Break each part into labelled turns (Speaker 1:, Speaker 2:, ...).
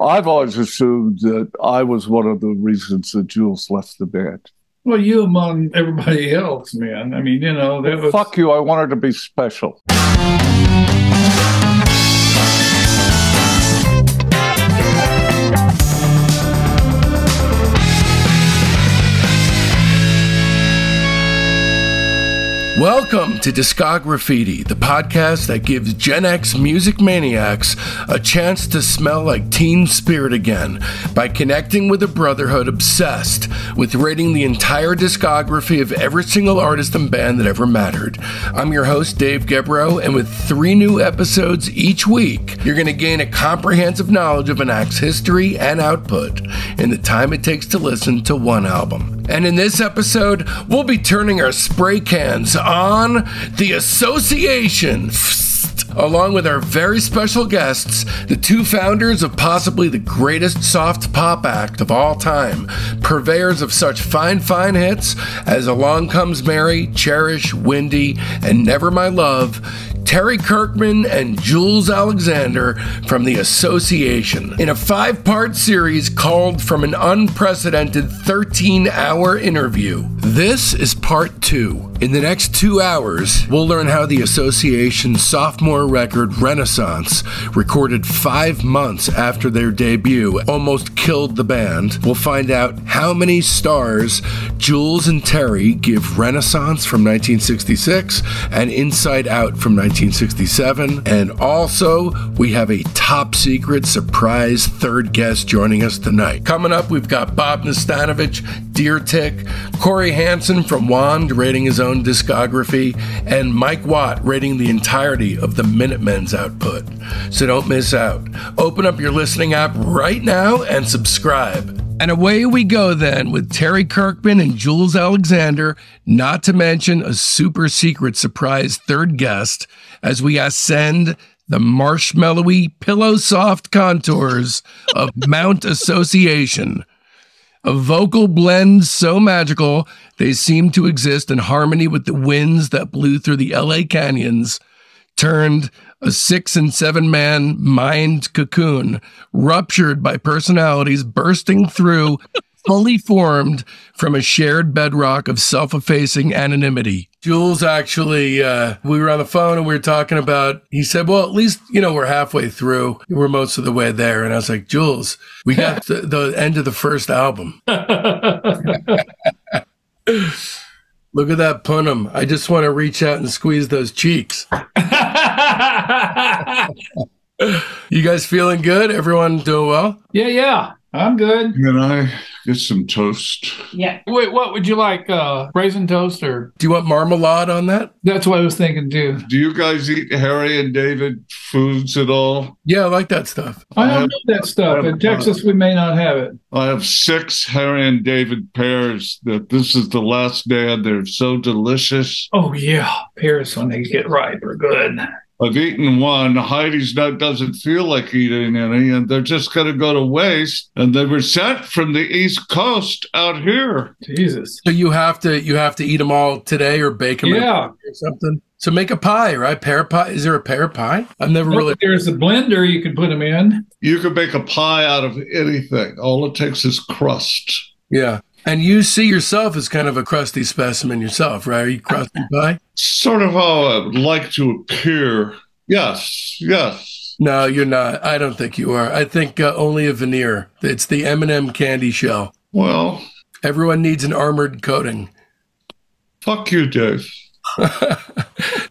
Speaker 1: I've always assumed that I was one of the reasons that Jules left the band.
Speaker 2: Well, you among everybody else, man. I mean, you know, that was.
Speaker 1: Fuck you. I wanted to be special.
Speaker 3: Welcome to Discograffiti, the podcast that gives Gen X music maniacs a chance to smell like teen spirit again by connecting with a brotherhood obsessed with rating the entire discography of every single artist and band that ever mattered. I'm your host, Dave Gebroe, and with three new episodes each week, you're going to gain a comprehensive knowledge of an act's history and output in the time it takes to listen to one album. And in this episode, we'll be turning our spray cans on the Association. Along with our very special guests, the two founders of possibly the greatest soft pop act of all time, purveyors of such fine, fine hits as Along Comes Mary, Cherish, Windy, and Never My Love, Terry Kirkman and Jules Alexander from the Association in a five part series called From an Unprecedented 13 Hour Interview. This is part two. In the next two hours, we'll learn how the Association's sophomore record, Renaissance, recorded five months after their debut, almost killed the band. We'll find out how many stars Jules and Terry give Renaissance from 1966 and Insight Out from 1967. And also, we have a top secret surprise third guest joining us tonight. Coming up, we've got Bob Nastanovich, Deer Tick, Cory Hanson from Wand rating his own discography, and Mike Watt rating the entirety of the Minutemen's output. So don't miss out. Open up your listening app right now and subscribe. And away we go then with Terry Kirkman and Jules Alexander, not to mention a super secret surprise third guest as we ascend the marshmallowy, pillow soft contours of Mount Association. A vocal blend so magical they seem to exist in harmony with the winds that blew through the LA canyons, turned a six and seven man mind cocoon, ruptured by personalities bursting through fully formed from a shared bedrock of self effacing anonymity. Jules actually, uh, we were on the phone and we were talking about, he said, well, at least, you know, we're halfway through. We're most of the way there. And I was like, Jules, we got the, the end of the first album. Look at that punum. I just want to reach out and squeeze those cheeks. you guys feeling good? Everyone doing well?
Speaker 2: Yeah, yeah. I'm good.
Speaker 1: Can I get some toast?
Speaker 2: Yeah. Wait, what would you like? Uh, raisin toast or?
Speaker 3: Do you want marmalade on that?
Speaker 2: That's what I was thinking too.
Speaker 1: Do you guys eat Harry and David foods at all?
Speaker 3: Yeah, I like that stuff.
Speaker 2: I don't know that stuff. In Texas, we may not have it.
Speaker 1: I have six Harry and David pears that this is the last day and they're so delicious.
Speaker 2: Oh, yeah. Pears, when they get ripe, are good.
Speaker 1: I've eaten one. Heidi's not doesn't feel like eating any, and they're just going to go to waste. And they were sent from the East Coast out here.
Speaker 2: Jesus.
Speaker 3: So you have to you have to eat them all today or bake them
Speaker 2: Yeah.
Speaker 3: or something. So make a pie, right? Pear pie. Is there a pear pie? I've never really.
Speaker 2: There's a blender you can put them in.
Speaker 1: You can make a pie out of anything. All it takes is crust.
Speaker 3: Yeah. And you see yourself as kind of a crusty specimen yourself, right? Are you crusty pie?
Speaker 1: Sort of how I would like to appear. Yes, yes.
Speaker 3: No, you're not. I don't think you are. I think uh, only a veneer. It's the M&M candy shell.
Speaker 1: Well,
Speaker 3: Everyone needs an armored coating.
Speaker 1: fuck you, Dave.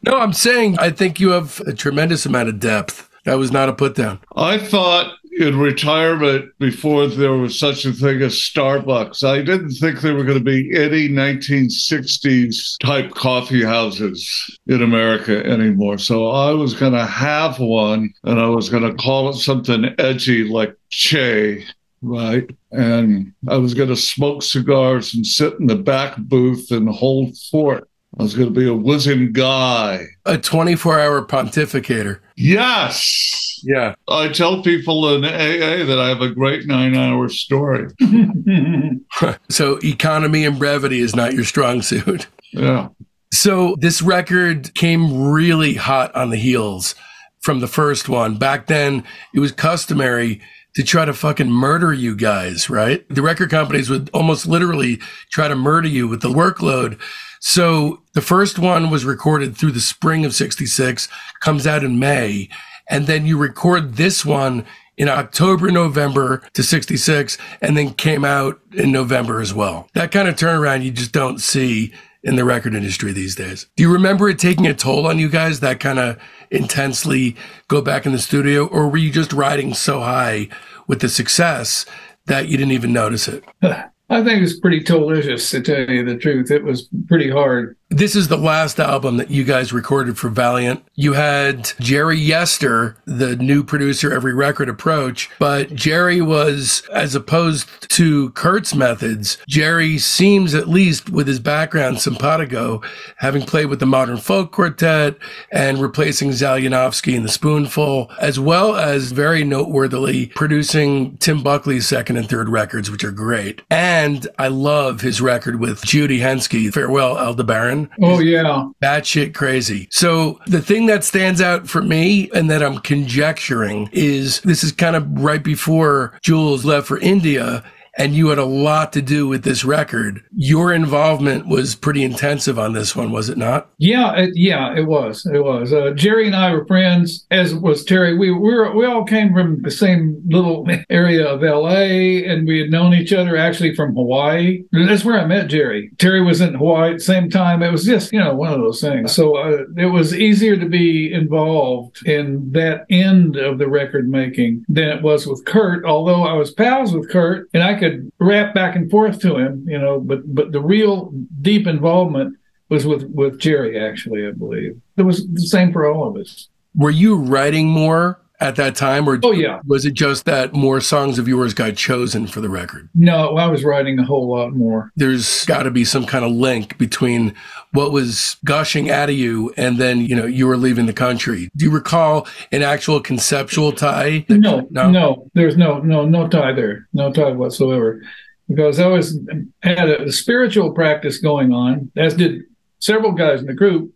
Speaker 3: No, I'm saying I think you have a tremendous amount of depth. That was not a put down.
Speaker 1: I thought in retirement before there was such a thing as Starbucks, I didn't think there were going to be any 1960s type coffee houses in America anymore. So I was going to have one and I was going to call it something edgy like Che. Right. And I was going to smoke cigars and sit in the back booth and hold fort. I was going to be a whizzing guy.
Speaker 3: A 24 hour pontificator.
Speaker 1: Yes.
Speaker 3: Yeah.
Speaker 1: I tell people in AA that I have a great nine hour story.
Speaker 3: So economy and brevity is not your strong suit.
Speaker 1: Yeah.
Speaker 3: So this record came really hot on the heels from the first one. Back then, it was customary to try to fucking murder you guys, right? The record companies would almost literally try to murder you with the workload. So the first one was recorded through the spring of 66, comes out in May. And then you record this one in October, November to 66, and then came out in November as well. That kind of turnaround you just don't see in the record industry these days. Do you remember it taking a toll on you guys that kind of intensely go back in the studio, or were you just riding so high with the success that you didn't even notice it?
Speaker 2: I think it's pretty delicious to tell you the truth. It was pretty hard.
Speaker 3: This is the last album that you guys recorded for Valiant. You had Jerry Yester, the new producer, every record approach, but Jerry was, as opposed to Kurt's methods, Jerry seems, at least with his background, simpatico, having played with the Modern Folk Quartet and replacing Zal Yanovsky in the Spoonful, as well as very noteworthily producing Tim Buckley's second and third records, which are great. And I love his record with Judy Henske, Farewell Aldebaran.
Speaker 2: Oh, yeah.
Speaker 3: Batshit crazy. So the thing that stands out for me and that I'm conjecturing is this is kind of right before Jules left for India and you had a lot to do with this record. Your involvement was pretty intensive on this one, was it not?
Speaker 2: Yeah, it, yeah, it was. It was. Uh, Jerry and I were friends, as was Terry. We we were, we all came from the same little area of L.A. and we had known each other actually from Hawaii. That's where I met Jerry. Terry was in Hawaii at the same time. It was just you know one of those things. So uh, it was easier to be involved in that end of the record making than it was with Kurt. Although I was pals with Kurt and I could rap back and forth to him, you know, but but the real deep involvement was with with Jerry. Actually, I believe it was the same for all of us.
Speaker 3: Were you writing more at that time, or
Speaker 2: oh yeah,
Speaker 3: was it just that more songs of yours got chosen for the record?
Speaker 2: No, I was writing a whole lot more.
Speaker 3: There's got to be some kind of link between what was gushing out of you and then you know you were leaving the country. Do you recall an actual conceptual tie?
Speaker 2: No, no, no. There's no no no tie there, no tie whatsoever. Because I was had a spiritual practice going on, as did several guys in the group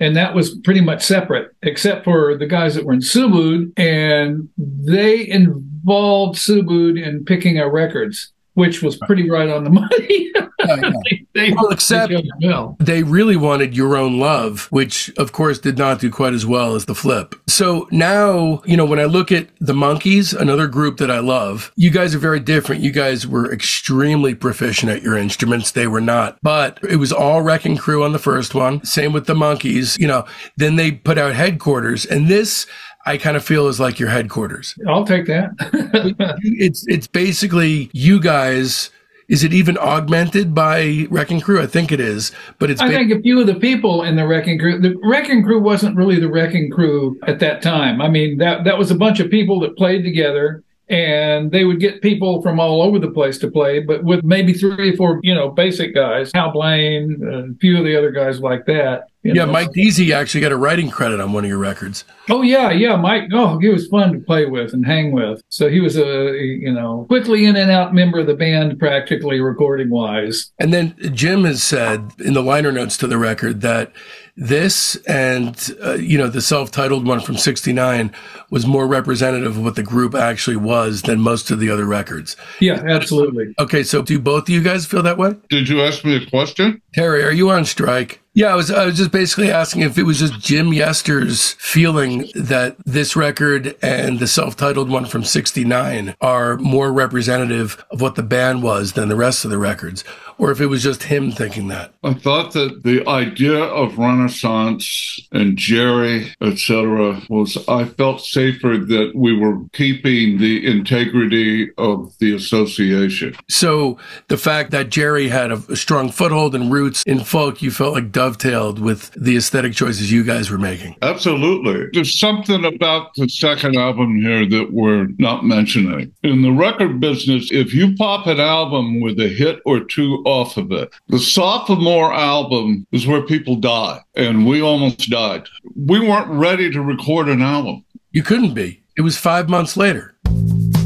Speaker 2: and that was pretty much separate, except for the guys that were in Subud, and they involved Subud in picking our records, which was pretty right on the money.
Speaker 3: they, well, except well. they really wanted your own love, which of course did not do quite as well as the flip. So now, you know, when I look at the Monkees, another group that I love, you guys are very different. You guys were extremely proficient at your instruments. They were not, but it was all Wrecking Crew on the first one. Same with the Monkees, you know, then they put out headquarters and this, I kind of feel is like your headquarters.
Speaker 2: I'll take that.
Speaker 3: it's it's basically you guys is it even augmented by Wrecking Crew? I think it is, but it's.
Speaker 2: I think a few of the people in the Wrecking Crew. The Wrecking Crew wasn't really the Wrecking Crew at that time. I mean, that that was a bunch of people that played together and they would get people from all over the place to play, but with maybe three or four, you know, basic guys, Hal Blaine, a few of the other guys like that.
Speaker 3: Yeah, know. Mike Deasy actually got a writing credit on one of your records.
Speaker 2: Oh yeah, yeah, Mike. Oh, he was fun to play with and hang with. So he was a you know quickly in and out member of the band, practically recording wise.
Speaker 3: And then Jim has said in the liner notes to the record that this and uh, you know the self-titled one from 69 was more representative of what the group actually was than most of the other records.
Speaker 2: Yeah absolutely.
Speaker 3: Okay so do both of you guys feel that way?
Speaker 1: Did you ask me a question?
Speaker 3: Terry are you on strike? Yeah, I was I was just basically asking if it was just Jim Yester's feeling that this record and the self-titled one from 69 are more representative of what the band was than the rest of the records or if it was just him thinking that.
Speaker 1: I thought that the idea of Renaissance and Jerry, etc., was I felt safer that we were keeping the integrity of the association.
Speaker 3: So the fact that Jerry had a, strong foothold and roots in folk, you felt like dovetailed with the aesthetic choices you guys were making.
Speaker 1: Absolutely. There's something about the second album here that we're not mentioning. In the record business, if you pop an album with a hit or two off of it, the sophomore album is where people die, and we almost died. We weren't ready to record an album.
Speaker 3: You couldn't be. It was five months later.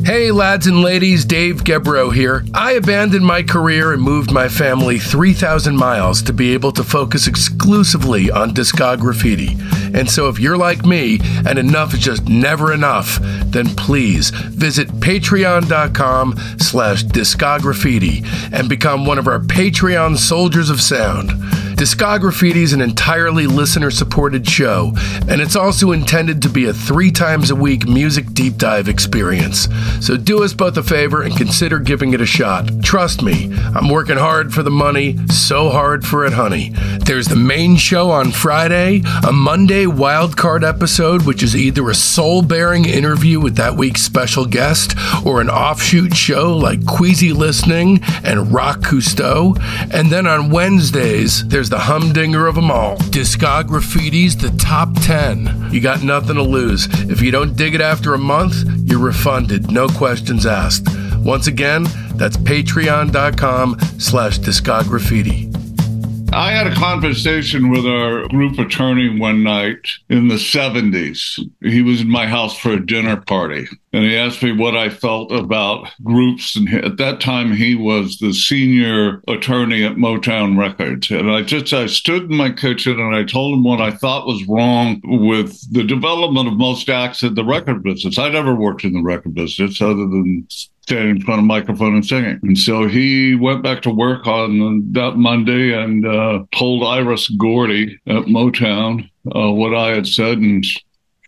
Speaker 3: Hey, lads and ladies, Dave Gebroe here. I abandoned my career and moved my family 3,000 miles to be able to focus exclusively on Discograffiti And so if you're like me and enough is just never enough, then please visit patreon.com slash discograffiti and become one of our Patreon soldiers of sound. Discograffiti is an entirely listener supported show, and it's also intended to be a three times a week music deep dive experience. So do us both a favor and consider giving it a shot. Trust me, I'm working hard for the money, so hard for it, honey. There's the main show on Friday, a Monday wildcard episode, which is either a soul bearing interview with that week's special guest or an offshoot show like Queasy Listening and Rock Cousteau. And then on Wednesdays, there's the humdinger of them all. Discograffiti's the top 10. You got nothing to lose. If you don't dig it after a month, you're refunded, no questions asked. Once again, that's patreon.com slash discograffiti.
Speaker 1: I had a conversation with our group attorney one night in the 70s. He was in my house for a dinner party and he asked me what I felt about groups. And at that time, he was the senior attorney at Motown Records. And I just, I stood in my kitchen and I told him what I thought was wrong with the development of most acts in the record business. I never worked in the record business other than standing in front of a microphone and singing. And so he went back to work on that Monday and uh, told Iris Gordy at Motown uh, what I had said. And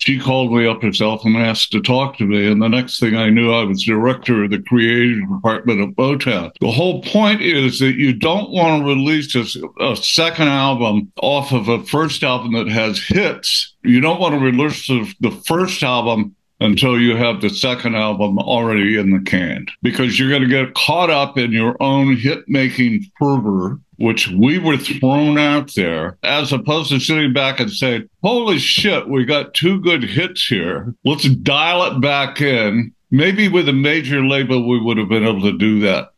Speaker 1: she called me up herself and asked to talk to me. And the next thing I knew, I was director of the creative department of Motown. The whole point is that you don't want to release a, a second album off of a first album that has hits. You don't want to release the first album until you have the second album already in the can. Because you're going to get caught up in your own hit making fervor which we were thrown out there as opposed to sitting back and saying holy shit we got two good hits here. Let's dial it back in. Maybe with a major label we would have been able to do that.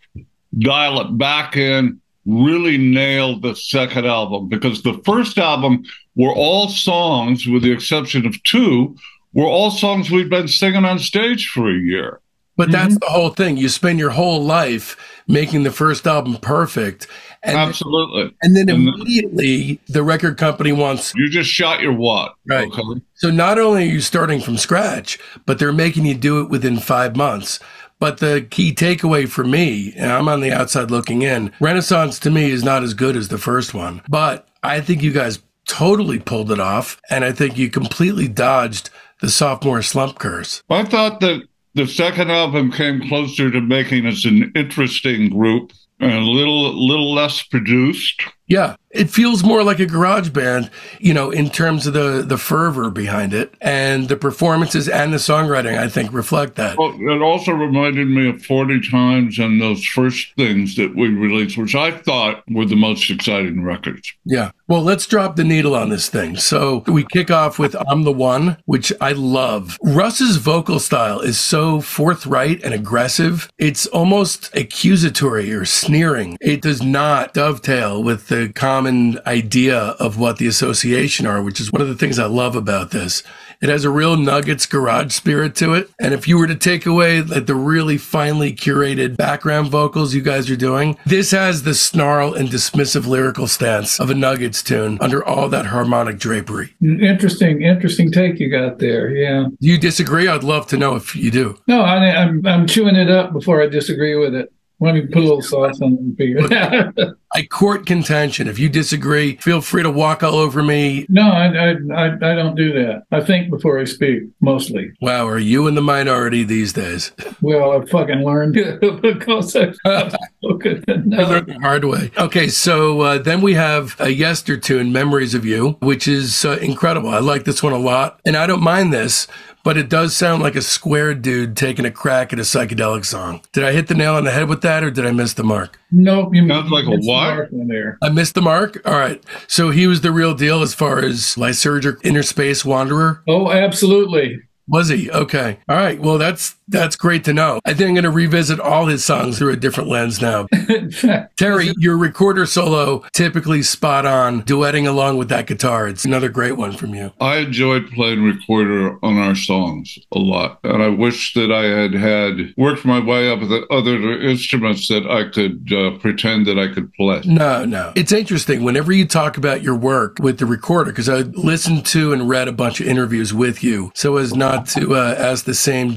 Speaker 1: Dial it back in really nail the second album because the first album were all songs with the exception of two were all songs we've been singing on stage for a year.
Speaker 3: But that's mm-hmm. the whole thing. You spend your whole life making the first album perfect.
Speaker 1: And Absolutely.
Speaker 3: Then, and then immediately the record company wants.
Speaker 1: You just shot your what?
Speaker 3: Right. Okay. So not only are you starting from scratch, but they're making you do it within five months. But the key takeaway for me, and I'm on the outside looking in, Renaissance to me is not as good as the first one. But I think you guys totally pulled it off. And I think you completely dodged the sophomore slump curse.
Speaker 1: I thought that the second album came closer to making us an interesting group and a little little less produced.
Speaker 3: Yeah, it feels more like a garage band, you know, in terms of the the fervor behind it and the performances and the songwriting. I think reflect that.
Speaker 1: Well, it also reminded me of Forty Times and those first things that we released, which I thought were the most exciting records.
Speaker 3: Yeah. Well, let's drop the needle on this thing. So we kick off with "I'm the One," which I love. Russ's vocal style is so forthright and aggressive. It's almost accusatory or sneering. It does not dovetail with the common idea of what the association are, which is one of the things I love about this. It has a real Nuggets garage spirit to it. And if you were to take away like the really finely curated background vocals you guys are doing, this has the snarl and dismissive lyrical stance of a Nuggets tune under all that harmonic drapery.
Speaker 2: Interesting, interesting take you got there. Yeah.
Speaker 3: Do you disagree? I'd love to know if you do.
Speaker 2: No, I, I'm, I'm chewing it up before I disagree with it. Let me put a little sauce on it and figure it out.
Speaker 3: I court contention. If you disagree, feel free to walk all over me.
Speaker 2: No, I, I, I, I don't do that. I think before I speak, mostly.
Speaker 3: Wow, are you in the minority these days?
Speaker 2: Well, I fucking learned because I, I
Speaker 3: learned the hard way. Okay, so uh, then we have a Yester tune, Memories of You, which is uh, incredible. I like this one a lot, and I don't mind this but it does sound like a square dude taking a crack at a psychedelic song. Did I hit the nail on the head with that, or did I miss the mark?
Speaker 2: Nope,
Speaker 1: you sounds like a what?
Speaker 2: There.
Speaker 3: I missed the mark. All right, so he was the real deal as far as lysergic inner space wanderer.
Speaker 2: Oh, absolutely.
Speaker 3: Was he? Okay. All right. Well, that's That's great to know. I think I'm going to revisit all his songs through a different lens now. Terry, your recorder solo typically spot on, duetting along with that guitar. It's another great one from you.
Speaker 1: I enjoyed playing recorder on our songs a lot, and I wish that I had had worked my way up with other instruments that I could uh, pretend that I could play.
Speaker 3: No, no. It's interesting whenever you talk about your work with the recorder, because I listened to and read a bunch of interviews with you so as not to uh, ask the same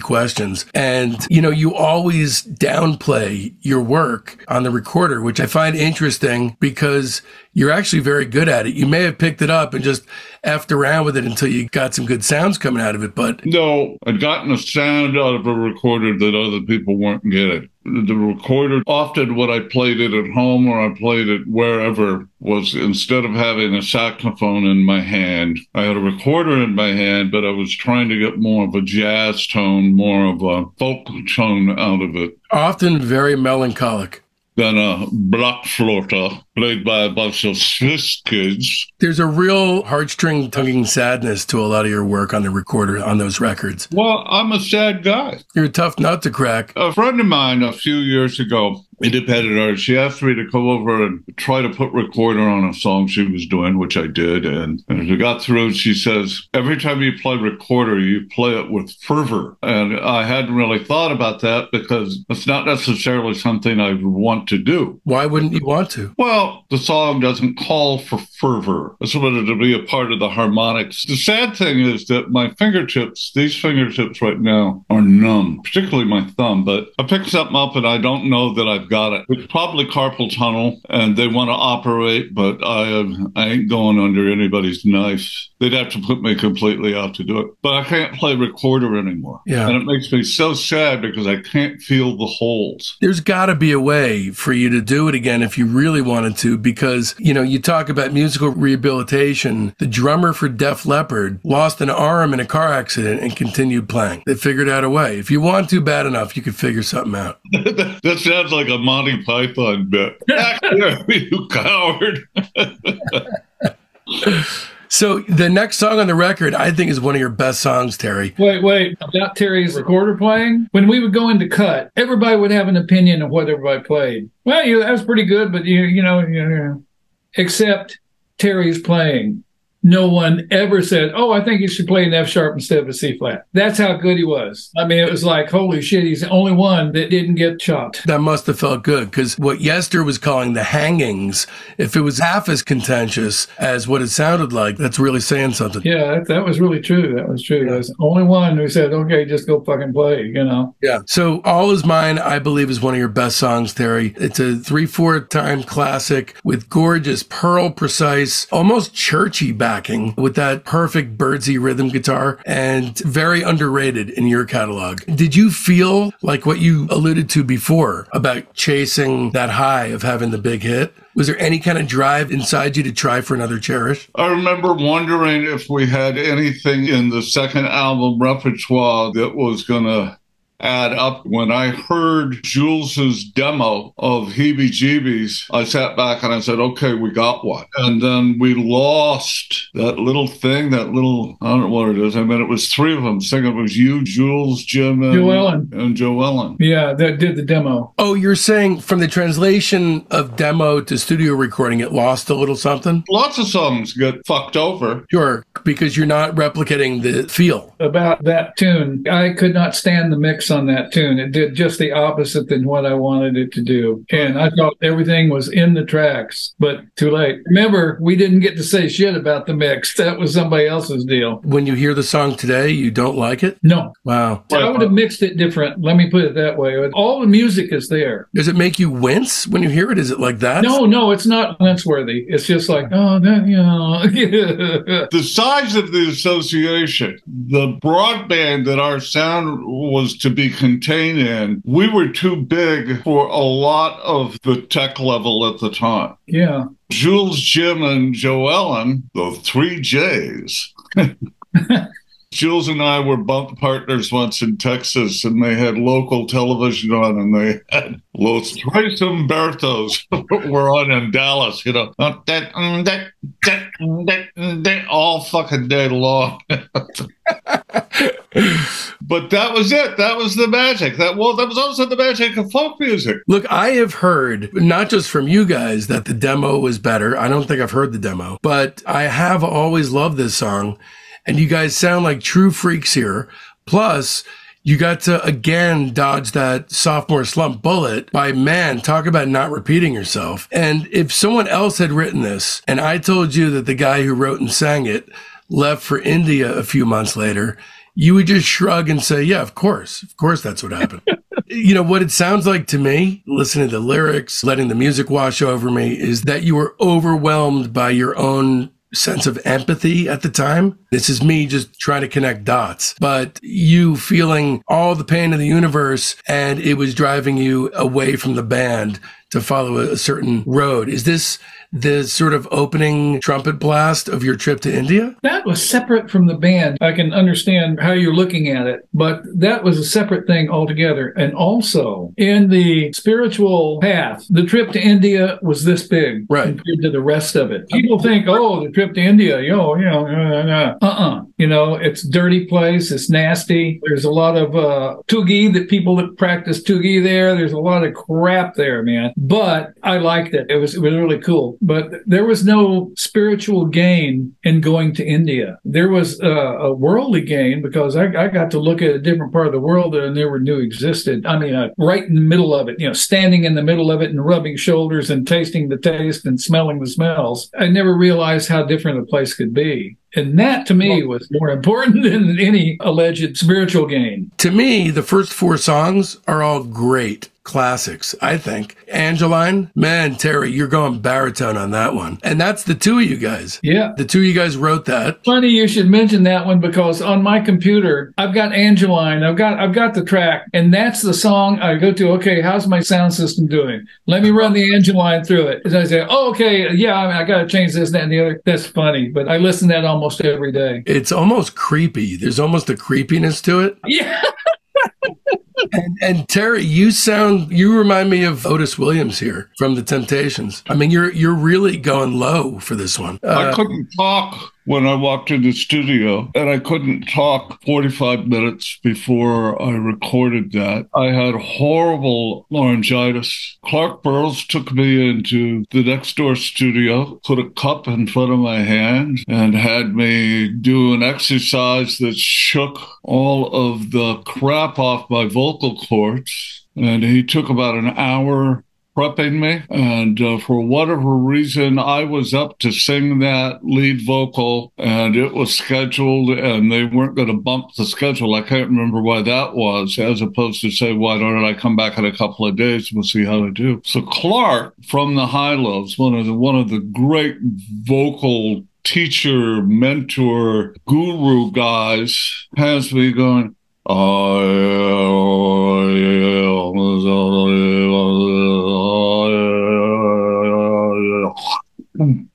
Speaker 3: questions. And, you know, you always downplay your work on the recorder, which I find interesting because you're actually very good at it. You may have picked it up and just effed around with it until you got some good sounds coming out of it. But
Speaker 1: no, I'd gotten a sound out of a recorder that other people weren't getting. The recorder, often when I played it at home or I played it wherever, was instead of having a saxophone in my hand, I had a recorder in my hand, but I was trying to get more of a jazz tone, more of a folk tone out of it.
Speaker 3: Often very melancholic
Speaker 1: than a blockflöte played by a bunch of Swiss kids.
Speaker 3: There's a real heartstring tugging sadness to a lot of your work on the recorder on those records.
Speaker 1: Well, I'm a sad guy.
Speaker 3: You're a tough nut to crack.
Speaker 1: A friend of mine a few years ago independent artist. She asked me to come over and try to put recorder on a song she was doing, which I did. And, and as we got through, she says, every time you play recorder, you play it with fervor. And I hadn't really thought about that because it's not necessarily something I want to do.
Speaker 3: Why wouldn't you want to?
Speaker 1: Well, the song doesn't call for fervor. I just wanted to be a part of the harmonics. The sad thing is that my fingertips, these fingertips right now, are numb, particularly my thumb. But I pick something up and I don't know that I've got it. It's probably carpal tunnel, and they want to operate, but I I ain't going under anybody's knife. They'd have to put me completely out to do it. But I can't play recorder anymore.
Speaker 3: Yeah.
Speaker 1: And it makes me so sad because I can't feel the holes.
Speaker 3: There's got to be a way for you to do it again if you really wanted to, because, you know, you talk about musical rehabilitation. The drummer for Def Leppard lost an arm in a car accident and continued playing. They figured out a way. If you want to bad enough, you could figure something out.
Speaker 1: that sounds like a Monty Python bit. you coward.
Speaker 3: So the next song on the record, I think, is one of your best songs, Terry.
Speaker 2: Wait, wait. About Terry's recorder playing? When we would go into cut, everybody would have an opinion of what everybody played. Well, you, that was pretty good, but you, you know, you except Terry's playing no one ever said, "Oh, I think you should play an F sharp instead of a C flat." That's how good he was. I mean, it was like, "Holy shit!" He's the only one that didn't get chopped.
Speaker 3: That must have felt good because what Yester was calling the hangings, if it was half as contentious as what it sounded like, that's really saying something.
Speaker 2: Yeah, that, that was really true. That was true. Yeah. was the only one who said, "Okay, just go fucking play." You know.
Speaker 3: Yeah. So, "All Is Mine," I believe, is one of your best songs, Terry. It's a three-four time classic with gorgeous, pearl precise, almost churchy back backing with that perfect birdsy rhythm guitar and very underrated in your catalog. Did you feel like what you alluded to before about chasing that high of having the big hit? Was there any kind of drive inside you to try for another Cherish?
Speaker 1: I remember wondering if we had anything in the second album repertoire that was going to add up. When I heard Jules's demo of Heebie Jeebies, I sat back and I said, okay, we got one. And then we lost that little thing, that little, I don't know what it is. I mean, it was three of them singing. It was you, Jules, Jim, and
Speaker 2: Joe Ellen.
Speaker 1: And Joe Ellen.
Speaker 2: Yeah, that did the demo.
Speaker 3: Oh, you're saying from the translation of demo to studio recording, it lost a little something?
Speaker 1: Lots of songs get fucked over.
Speaker 3: Sure, because you're not replicating the feel.
Speaker 2: About that tune, I could not stand the mix on that tune. It did just the opposite than what I wanted it to do. And I thought everything was in the tracks, but too late. Remember, we didn't get to say shit about the mix. That was somebody else's deal.
Speaker 3: When you hear the song today, you don't like it?
Speaker 2: No.
Speaker 3: Wow.
Speaker 2: I would have mixed it different. Let me put it that way. All the music is there.
Speaker 3: Does it make you wince when you hear it? Is it like that?
Speaker 2: No, no, it's not wince worthy. It's just like, oh, that, you know.
Speaker 1: the size of the association, the broadband that our sound was to be contained in, we were too big for a lot of the tech level at the time.
Speaker 2: Yeah.
Speaker 1: Jules, Jim, and Joe Ellen, the three J's. Jules and I were bunk partners once in Texas, and they had local television on, and they had Los Tres Humbertos were on in Dallas, you know, all fucking day long. but that was it. That was the magic. That well, that was also the magic of folk music.
Speaker 3: Look, I have heard not just from you guys that the demo was better. I don't think I've heard the demo, but I have always loved this song, and you guys sound like true freaks here. Plus, you got to again dodge that sophomore slump bullet by man, talk about not repeating yourself. And if someone else had written this and I told you that the guy who wrote and sang it left for India a few months later, you would just shrug and say, yeah, of course. Of course, that's what happened. you know, what it sounds like to me, listening to the lyrics, letting the music wash over me, is that you were overwhelmed by your own sense of empathy at the time. This is me just trying to connect dots, but you feeling all the pain of the universe and it was driving you away from the band to follow a certain road. Is this the sort of opening trumpet blast of your trip to India?
Speaker 2: That was separate from the band. I can understand how you're looking at it, but that was a separate thing altogether. And also, in the spiritual path, the trip to India was this big
Speaker 3: right.
Speaker 2: compared to the rest of it. People think, oh, the trip to India, yo, you know, uh uh. Uh, you know, it's dirty place, it's nasty. There's a lot of uh, tugi that people that practice tugi there. There's a lot of crap there, man. But I liked it. It was it was really cool but there was no spiritual gain in going to India. There was uh, a worldly gain because I, I, got to look at a different part of the world that I never knew existed. I mean, uh, right in the middle of it, you know, standing in the middle of it and rubbing shoulders and tasting the taste and smelling the smells. I never realized how different a place could be. And that to me was more important than any alleged spiritual gain.
Speaker 3: To me, the first four songs are all great classics, I think. Angeline, man, Terry, you're going baritone on that one. And that's the two of you guys.
Speaker 2: Yeah.
Speaker 3: The two of you guys wrote that.
Speaker 2: Funny you should mention that one because on my computer, I've got Angeline, I've got I've got the track, and that's the song I go to, okay, how's my sound system doing? Let me run the Angeline through it. And I say, oh, okay, yeah, I, mean, I gotta change this, that, and the other. That's funny, but I listen to that almost every day.
Speaker 3: It's almost creepy. There's almost a creepiness to it.
Speaker 2: Yeah.
Speaker 3: and, and, Terry, you sound you remind me of Otis Williams here from the Temptations. I mean, you're you're really going low for this one.
Speaker 1: Uh, I couldn't talk when I walked in the studio, and I couldn't talk 45 minutes before I recorded that. I had horrible laryngitis. Clark Burroughs took me into the next door studio, put a cup in front of my hand, and had me do an exercise that shook all of the crap off my vocal cords. And he took about an hour prepping me. And uh, for whatever reason, I was up to sing that lead vocal and it was scheduled and they weren't going to bump the schedule. I can't remember why that was, as opposed to say, why don't I come back in a couple of days? We'll see how I do. So Clark from the Hi-Lo's, one of the, one of the great vocal teacher, mentor, guru guys has me going,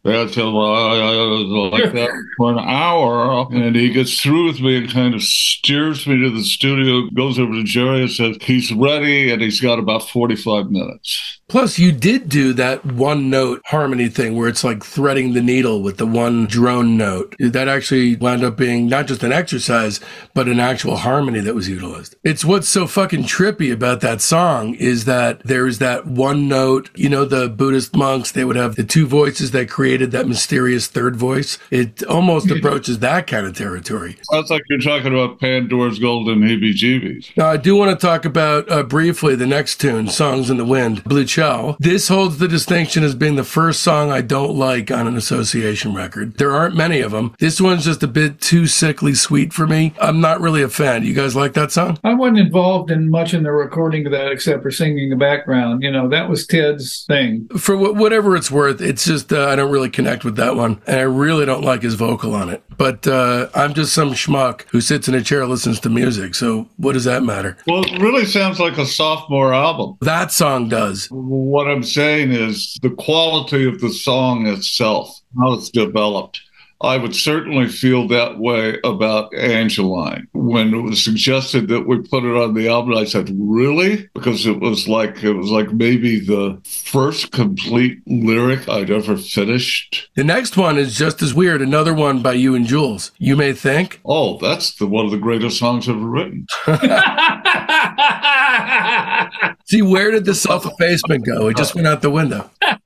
Speaker 1: That's like that for an hour. And he gets through with me and kind of steers me to the studio, goes over to Jerry and says, he's ready and he's got about 45 minutes.
Speaker 3: Plus, you did do that one note harmony thing where it's like threading the needle with the one drone note. That actually wound up being not just an exercise, but an actual harmony that was utilized. It's what's so fucking trippy about that song is that there's that one note. You know, the Buddhist monks, they would have the two voices that created that mysterious third voice. It almost approaches that kind of territory.
Speaker 1: Sounds like you're talking about Pandora's Golden Heebie Jeebies.
Speaker 3: Now, I do want to talk about uh, briefly the next tune, Songs in the Wind, Blue Shell. This holds the distinction as being the first song I don't like on an association record. There aren't many of them. This one's just a bit too sickly sweet for me. I'm not really a fan. You guys like that song?
Speaker 2: I wasn't involved in much in the recording of that except for singing the background. You know, that was Ted's thing.
Speaker 3: For whatever it's worth, it's just, uh, I don't really connect with that one. And I really don't like his vocal on it. But uh, I'm just some schmuck who sits in a chair listens to music. So what does that matter?
Speaker 1: Well, it really sounds like a sophomore album.
Speaker 3: That song does.
Speaker 1: What I'm saying is the quality of the song itself, how it's developed. I would certainly feel that way about Angeline. When it was suggested that we put it on the album, I said, "Really?" Because it was like it was like maybe the first complete lyric I'd ever finished.
Speaker 3: The next one is just as weird. Another one by you and Jules. You may think.
Speaker 1: Oh, that's the one of the greatest songs ever written.
Speaker 3: See, where did the self effacement go? It just went out the window.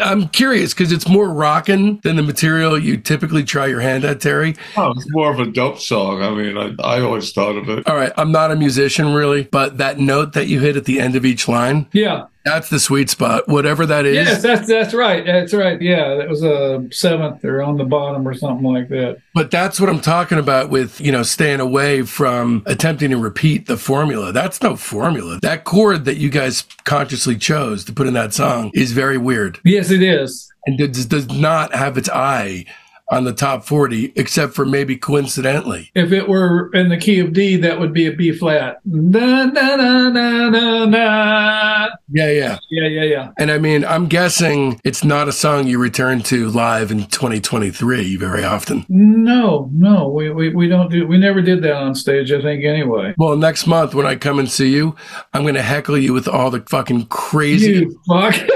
Speaker 3: I'm curious because it's more rocking than the material you typically try your hand at, Terry.
Speaker 1: Oh, it's more of a dope song. I mean, I, I always thought of it.
Speaker 3: All right, I'm not a musician really, but that note that you hit at the end of each line,
Speaker 2: yeah.
Speaker 3: That's the sweet spot. Whatever that is.
Speaker 2: Yes, that's that's right. That's right. Yeah, that was a seventh or on the bottom or something like that.
Speaker 3: But that's what I'm talking about with, you know, staying away from attempting to repeat the formula. That's no formula. That chord that you guys consciously chose to put in that song is very weird
Speaker 2: Yes, it is.
Speaker 3: and does, does not have its eye on the top 40, except for maybe coincidentally.
Speaker 2: If it were in the key of D, that would be a B flat. Da, da, da, da, da, da.
Speaker 3: Yeah, yeah.
Speaker 2: Yeah, yeah, yeah.
Speaker 3: And I mean, I'm guessing it's not a song you return to live in 2023 very often.
Speaker 2: No, no, we, we, we don't do. We never did that on stage. I think anyway.
Speaker 3: Well, next month when I come and see you, I'm going to heckle you with all the fucking crazy.
Speaker 2: You fuck.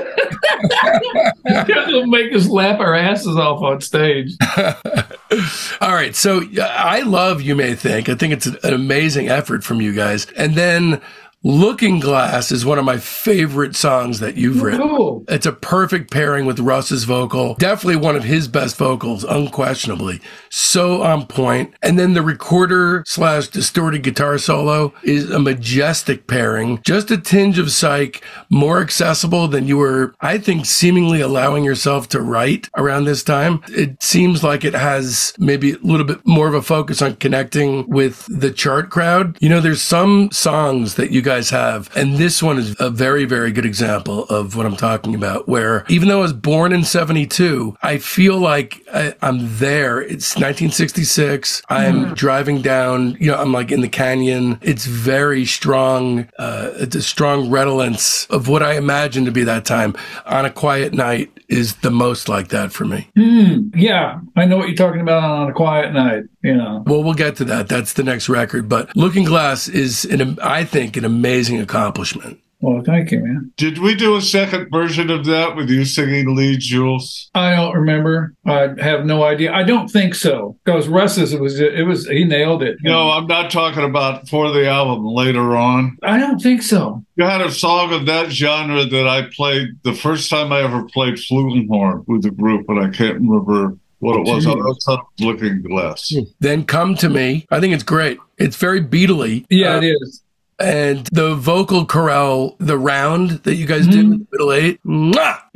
Speaker 2: It'll make us laugh our asses off on stage.
Speaker 3: All right. So I love You May Think. I think it's an amazing effort from you guys. And then Looking Glass is one of my favorite songs that you've written.
Speaker 2: Cool.
Speaker 3: It's a perfect pairing with Russ's vocal. Definitely one of his best vocals, unquestionably. So on point. And then the recorder slash distorted guitar solo is a majestic pairing. Just a tinge of psych, more accessible than you were, I think, seemingly allowing yourself to write around this time. It seems like it has maybe a little bit more of a focus on connecting with the chart crowd. You know, there's some songs that you guys have, and this one is a very, very good example of what I'm talking about, where even though I was born in 72, I feel like I, I'm there. It's 1966. I'm driving down, you know, I'm like in the canyon. It's very strong, uh, it's a strong redolence of what I imagine to be that time. On a quiet night is the most like that for me.
Speaker 2: Hmm. Yeah, I know what you're talking about on a quiet night. You know.
Speaker 3: Well, we'll get to that. That's the next record. But Looking Glass is, an, I think, an amazing accomplishment.
Speaker 2: Well, thank you, man.
Speaker 1: Did we do a second version of that with you singing lead, Jules?
Speaker 2: I don't remember. I have no idea. I don't think so because Russ's it was it was he nailed it.
Speaker 1: No, I'm not talking about for the album later on.
Speaker 2: I don't think so.
Speaker 1: You had a song of that genre that I played the first time I ever played flugelhorn with the group, but I can't remember what it was. I was on Looking Glass.
Speaker 3: Then Come to Me. I think it's great. It's very beatly.
Speaker 2: Yeah,
Speaker 3: Uh,
Speaker 2: it is.
Speaker 3: And the vocal chorale, the round that you guys did mm-hmm. with the middle eight. Mwah!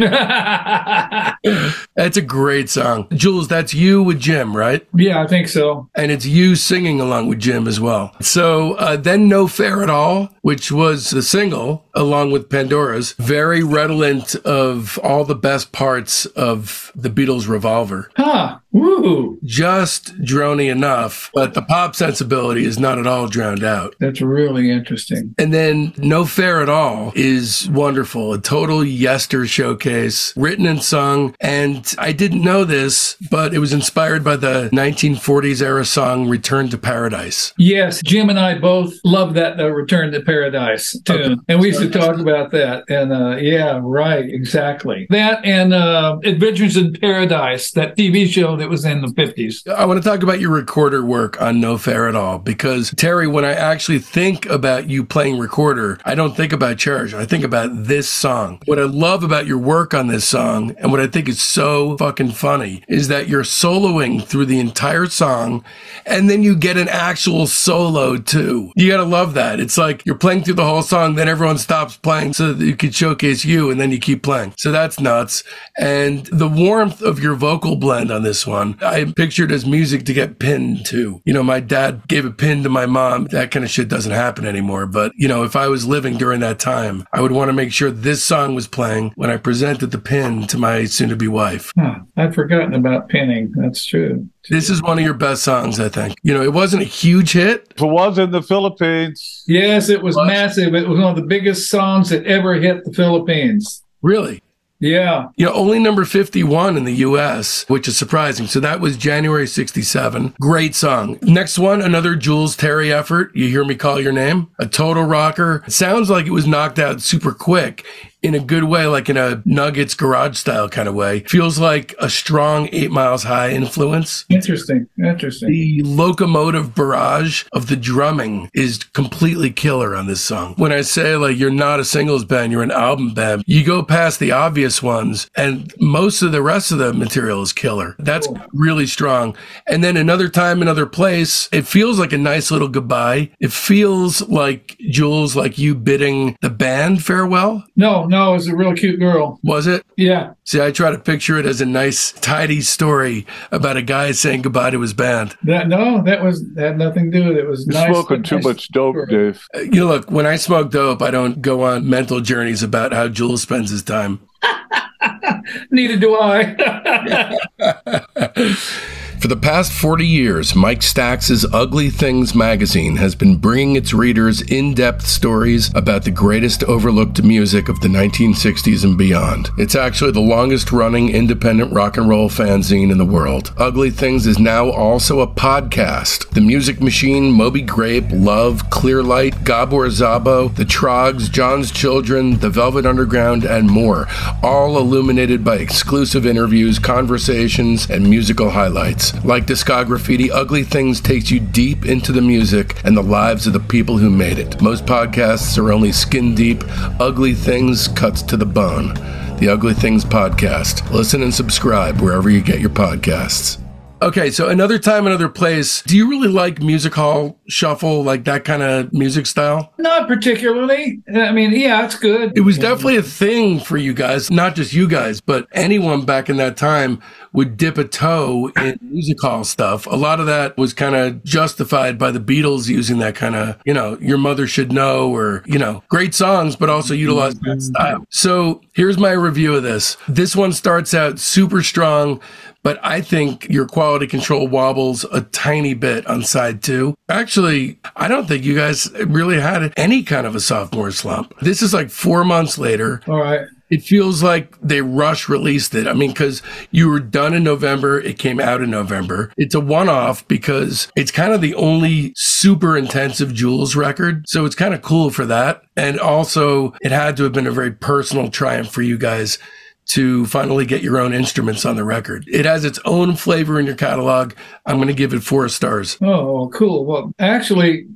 Speaker 3: That's a great song. Jules, that's you with Jim, right?
Speaker 2: yeah, I think so.
Speaker 3: And it's you singing along with Jim as well. So uh, then No Fair at All, which was the single along with Pandora's, very redolent of all the best parts of the Beatles' Revolver.
Speaker 2: Huh. Woo.
Speaker 3: Just drony enough, but the pop sensibility is not at all drowned out.
Speaker 2: That's really interesting.
Speaker 3: And then No Fair at All is wonderful. A total Yester showcase, written and sung. And I didn't know this, but it was inspired by the 1940s era song Return to Paradise.
Speaker 2: Yes, Jim and I both love that uh, Return to Paradise tune,
Speaker 3: Okay.
Speaker 2: and we used to talk about that. And uh, yeah, right, exactly that and uh, Adventures in Paradise, that TV show that was in the fifties.
Speaker 3: I want to talk about your recorder work on No Fair at All because Terry, when I actually think about you playing recorder, I don't think about Cherish. I think about this song. What I love about your work on this song and what I think is so fucking funny is that you're soloing through the entire song and then you get an actual solo too. You gotta love that. It's like you're playing through the whole song, then everyone stops playing so that you can showcase you and then you keep playing. So that's nuts. And the warmth of your vocal blend on this one, I pictured as music to get pinned to. You know, my dad gave a pin to my mom. That kind of shit doesn't happen anymore. But, you know, if I was living during that time, I would want to make sure this song was playing when I presented the pin to my soon to be wife.
Speaker 2: Huh, I'd forgotten about pinning. That's true.
Speaker 3: This is one of your best songs, I think. You know, it wasn't a huge hit,
Speaker 1: If it was in the Philippines,
Speaker 2: Yes, it was
Speaker 3: What?
Speaker 2: massive. It was one of the biggest songs that ever hit the Philippines.
Speaker 3: really.
Speaker 2: Yeah.
Speaker 3: You know, only number 51 in the US, which is surprising. So that was January 67. Great song. Next one, another Jules Terry effort. You hear me call your name? A total rocker. It sounds like it was knocked out super quick in a good way, like in a Nuggets garage style kind of way. Feels like a strong eight miles high influence.
Speaker 2: Interesting. Interesting.
Speaker 3: The locomotive barrage of the drumming is completely killer on this song. When I say like you're not a singles band, you're an album band, you go past the obvious ones and most of the rest of the material is killer. That's cool. really strong. And then another time, another place, it feels like a nice little goodbye. It feels like Jules, like you bidding the band farewell.
Speaker 2: No, no, it was a real cute girl.
Speaker 3: Was it?
Speaker 2: Yeah.
Speaker 3: See, I try to picture it as a nice, tidy story about a guy saying goodbye to his band.
Speaker 2: That no, that was that had nothing to do with it. It was
Speaker 1: You're
Speaker 2: nice.
Speaker 1: smoking too
Speaker 2: nice
Speaker 1: much dope,
Speaker 2: story.
Speaker 1: Dave.
Speaker 3: Uh, You know, look, when I smoke dope, I don't go on mental journeys about how Jules spends his time.
Speaker 2: Neither do I.
Speaker 3: For the past 40 years, Mike Stax's Ugly Things magazine has been bringing its readers in depth stories about the greatest overlooked music of the 1960s and beyond. It's actually the longest running independent rock and roll fanzine in the world. Ugly Things is now also a podcast. The Music Machine, Moby Grape, Love, Clearlight, Gabor Szabo, The Troggs, John's Children, The Velvet Underground, and more, all illuminated by exclusive interviews, conversations, and musical highlights. Like Discograffiti, Ugly Things takes you deep into the music and the lives of the people who made it. Most podcasts are only skin deep. Ugly Things cuts to the bone. The Ugly Things Podcast. Listen and subscribe wherever you get your podcasts. Okay, so another time, another place. Do you really like music hall shuffle, like that kind of music style?
Speaker 2: Not particularly. I mean, yeah, it's good.
Speaker 3: It was definitely a thing for you guys, not just you guys, but anyone back in that time would dip a toe in music hall stuff. A lot of that was kind of justified by the Beatles using that kind of, you know, your mother should know or, you know, great songs, but also utilize that style. So here's my review of this. This one starts out super strong, but I think your quality control wobbles a tiny bit on side two. Actually, I don't think you guys really had any kind of a sophomore slump. This is like four months later.
Speaker 2: All right.
Speaker 3: It feels like they rush released it. I mean, because you were done in November, it came out in November. It's a one off because it's kind of the only super intensive Jules record. So it's kind of cool for that. And also, it had to have been a very personal triumph for you guys to finally get your own instruments on the record. It has its own flavor in your catalog. I'm going to give it four stars.
Speaker 2: Oh, cool. Well, actually,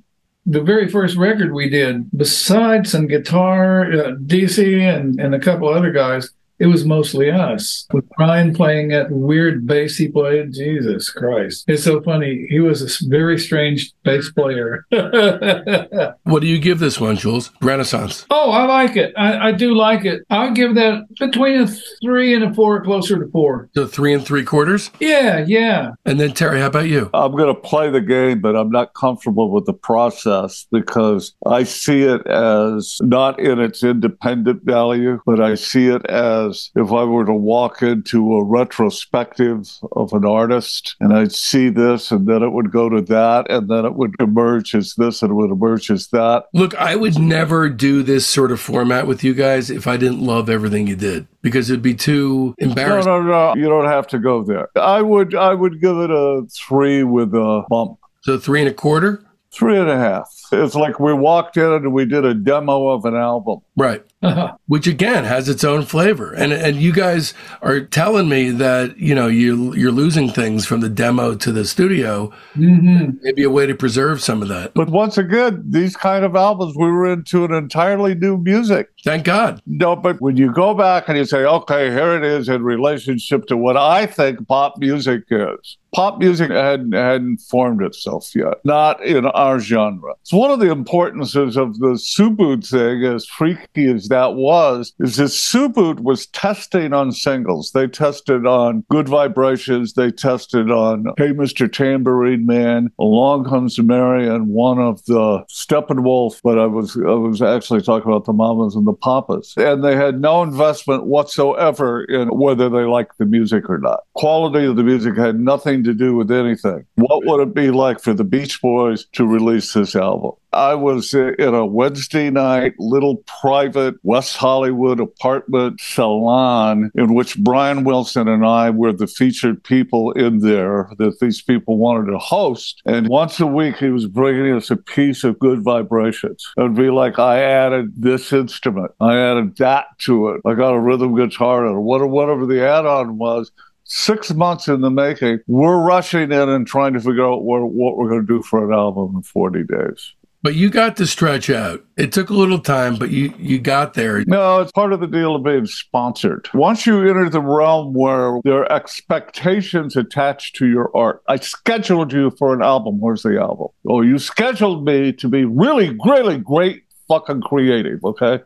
Speaker 2: the very first record we did, besides some guitar, uh, DC, and, and a couple other guys, it was mostly us. With Brian playing that weird bass he played. Jesus Christ. It's so funny. He was a very strange bass player.
Speaker 3: What do you give this one, Jules? Renaissance.
Speaker 2: Oh, I like it. I, I do like it. I'll give that between a three and a four, closer to four.
Speaker 3: So three and three quarters.
Speaker 2: Yeah, yeah.
Speaker 3: And then Terry, how about you?
Speaker 1: I'm going to play the game, but I'm not comfortable with the process because I see it as not in its independent value, but I see it as if I were to walk into a retrospective of an artist and I'd see this and then it would go to that and then it would emerge as this and it would emerge as that.
Speaker 3: Look, I would never do this sort of format with you guys if I didn't love everything you did because it'd be too embarrassing.
Speaker 1: No, no, no. You don't have to go there. I would I would give it a three with a bump.
Speaker 3: So three and a quarter?
Speaker 1: Three and a half. It's like we walked in and we did a demo of an album.
Speaker 3: Right. Which again has its own flavor. And and you guys are telling me that, you know, you you're losing things from the demo to the studio.
Speaker 2: hmm
Speaker 3: Maybe a way to preserve some of that.
Speaker 1: But once again, these kind of albums, we were into an entirely new music.
Speaker 3: Thank God.
Speaker 1: No, but when you go back and you say, okay, here it is in relationship to what I think pop music is. Pop music hadn't, hadn't formed itself yet, not in our genre. It's one of the importances of the Subud thing, as freaky as that was, is that Subud was testing on singles. They tested on Good Vibrations, they tested on Hey Mr. Tambourine Man, Along Comes Mary, and one of the Steppenwolf, but I was I was actually talking about the Mamas and the Papas. And they had no investment whatsoever in whether they liked the music or not. Quality of the music had nothing to do with anything. What would it be like for the Beach Boys to release this album? I was in a Wednesday night little private West Hollywood apartment salon in which Brian Wilson and I were the featured people in there that these people wanted to host. And once a week, he was bringing us a piece of good vibrations. It would be like, I added this instrument, I added that to it, I got a rhythm guitar or whatever the add on was six months in the making. We're rushing in and trying to figure out what, what we're going to do for an album in 40 days.
Speaker 3: But you got to stretch out. It took a little time, but you you got there.
Speaker 1: No, it's part of the deal of being sponsored. Once you enter the realm where there are expectations attached to your art, I scheduled you for an album. Where's the album? Oh, you scheduled me to be really, really great fucking creative. Okay.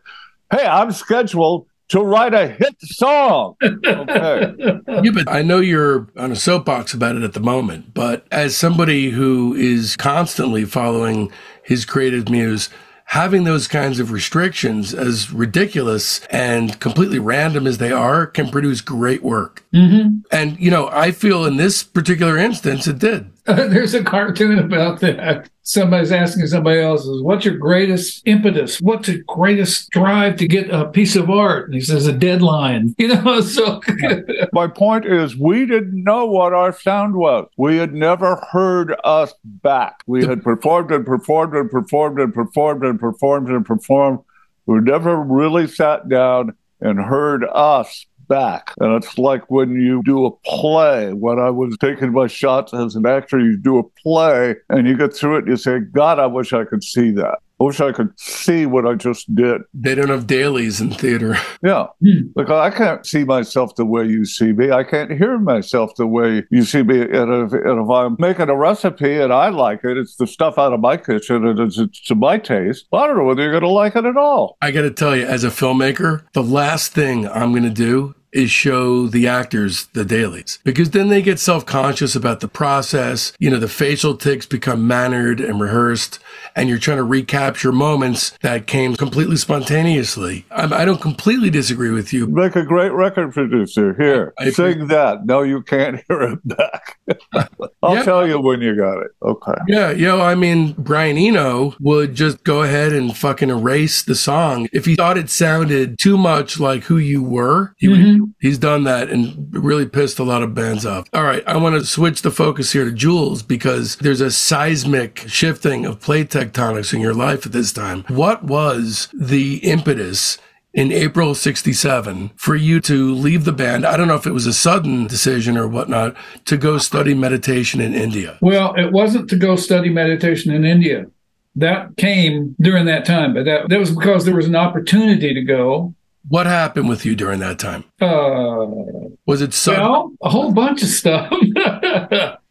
Speaker 1: Hey, I'm scheduled to write a hit song. Okay.
Speaker 3: yeah, but I know you're on a soapbox about it at the moment, but as somebody who is constantly following his creative muse, having those kinds of restrictions, as ridiculous and completely random as they are, can produce great work. Mm-hmm. And, you know, I feel in this particular instance, it did.
Speaker 2: there's a cartoon about that. Somebody's asking somebody else, "What's your greatest impetus? What's your greatest drive to get a piece of art?" And he says, "A deadline." You know, so
Speaker 1: my point is, we didn't know what our sound was. We had never heard us back. We had performed and performed and performed and performed and performed and performed. We never really sat down and heard us back. And it's like when you do a play, when I was taking my shots as an actor, you do a play and you get through it and you say, God, I wish I could see that. I wish I could see what I just did.
Speaker 3: They don't have dailies in theater.
Speaker 1: Yeah. Hmm. Because I can't see myself the way you see me. I can't hear myself the way you see me. And if, and if I'm making a recipe and I like it, it's the stuff out of my kitchen and it's, it's to my taste. I don't know whether you're going to like it at all.
Speaker 3: I got to tell you, as a filmmaker, the last thing I'm going to do is show the actors the dailies because then they get self-conscious about the process. You know, the facial tics become mannered and rehearsed and you're trying to recapture moments that came completely spontaneously. I, I don't completely disagree with you.
Speaker 1: Make a great record producer. Here, I, I sing that. No, you can't hear it back. I'll yeah. tell you when you got it. Okay.
Speaker 3: Yeah, yo, I mean, Brian Eno would just go ahead and fucking erase the song if he thought it sounded too much like who you were. He mm-hmm. would, he's done that and really pissed a lot of bands off. All right, I want to switch the focus here to Jules because there's a seismic shifting of plate tectonics in your life at this time. What was the impetus in April 67 for you to leave the band. I don't know if it was a sudden decision or whatnot to go study meditation in India.
Speaker 2: Well, it wasn't to go study meditation in India. That came during that time, but that, that was because there was an opportunity to go.
Speaker 3: What happened with you during that time?
Speaker 2: Uh,
Speaker 3: was it sudden?
Speaker 2: Well, a whole bunch of stuff.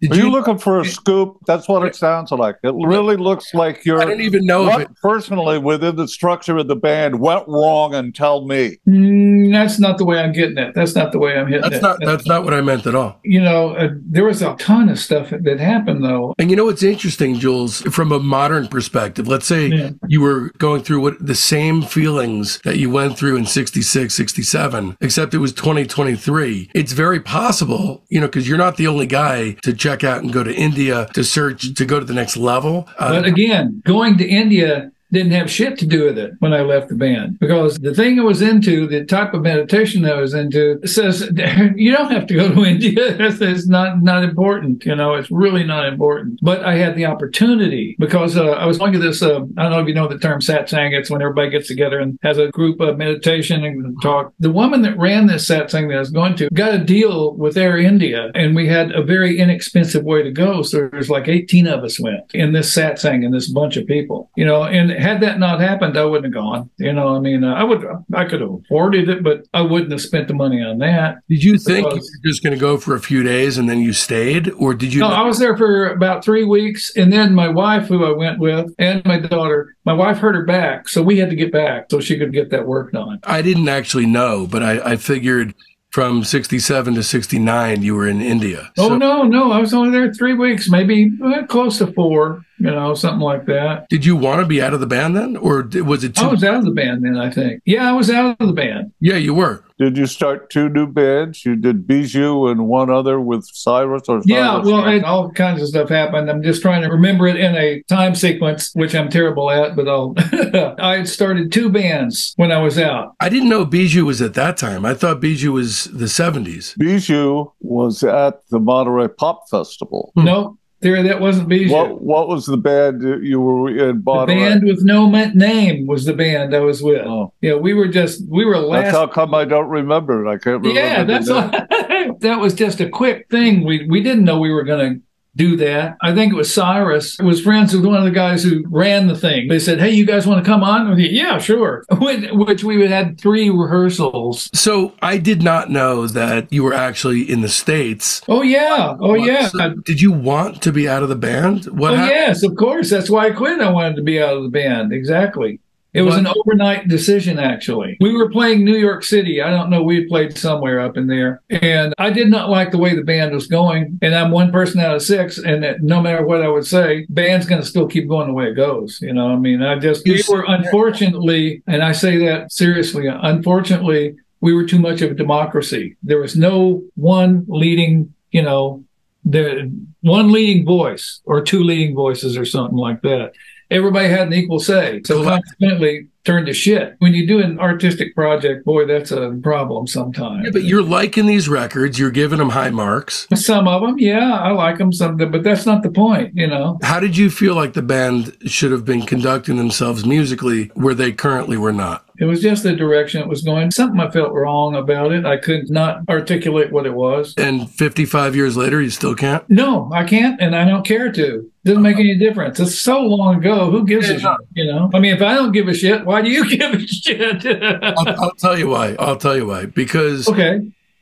Speaker 1: Did Are you, you looking for a scoop? That's what it sounds like. It really looks like you're.
Speaker 3: I don't even know
Speaker 1: what
Speaker 3: it,
Speaker 1: personally within the structure of the band went wrong, and tell me.
Speaker 2: Mm, that's not the way I'm getting it. That's not the way I'm hitting
Speaker 3: that's
Speaker 2: it.
Speaker 3: Not, that's not what I meant at all.
Speaker 2: You know, uh, there was a ton of stuff that happened though.
Speaker 3: And you know what's interesting, Jules, from a modern perspective. Let's say yeah. you were going through what the same feelings that you went through in 66, 67, except it was 2023. It's very possible, you know, because you're not the only guy to check check out and go to India to search to go to the next level.
Speaker 2: Uh, but again, going to India didn't have shit to do with it when I left the band because the thing I was into, the type of meditation I was into, says you don't have to go to India. it's not not important. You know, it's really not important. But I had the opportunity because uh, I was going to this. Uh, I don't know if you know the term satsang. It's when everybody gets together and has a group of meditation and talk. The woman that ran this satsang that I was going to got a deal with Air India, and we had a very inexpensive way to go. So there's like 18 of us went in this satsang and this bunch of people. You know, and had that not happened, I wouldn't have gone. You know, I mean, I would, I could have afforded it, but I wouldn't have spent the money on that.
Speaker 3: Did you think because, you were just going to go for a few days and then you stayed, or did you?
Speaker 2: No, I was there for about three weeks, and then my wife, who I went with, and my daughter, my wife hurt her back, so we had to get back so she could get that work done.
Speaker 3: I didn't actually know, but I, I figured from 67 to 69 you were in india
Speaker 2: oh so, no no i was only there three weeks maybe uh, close to four you know something like that
Speaker 3: did you want to be out of the band then or was it too-
Speaker 2: i was out of the band then i think yeah i was out of the band
Speaker 3: yeah you were
Speaker 1: Did you start two new bands? You did Bijou and one other with Cyrus or
Speaker 2: Yeah, well, and all kinds of stuff happened. I'm just trying to remember it in a time sequence, which I'm terrible at, but I'll. I had started two bands when I was out.
Speaker 3: I didn't know Bijou was at that time. I thought Bijou was the 70s.
Speaker 1: Bijou was at the Monterey Pop Festival.
Speaker 3: Hmm.
Speaker 2: No, there that wasn't Bijou.
Speaker 1: What what was the band you were in
Speaker 2: the
Speaker 1: Monterey?
Speaker 2: band with no name was the band I was with.
Speaker 1: Oh,
Speaker 2: Yeah, we were just we were last.
Speaker 1: that's how come I don't remember it. I can't remember.
Speaker 2: yeah, that's that was just a quick thing. We we didn't know we were going to do that. I think it was Cyrus. It was friends with one of the guys who ran the thing. They said, "Hey, you guys want to come on?" with you?" Yeah, sure. Which, which we had three rehearsals.
Speaker 3: So I did not know that you were actually in the States.
Speaker 2: Oh yeah, oh yeah.
Speaker 3: So did you want to be out of the band? What
Speaker 2: Oh
Speaker 3: happened?
Speaker 2: yes, of course. That's why I quit. I wanted to be out of the band. Exactly. It was an overnight decision, actually. We were playing New York City. I don't know. We played somewhere up in there. And I did not like the way the band was going. And I'm one person out of six. And that no matter what I would say, band's going to still keep going the way it goes. You know, I mean, I just, we were unfortunately, and I say that seriously, unfortunately, we were too much of a democracy. There was no one leading, you know, the one leading voice or two leading voices or something like that. Everybody had an equal say. So consequently turned to shit. When you do an artistic project, boy, that's a problem sometimes.
Speaker 3: Yeah, but you're liking these records. You're giving them high marks.
Speaker 2: Some of them, yeah, I like them. Some, but that's not the point, you know.
Speaker 3: How did you feel like the band should have been conducting themselves musically where they currently were not?
Speaker 2: It was just the direction it was going. Something I felt wrong about it. I could not articulate what it was.
Speaker 3: And 55 years later, you still can't?
Speaker 2: No, I can't, and I don't care to. Doesn't make any difference. It's so long ago. Who gives a shit? You know. I mean, if I don't give a shit, why do you give a shit?
Speaker 3: I'll, I'll tell you why. I'll tell you why. Because
Speaker 2: okay.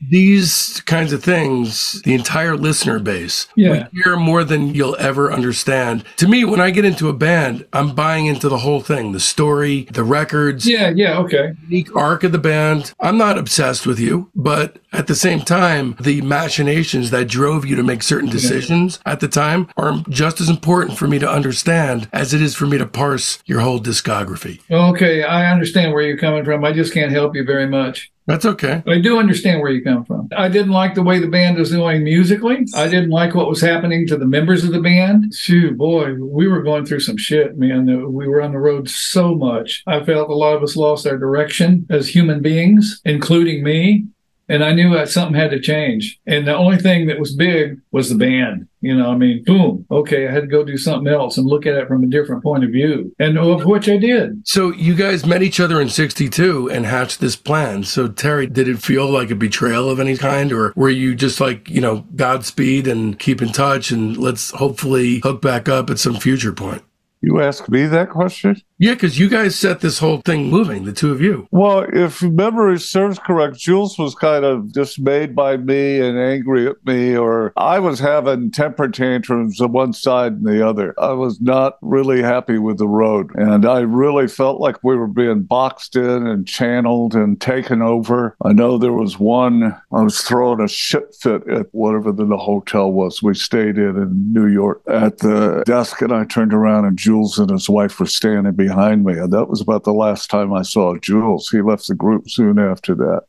Speaker 3: These kinds of things, the entire listener base,
Speaker 2: Yeah.
Speaker 3: we hear more than you'll ever understand. To me, when I get into a band, I'm buying into the whole thing the story, the records,
Speaker 2: Yeah. Yeah. Okay.
Speaker 3: unique arc of the band. I'm not obsessed with you, but at the same time, the machinations that drove you to make certain decisions at the time are just as important for me to understand as it is for me to parse your whole discography.
Speaker 2: Okay. I understand where you're coming from. I just can't help you very much.
Speaker 3: That's okay.
Speaker 2: I do understand where you come from. I didn't like the way the band was doing musically. I didn't like what was happening to the members of the band. Shoot, boy, we were going through some shit, man. We were on the road so much. I felt a lot of us lost our direction as human beings, including me. And I knew that something had to change. And the only thing that was big was the band. You know, I mean, boom. Okay, I had to go do something else and look at it from a different point of view. And of which I did.
Speaker 3: So you guys met each other in 62 and hatched this plan. So Terry, did it feel like a betrayal of any kind or were you just like, you know, Godspeed and keep in touch and let's hopefully hook back up at some future point?
Speaker 1: You ask me that question?
Speaker 3: Yeah, because you guys set this whole thing moving, the two of you.
Speaker 1: Well, if memory serves correct, Jules was kind of dismayed by me and angry at me, or I was having temper tantrums on one side and the other. I was not really happy with the road. And I really felt like we were being boxed in and channeled and taken over. I know there was one, I was throwing a shit fit at whatever the, hotel was we stayed in in New York at the desk, and I turned around and Jules and his wife were standing behind me. And that was about the last time I saw Jules. He left the group soon after that.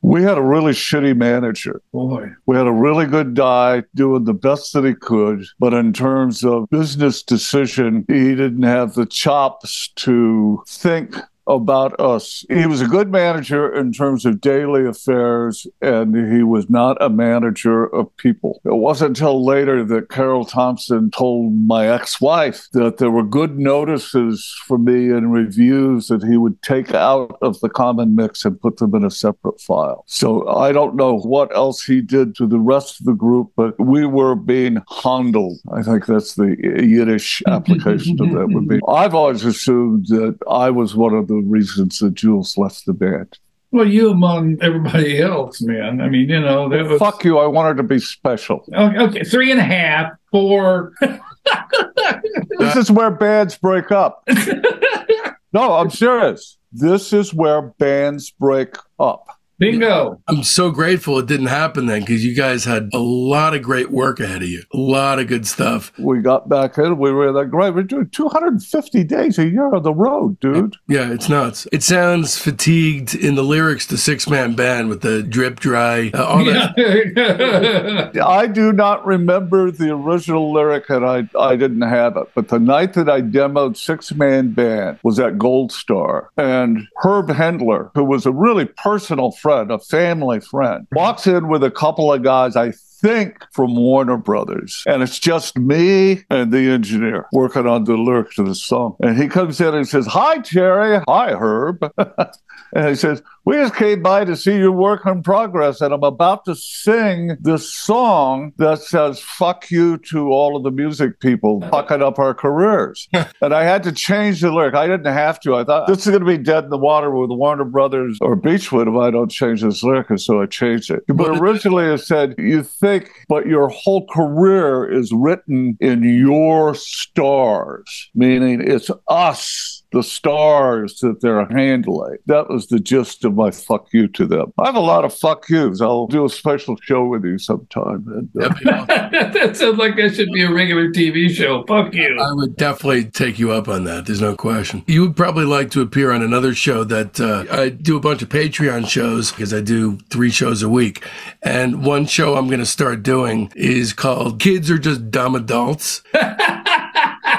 Speaker 1: We had a really shitty manager.
Speaker 2: Boy.
Speaker 1: We had a really good guy doing the best that he could, but in terms of business decision, he didn't have the chops to think about us. He was a good manager in terms of daily affairs, and he was not a manager of people. It wasn't until later that Carol Thompson told my ex wife that there were good notices for me and reviews that he would take out of the common mix and put them in a separate file. So I don't know what else he did to the rest of the group, but we were being handled. I think that's the Yiddish application of that would be. I've always assumed that I was one of the reasons that Jules left the band.
Speaker 2: Well, you among everybody else, man. I mean, you know, that was
Speaker 1: Fuck you. I wanted to be special.
Speaker 2: okay, okay, three and a half, four.
Speaker 1: This is where bands break up. No, I'm serious. This is where bands break up.
Speaker 2: Bingo.
Speaker 3: I'm so grateful it didn't happen then because you guys had a lot of great work ahead of you, a lot of good stuff.
Speaker 1: We got back in. We were that great. We're doing 250 days a year on the road, dude.
Speaker 3: Yeah, it's nuts. It sounds fatigued in the lyrics to Six Man Band with the drip dry. Uh, all that.
Speaker 2: Yeah.
Speaker 1: I do not remember the original lyric, and I, I didn't have it. But the night that I demoed Six Man Band was at Gold Star, and Herb Hendler, who was a really personal friend, a family friend, walks in with a couple of guys. I think from Warner Brothers. And it's just me and the engineer working on the lyrics to the song. And he comes in and says, Hi, Terry. Hi, Herb. and he says, We just came by to see your work in progress. And I'm about to sing this song that says, Fuck you to all of the music people fucking up our careers. and I had to change the lyric. I didn't have to. I thought, This is going to be dead in the water with Warner Brothers or Beachwood if I don't change this lyric. And so I changed it. But originally it said, You think, but your whole career is written in your stars, meaning it's us the stars that they're handling. That was the gist of my fuck you to them. I have a lot of fuck yous. I'll do a special show with you sometime. And, uh,
Speaker 2: that sounds like that should be a regular TV show. Fuck you.
Speaker 3: I would definitely take you up on that. There's no question. You would probably like to appear on another show that uh, I do a bunch of Patreon shows because I do three shows a week. And one show I'm going to start doing is called Kids Are Just Dumb Adults.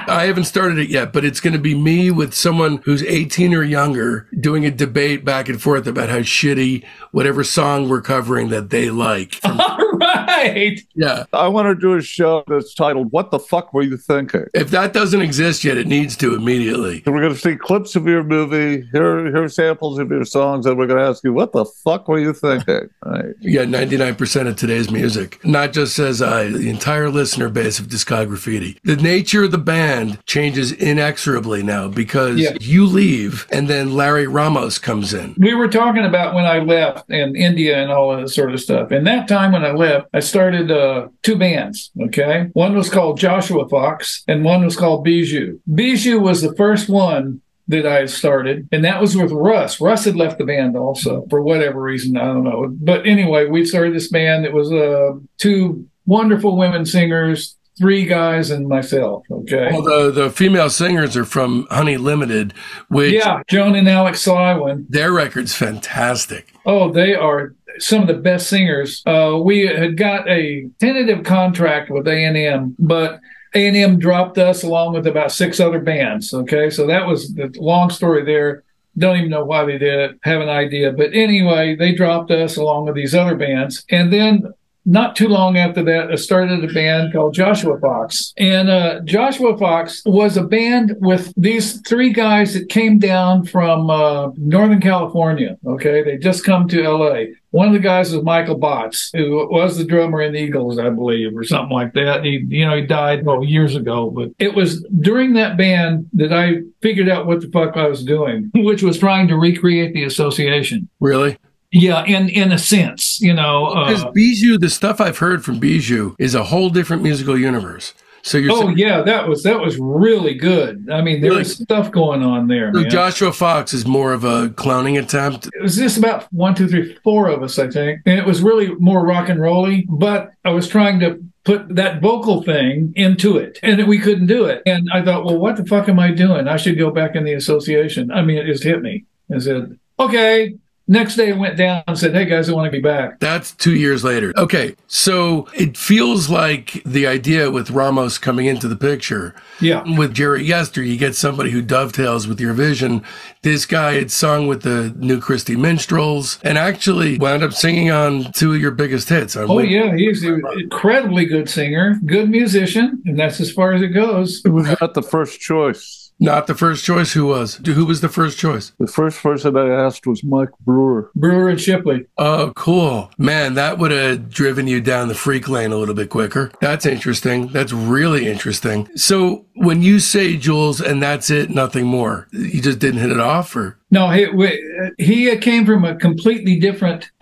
Speaker 3: I haven't started it yet, but it's going to be me with someone who's 18 or younger doing a debate back and forth about how shitty whatever song we're covering that they like. From-
Speaker 2: All right.
Speaker 3: yeah.
Speaker 1: I want to do a show that's titled "What the Fuck Were You Thinking."
Speaker 3: If that doesn't exist yet, it needs to immediately.
Speaker 1: We're going to see clips of your movie, hear hear samples of your songs, and we're going to ask you, "What the fuck were you thinking?" Right.
Speaker 3: Yeah, 99% of today's music. Not just says I, uh, the entire listener base of Discograffiti. The nature of the band changes inexorably now because
Speaker 2: Yeah.
Speaker 3: you leave and then Larry Ramos comes in.
Speaker 2: We were talking about when I left and India and all of that sort of stuff. And that time when I left, I started uh, two bands. Okay. One was called Joshua Fox and one was called Bijou. Bijou was the first one that I had started, and that was with Russ. Russ had left the band also for whatever reason. I don't know. But anyway, we started this band. It was uh, two wonderful women singers, three guys, and myself. Okay.
Speaker 3: Well, the, the female singers are from Honey Limited, which
Speaker 2: yeah. Joan and Alex Sliwin.
Speaker 3: their record's fantastic.
Speaker 2: Oh, they are some of the best singers. Uh, we had got a tentative contract with A and M, but A and M dropped us along with about six other bands. Okay, so that was the long story there. Don't even know why they did it. Have an idea, but anyway, they dropped us along with these other bands, and then. Not too long after that, I started a band called Joshua Fox. And uh, Joshua Fox was a band with these three guys that came down from uh, Northern California. Okay. They just come to LA. One of the guys was Michael Botts, who was the drummer in the Eagles, I believe, or something like that. He, you know, he died well years ago, but it was during that band that I figured out what the fuck I was doing, which was trying to recreate the association.
Speaker 3: Really?
Speaker 2: Yeah, in in a sense, you know.
Speaker 3: Because
Speaker 2: Uh,
Speaker 3: Bijou, the stuff I've heard from Bijou is a whole different musical universe. So you're
Speaker 2: oh
Speaker 3: saying
Speaker 2: yeah, that was that was really good. I mean, there
Speaker 3: Really?
Speaker 2: was stuff going on there.
Speaker 3: so. Joshua Fox is more of a clowning attempt.
Speaker 2: it was just about one, two, three, four of us, I think. And it was really more rock and rolly, but I was trying to put that vocal thing into it and we couldn't do it. And I thought, well, what the fuck am I doing? I should go back in the association. I mean, it just hit me and said, okay. Next day I went down and said, hey guys, I want to be back.
Speaker 3: That's two years later. Okay, so it feels like the idea with Ramos coming into the picture.
Speaker 2: Yeah.
Speaker 3: With Jerry Yester, you get somebody who dovetails with your vision. This guy had sung with the New Christy Minstrels and actually wound up singing on two of your biggest hits. On
Speaker 2: Oh
Speaker 3: Win-
Speaker 2: yeah, he's an incredibly good singer, good musician, and that's as far as it goes.
Speaker 1: It was not the first choice.
Speaker 3: Not the first choice. Who was? Who was the first choice?
Speaker 1: The first person I asked was Mike Brewer.
Speaker 2: Brewer and Shipley.
Speaker 3: Oh, cool. Man, that would have driven you down the freak lane a little bit quicker. That's interesting. That's really interesting. So when you say Jules and that's it, nothing more, you just didn't hit it off or?
Speaker 2: No, he we- he came from a completely different.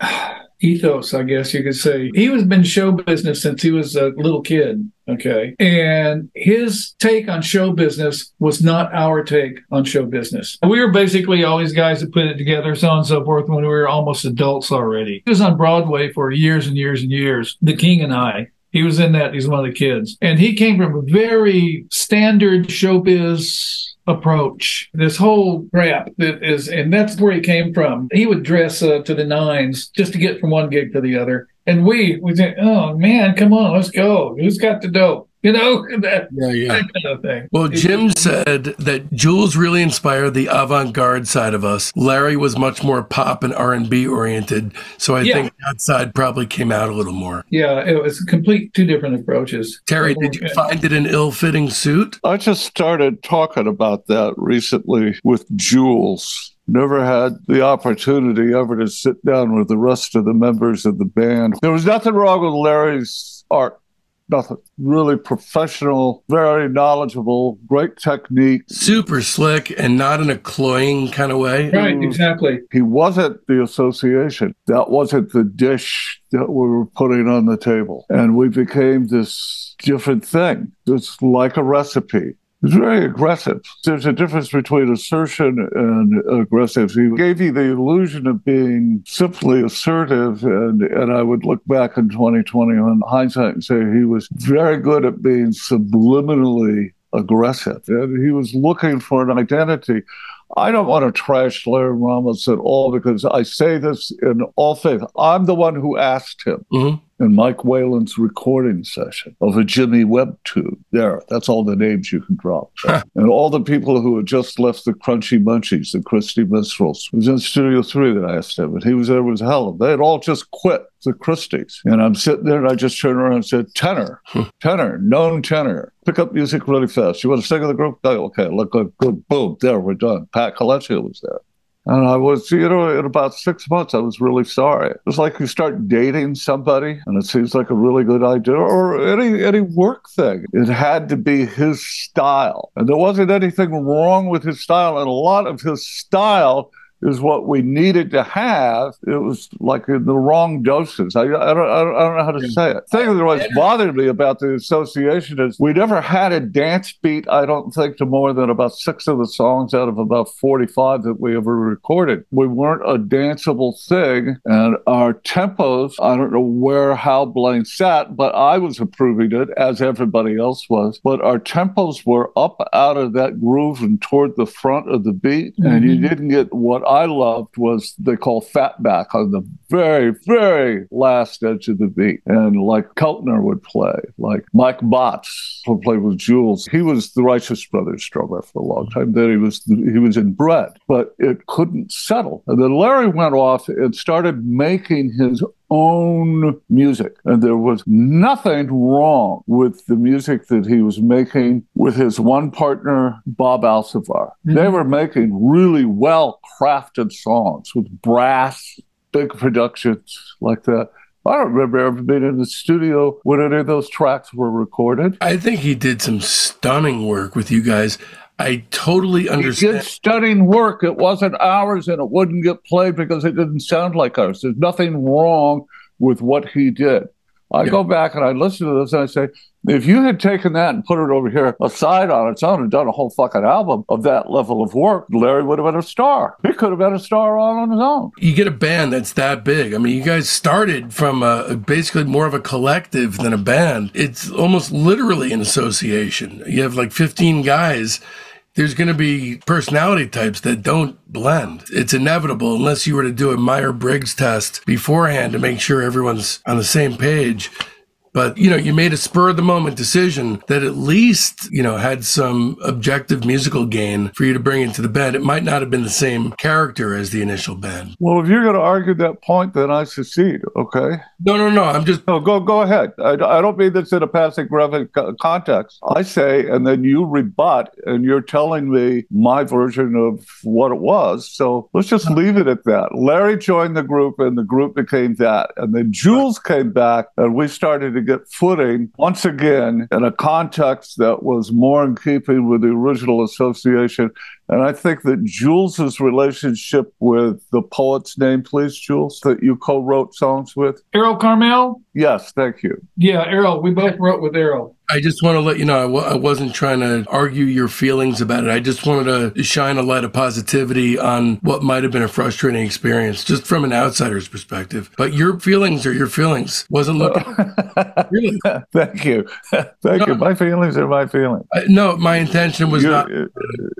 Speaker 2: ethos, I guess you could say. He was been show business since he was a little kid. Okay. And his take on show business was not our take on show business. We were basically all these guys that put it together, so on and so forth, when we were almost adults already. He was on Broadway for years and years and years. The King and I. He was in that. He's one of the kids. And he came from a very standard showbiz approach. This whole crap that is, and that's where he came from. He would dress uh, to the nines just to get from one gig to the other. And we we think, oh man, come on, let's go. Who's got the dope? You know, that,
Speaker 3: Yeah, yeah.
Speaker 2: that kind of thing.
Speaker 3: Well, Jim said that Jules really inspired the avant-garde side of us. Larry was much more pop and R&B oriented, so I
Speaker 2: Yeah.
Speaker 3: think that side probably came out a little more.
Speaker 2: Yeah, it was complete two different approaches.
Speaker 3: Terry, did you find it an ill-fitting suit?
Speaker 1: I just started talking about that recently with Jules. Never had the opportunity ever to sit down with the rest of the members of the band. There was nothing wrong with Larry's art. Nothing. Really professional, very knowledgeable, great technique.
Speaker 3: Super slick and not in a cloying kind of way.
Speaker 2: Right, mm. exactly.
Speaker 1: He wasn't the association. That wasn't the dish that we were putting on the table. And we became this different thing. It's like a recipe. It's very aggressive. There's a difference between assertion and aggressive. He gave you the illusion of being simply assertive, and, and I would look back in 2020 on hindsight and say he was very good at being subliminally aggressive. And he was looking for an identity. I don't want to trash Larry Ramos at all because I say this in all faith. I'm the one who asked him
Speaker 3: Mhm.
Speaker 1: In Mike Whalen's recording session of a Jimmy Webb tune. There, that's all the names you can drop. and all the people who had just left the Crunchy Munchies, the Christy Minstrels. It was in Studio 3 that I asked him, and he was there with Helen. They had all just quit the Christys. And I'm sitting there and I just turned around and said, tenor, hmm. tenor, known tenor. Pick up music really fast. You want to sing in the group? Oh, okay, look good, good. Boom, there, we're done. Pat Colecchio was there. And I was, you know, in about six months, I was really sorry. It's like you start dating somebody and it seems like a really good idea or any, any work thing. It had to be his style. And there wasn't anything wrong with his style. And a lot of his style is what we needed to have. It was like in the wrong doses. I, I, don't, I, don't, I don't know how to say it. The thing that always bothered me about the association is we never had a dance beat, I don't think, to more than about six of the songs out of about 45 that we ever recorded. We weren't a danceable thing, and our tempos, I don't know where Hal Blaine sat, but I was approving it as everybody else was. But our tempos were up out of that groove and toward the front of the beat, and you mm-hmm. didn't get what I loved was they call fatback on the very, very last edge of the beat. And like Keltner would play, like Mike Botts would play with Jules. He was the Righteous Brothers drummer for a long time. Then he was he was in Bread, but it couldn't settle. And then Larry went off and started making his own music. And there was nothing wrong with the music that he was making with his one partner, Bob Alcivar. Mm-hmm. They were making really well crafted songs with brass, big productions like that. I don't remember ever being in the studio when any of those tracks were recorded.
Speaker 3: I think he did some stunning work with you guys. I totally understand.
Speaker 1: He did stunning work. It wasn't ours and it wouldn't get played because it didn't sound like ours. There's nothing wrong with what he did. I
Speaker 3: Yeah.
Speaker 1: go back and I listen to this and I say, if you had taken that and put it over here aside on its own and done a whole fucking album of that level of work, Larry would have been a star. He could have been a star all on his own.
Speaker 3: You get a band that's that big. I mean, you guys started from a, basically more of a collective than a band. It's almost literally an association. You have like 15 guys. There's going to be personality types that don't blend. It's inevitable unless you were to do a Meyer Briggs test beforehand to make sure everyone's on the same page. But, you know, you made a spur of the moment decision that at least, you know, had some objective musical gain for you to bring into the band. It might not have been the same character as the initial band.
Speaker 1: Well, if you're going to argue that point, then I secede. Okay.
Speaker 3: No, no, no. I'm just
Speaker 1: No, go go ahead. I, I don't mean this in a passive aggressive context. I say, and then you rebut, and you're telling me my version of what it was. So let's just leave it at that. Larry joined the group, and the group became that. And then Jules came back, and we started to get footing once again in a context that was more in keeping with the original association. And I think that Jules's relationship with the poet's name, please, Jules, that you co wrote songs with.
Speaker 2: Errol Carmel?
Speaker 1: Yes, thank you.
Speaker 2: Yeah, Errol. We both wrote with Errol.
Speaker 3: I just want to let you know I w- I wasn't trying to argue your feelings about it. I just wanted to shine a light of positivity on what might have been a frustrating experience, just from an outsider's perspective. But your feelings are your feelings. Wasn't looking.
Speaker 1: really. Thank you. Thank no, you. My feelings are my feelings.
Speaker 3: I, no, my intention was
Speaker 1: You're,
Speaker 3: not.
Speaker 1: Uh,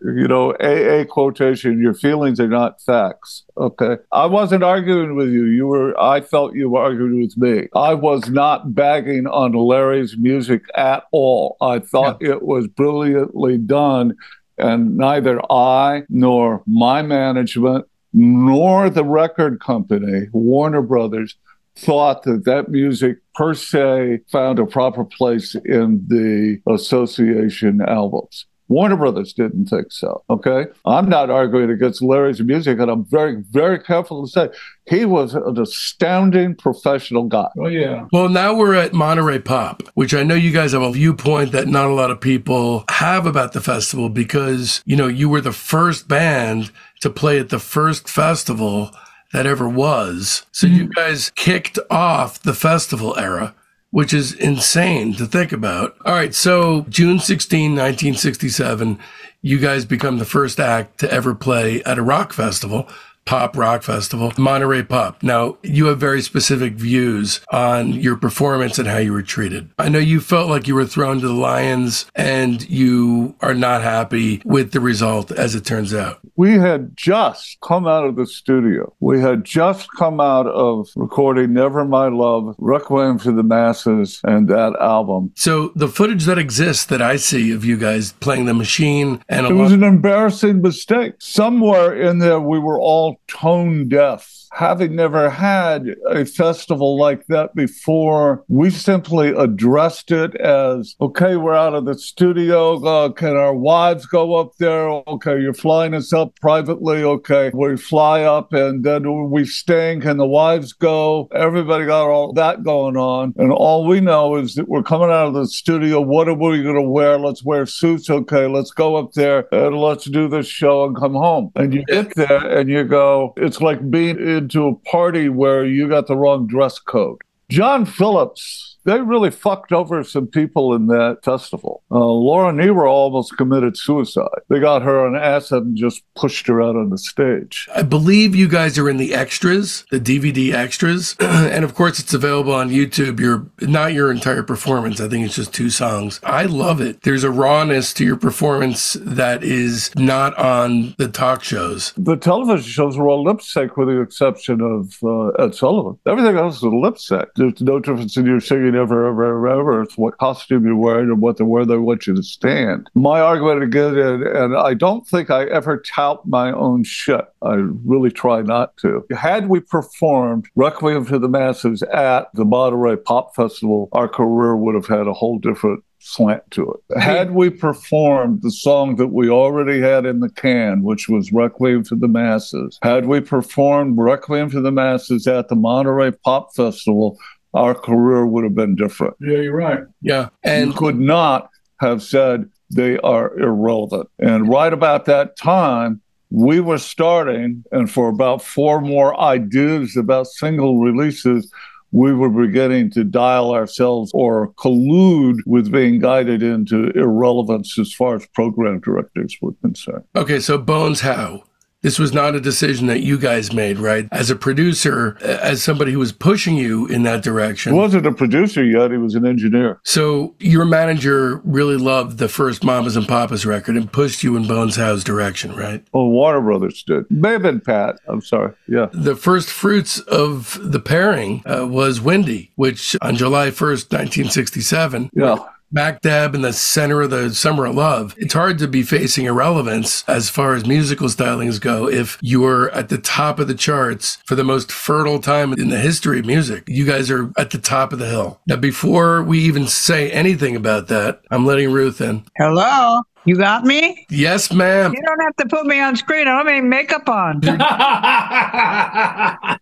Speaker 1: you know, AA quotation. Your feelings are not facts. Okay. I wasn't arguing with you. You were. I felt you were arguing with me. I was not bagging on Larry's music at all. I thought yeah. it was brilliantly done. And neither I nor my management nor the record company, Warner Brothers, thought that that music per se found a proper place in the association albums. Warner Brothers didn't think so. Okay. I'm not arguing against Larry's music, and I'm very, very careful to say he was an astounding professional guy.
Speaker 2: Oh, yeah.
Speaker 3: Well, now we're at Monterey Pop, which I know you guys have a viewpoint that not a lot of people have about the festival because, you know, you were the first band to play at the first festival that ever was. So mm-hmm. you guys kicked off the festival era which is insane to think about. All right. So June 16, 1967, you guys become the first act to ever play at a rock festival pop rock festival, Monterey Pop. Now, you have very specific views on your performance and how you were treated. I know you felt like you were thrown to the lions and you are not happy with the result as it turns out.
Speaker 1: We had just come out of the studio. We had just come out of recording Never My Love, Requiem for the Masses, and that album.
Speaker 3: So the footage that exists that I see of you guys playing the machine and
Speaker 1: it was an embarrassing mistake. Somewhere in there, we were all tone deaf having never had a festival like that before, we simply addressed it as okay, we're out of the studio. Uh, can our wives go up there? Okay, you're flying us up privately. Okay, we fly up and then we staying. Can the wives go? Everybody got all that going on. And all we know is that we're coming out of the studio. What are we going to wear? Let's wear suits. Okay, let's go up there and let's do this show and come home. And you get there and you go, it's like being into a party where you got the wrong dress code. John Phillips they really fucked over some people in that festival. Uh, Laura Nyro almost committed suicide. They got her on acid and just pushed her out on the stage.
Speaker 3: I believe you guys are in the extras, the DVD extras, and of course it's available on YouTube. Your not your entire performance. I think it's just two songs. I love it. There's a rawness to your performance that is not on the talk shows.
Speaker 1: The television shows were all lip sync, with the exception of uh, Ed Sullivan. Everything else is lip sync. There's no difference in your singing ever, ever, ever. It's what costume you're wearing and what the where they want you to stand. My argument again, and, and I don't think I ever tout my own shit. I really try not to. Had we performed Requiem for the Masses at the Monterey Pop Festival, our career would have had a whole different slant to it. Had we performed the song that we already had in the can, which was Requiem for the Masses, had we performed Requiem for the Masses at the Monterey Pop Festival, our career would have been different.
Speaker 2: Yeah, you're right.
Speaker 3: Yeah.
Speaker 1: And you could not have said they are irrelevant. And right about that time, we were starting, and for about four more ideas about single releases, we were beginning to dial ourselves or collude with being guided into irrelevance as far as program directors were concerned.
Speaker 3: Okay, so Bones Howe this was not a decision that you guys made, right? As a producer, as somebody who was pushing you in that direction.
Speaker 1: He wasn't a producer yet, he was an engineer.
Speaker 3: So your manager really loved the first Mamas and Papas record and pushed you in Bones Howe's direction, right?
Speaker 1: Oh, Warner Brothers did. May have been Pat. I'm sorry. Yeah.
Speaker 3: The first fruits of the pairing uh, was Windy, which on July 1st, 1967.
Speaker 1: Yeah
Speaker 3: Mac Dab in the center of the summer of love. It's hard to be facing irrelevance as far as musical stylings go if you're at the top of the charts for the most fertile time in the history of music. You guys are at the top of the hill. Now, before we even say anything about that, I'm letting Ruth in.
Speaker 4: Hello. You got me?
Speaker 3: Yes, ma'am.
Speaker 4: You don't have to put me on screen. I don't have any makeup on.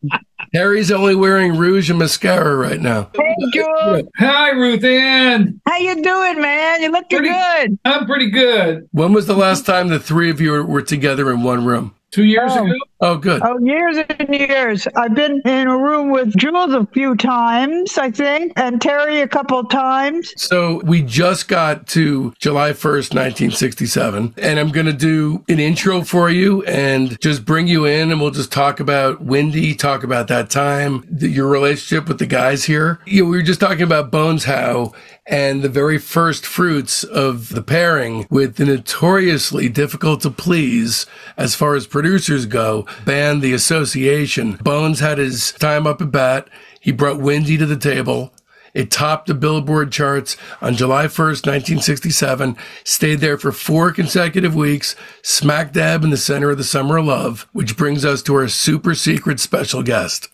Speaker 3: Harry's only wearing rouge and mascara right now.
Speaker 4: Hey, Jules.
Speaker 2: Hi, Ruth Ann.
Speaker 4: How you doing, man? You looking
Speaker 2: Pretty-
Speaker 4: good.
Speaker 2: I'm pretty good.
Speaker 3: When was the last time the three of you were, were together in one room?
Speaker 2: Two years
Speaker 4: Oh.
Speaker 2: ago.
Speaker 3: Oh, good.
Speaker 4: Oh, years and years. I've been in a room with Jules a few times, I think, and Terry a couple times.
Speaker 3: So we just got to July 1st, 1967, and I'm going to do an intro for you and just bring you in and we'll just talk about Windy, talk about that time, the, your relationship with the guys here. You know, we were just talking about Bones Howe and the very first fruits of the pairing with the notoriously difficult to please as far as producers go band The Association. Bones had his time up at bat. He brought Windy to the table. It topped the Billboard charts on July 1st, 1967, stayed there for four consecutive weeks, smack dab in the center of the summer of love, which brings us to our super secret special guest.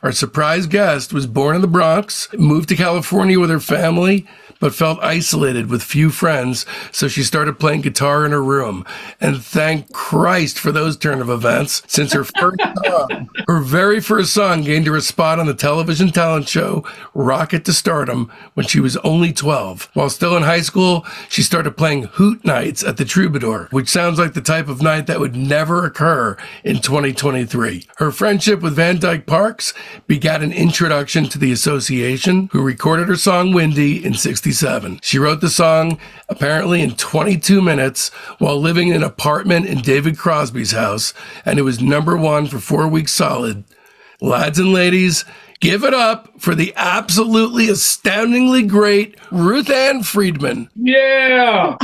Speaker 3: Our surprise guest was born in the Bronx, moved to California with her family, but felt isolated with few friends, so she started playing guitar in her room. And thank Christ for those turn of events, since her first song, her very first song gained her a spot on the television talent show Rocket to Stardom when she was only 12. While still in high school, she started playing Hoot Nights at the Troubadour, which sounds like the type of night that would never occur in 2023. Her friendship with Van Dyke Parks begat an introduction to the association, who recorded her song Windy in 67. She wrote the song apparently in 22 minutes while living in an apartment in David Crosby's house, and it was number one for four weeks solid. Lads and ladies, give it up for the absolutely astoundingly great Ruth Ann Friedman.
Speaker 2: Yeah.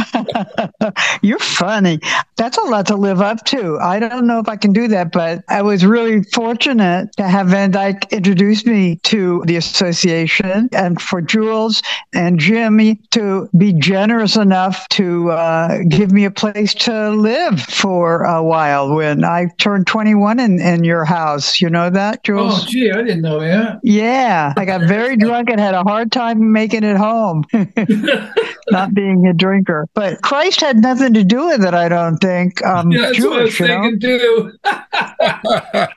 Speaker 4: You're funny. That's a lot to live up to. I don't know if I can do that, but I was really fortunate to have Van Dyke introduce me to the association and for Jules and Jimmy to be generous enough to uh, give me a place to live for a while when I turned 21 in, in your house. You know that, Jules?
Speaker 2: Oh, gee, I didn't know that.
Speaker 4: Yeah, I got very drunk and had a hard time making it home, not being a drinker. But Christ had nothing to do with it, I don't think. Um,
Speaker 2: Yeah, that's what I was
Speaker 4: Jewish, you know?
Speaker 2: too.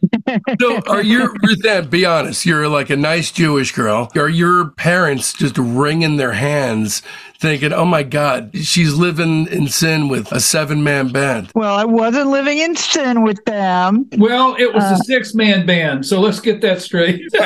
Speaker 3: So, are you, Ruth be honest, you're like a nice Jewish girl. Are your parents just wringing their hands thinking, oh my God, she's living in sin with a seven man band?
Speaker 4: Well, I wasn't living in sin with them.
Speaker 2: Well, it was
Speaker 4: Uh,
Speaker 2: a six man band, so let's get that straight.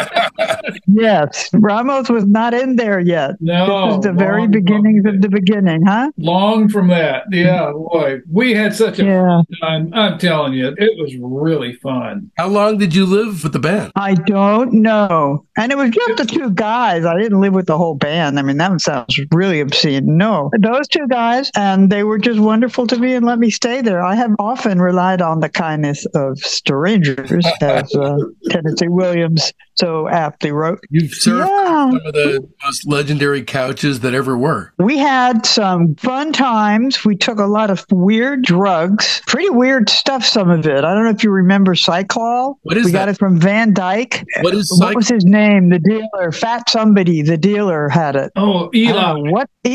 Speaker 4: Yes, Ramos was not in there yet.
Speaker 2: no.
Speaker 4: this is the very
Speaker 2: long,
Speaker 4: beginnings of the beginning, huh?
Speaker 2: Long from that. Yeah, boy. We had such a
Speaker 4: Yeah.
Speaker 2: fun time. I'm telling you, it was really fun.
Speaker 3: How long did you live with the band?
Speaker 4: I don't know. And it was just the two guys. I didn't live with the whole band. I mean, that sounds really obscene. No, those two guys, and they were just wonderful to me and let me stay there. I have often relied on the kindness of strangers, as uh, Tennessee Williams so aptly wrote.
Speaker 3: You've served
Speaker 4: Yeah.
Speaker 3: some of the most legendary couches that ever were.
Speaker 4: We had some fun times. We took a lot of weird drugs, pretty weird stuff, some of it. I don't know if you remember Cyclol.
Speaker 3: What is
Speaker 4: we got it from Van Dyke.
Speaker 3: What is
Speaker 4: What was his name? The dealer, Fat Somebody, the dealer had it.
Speaker 2: Oh,
Speaker 4: I
Speaker 2: Eli.
Speaker 4: don't what Eli,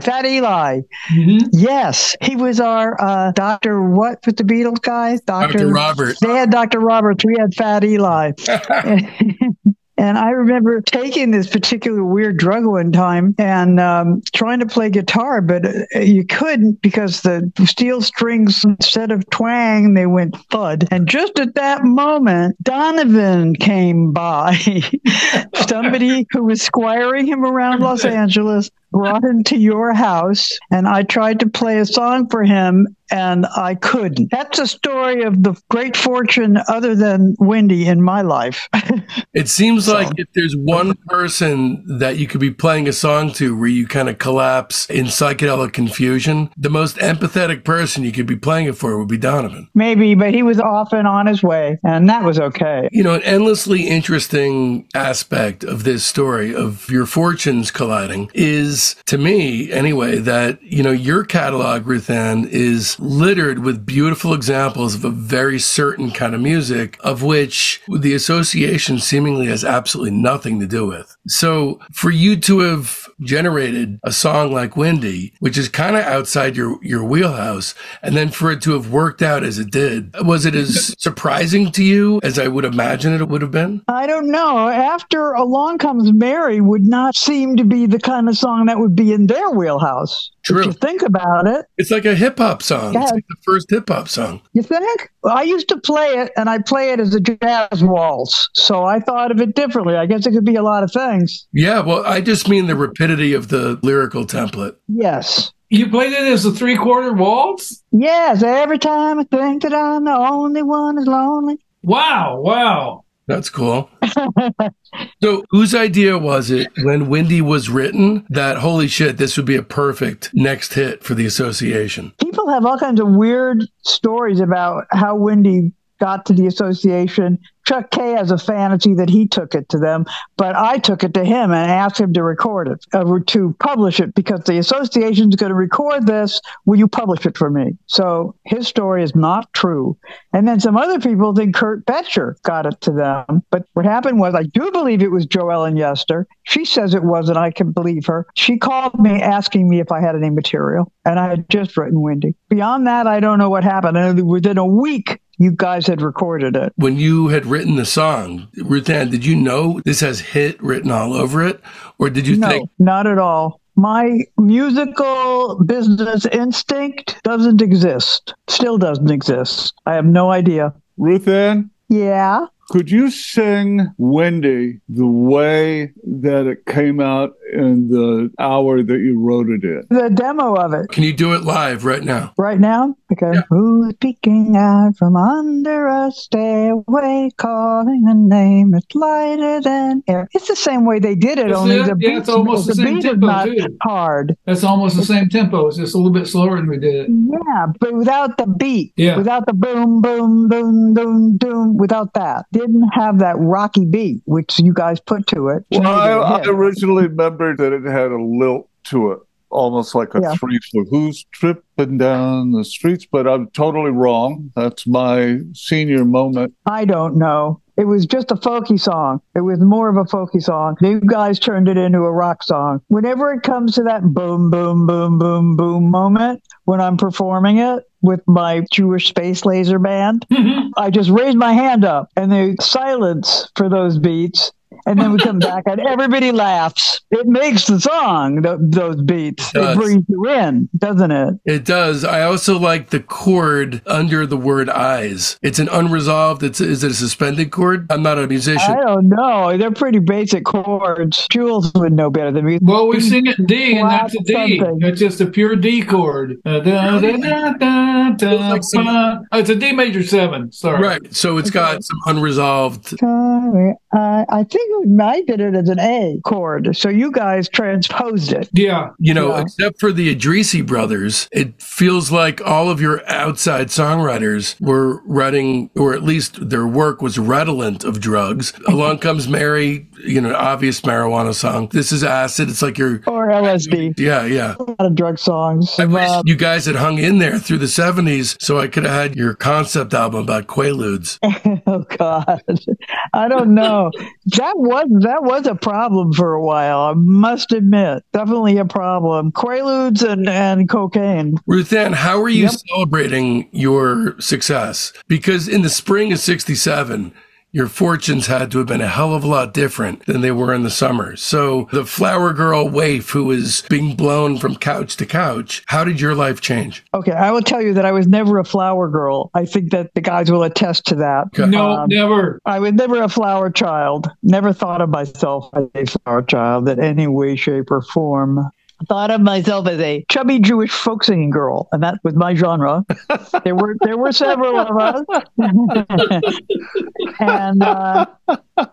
Speaker 4: Fat Eli.
Speaker 2: Mhm.
Speaker 4: Yes, he was our uh, Doctor. What with the Beatles guys?
Speaker 3: Dr. Robert.
Speaker 4: They had Doctor Roberts. We had Fat Eli. And I remember taking this particular weird drug one time and um, trying to play guitar, but uh, you couldn't because the steel strings, instead of twang, they went thud. And just at that moment, Donovan came by. Somebody who was squiring him around Los Angeles brought him to your house, and I tried to play a song for him, and I couldn't. That's a story of the great fortune other than Windy in my life.
Speaker 3: It seems
Speaker 4: So-
Speaker 3: like if there's one person that you could be playing a song to where you kind of collapse in psychedelic confusion, the most empathetic person you could be playing it for would be Donovan.
Speaker 4: Maybe, but he was often on his way, and that was okay.
Speaker 3: You know, an endlessly interesting aspect of this story of your fortunes colliding is says to me, anyway, that, you know, your catalog, Ruthann, is littered with beautiful examples of a very certain kind of music, of which the association seemingly has absolutely nothing to do with. So for you to have generated a song like Windy, which is kind of outside your, your wheelhouse, and then for it to have worked out as it did, was it as surprising to you as I would imagine it would have been?
Speaker 4: I don't know. After Along Comes Mary would not seem to be the kind of song that would be in their wheelhouse.
Speaker 3: True.
Speaker 4: If you think about it,
Speaker 3: It's like a hip hop song.
Speaker 4: Yeah.
Speaker 3: It's like the first hip hop song.
Speaker 4: you think? I used to play it and I play it as a jazz waltz. So I thought of it differently. I guess it could be a lot of things.
Speaker 3: Yeah, well, I just mean the rapidity of the lyrical template.
Speaker 4: Yes.
Speaker 2: You played it as a three quarter waltz?
Speaker 4: Yes, every time I think that I'm the only one who's lonely.
Speaker 2: Wow, wow.
Speaker 3: That's cool. so, whose idea was it when Windy was written that, holy shit, this would be a perfect next hit for the association?
Speaker 4: People have all kinds of weird stories about how Windy got to the association. Chuck Kaye has a fantasy that he took it to them, but I took it to him and asked him to record it, uh, to publish it, because the association's going to record this. Will you publish it for me? So his story is not true. And then some other people think Curt Boettcher got it to them. But what happened was, I do believe it was Joellen Yester. She says it was, and I can believe her. She called me asking me if I had any material, and I had just written Windy. Beyond that, I don't know what happened. And within a week, you guys had recorded it.
Speaker 3: When you had written the song, Ruthann, did you know this has hit written all over it? Or did you
Speaker 4: no,
Speaker 3: think,
Speaker 4: not at all. My musical business instinct doesn't exist. Still doesn't exist. I have no idea.
Speaker 1: Ruth Ann,
Speaker 4: Yeah.
Speaker 1: Could you sing Windy the way that it came out in the hour that you wrote it in?
Speaker 4: The demo of it
Speaker 3: can you do it live right now?
Speaker 4: right now. Okay.
Speaker 3: Yeah.
Speaker 4: Who's peeking out from under a stairway, calling a name that's lighter than air? It's the same way they did it,
Speaker 2: That's
Speaker 4: only
Speaker 2: it.
Speaker 4: the
Speaker 2: Yeah,
Speaker 4: beat,
Speaker 2: it's almost the same
Speaker 4: beat is
Speaker 2: tempo,
Speaker 4: not
Speaker 2: too.
Speaker 4: hard.
Speaker 2: That's almost the same tempo. It's just a little bit slower than we did it.
Speaker 4: Yeah, but without the beat,
Speaker 2: Yeah.
Speaker 4: without the boom, boom, boom, boom, boom, without that, didn't have that rocky beat which you guys put to it.
Speaker 1: Well,
Speaker 4: to make it
Speaker 1: I,
Speaker 4: a
Speaker 1: I
Speaker 4: hit.
Speaker 1: originally remembered that it had a lilt to it, almost like a
Speaker 4: Yeah.
Speaker 1: three foot. Who's tripping down the streets? But I'm totally wrong. That's my senior moment.
Speaker 4: I don't know. It was just a folky song. It was more of a folky song. You guys turned it into a rock song. Whenever it comes to that boom, boom, boom, boom, boom moment when I'm performing it with my Jewish space laser band, mm-hmm. I just raised my hand up and they silence for those beats. And then we come back and everybody laughs. It makes the song, th- those beats.
Speaker 3: It.
Speaker 4: It brings you in, doesn't it?
Speaker 3: It does. I also like the chord under the word eyes. It's an unresolved, it's, is it a suspended chord? I'm not a musician.
Speaker 4: I don't know. They're pretty basic chords. Jules would know better than me.
Speaker 2: Well, we sing it in D, and that's a D.
Speaker 4: Something.
Speaker 2: It's just a pure D chord. Uh, da, da, da. Oh, it's a D major seven. Sorry.
Speaker 3: Right. So it's got some unresolved.
Speaker 4: Sorry, I, I think I did it as an A chord. So you guys transposed it.
Speaker 2: Yeah.
Speaker 3: You know,
Speaker 4: Yeah.
Speaker 3: except for the Addrisi brothers, it feels like all of your outside songwriters were writing, or at least their work was redolent of drugs. Along Comes Mary, you know, obvious marijuana song. This is acid. It's like you're,
Speaker 4: Or LSD.
Speaker 3: yeah, yeah.
Speaker 4: A lot of drug songs.
Speaker 3: I wish
Speaker 4: Uh,
Speaker 3: you guys had hung in there through the 70s so I could have had your concept album about Quaaludes.
Speaker 4: oh God, I don't know. That was that was a problem for a while. I must admit, definitely a problem. Quaaludes and and cocaine.
Speaker 3: Ruthann, how are you
Speaker 4: Yep.
Speaker 3: celebrating your success? Because in the spring of 67, your fortunes had to have been a hell of a lot different than they were in the summer. So the flower girl waif who was being blown from couch to couch, how did your life change?
Speaker 4: Okay, I will tell you that I was never a flower girl. I think that the guys will attest to that.
Speaker 3: Okay.
Speaker 2: No,
Speaker 4: Um,
Speaker 2: never.
Speaker 4: I was never a flower child. Never thought of myself as a flower child in any way, shape, or form. Thought of myself as a chubby Jewish folk singing girl, and that was my genre. there were there were several of us, and uh,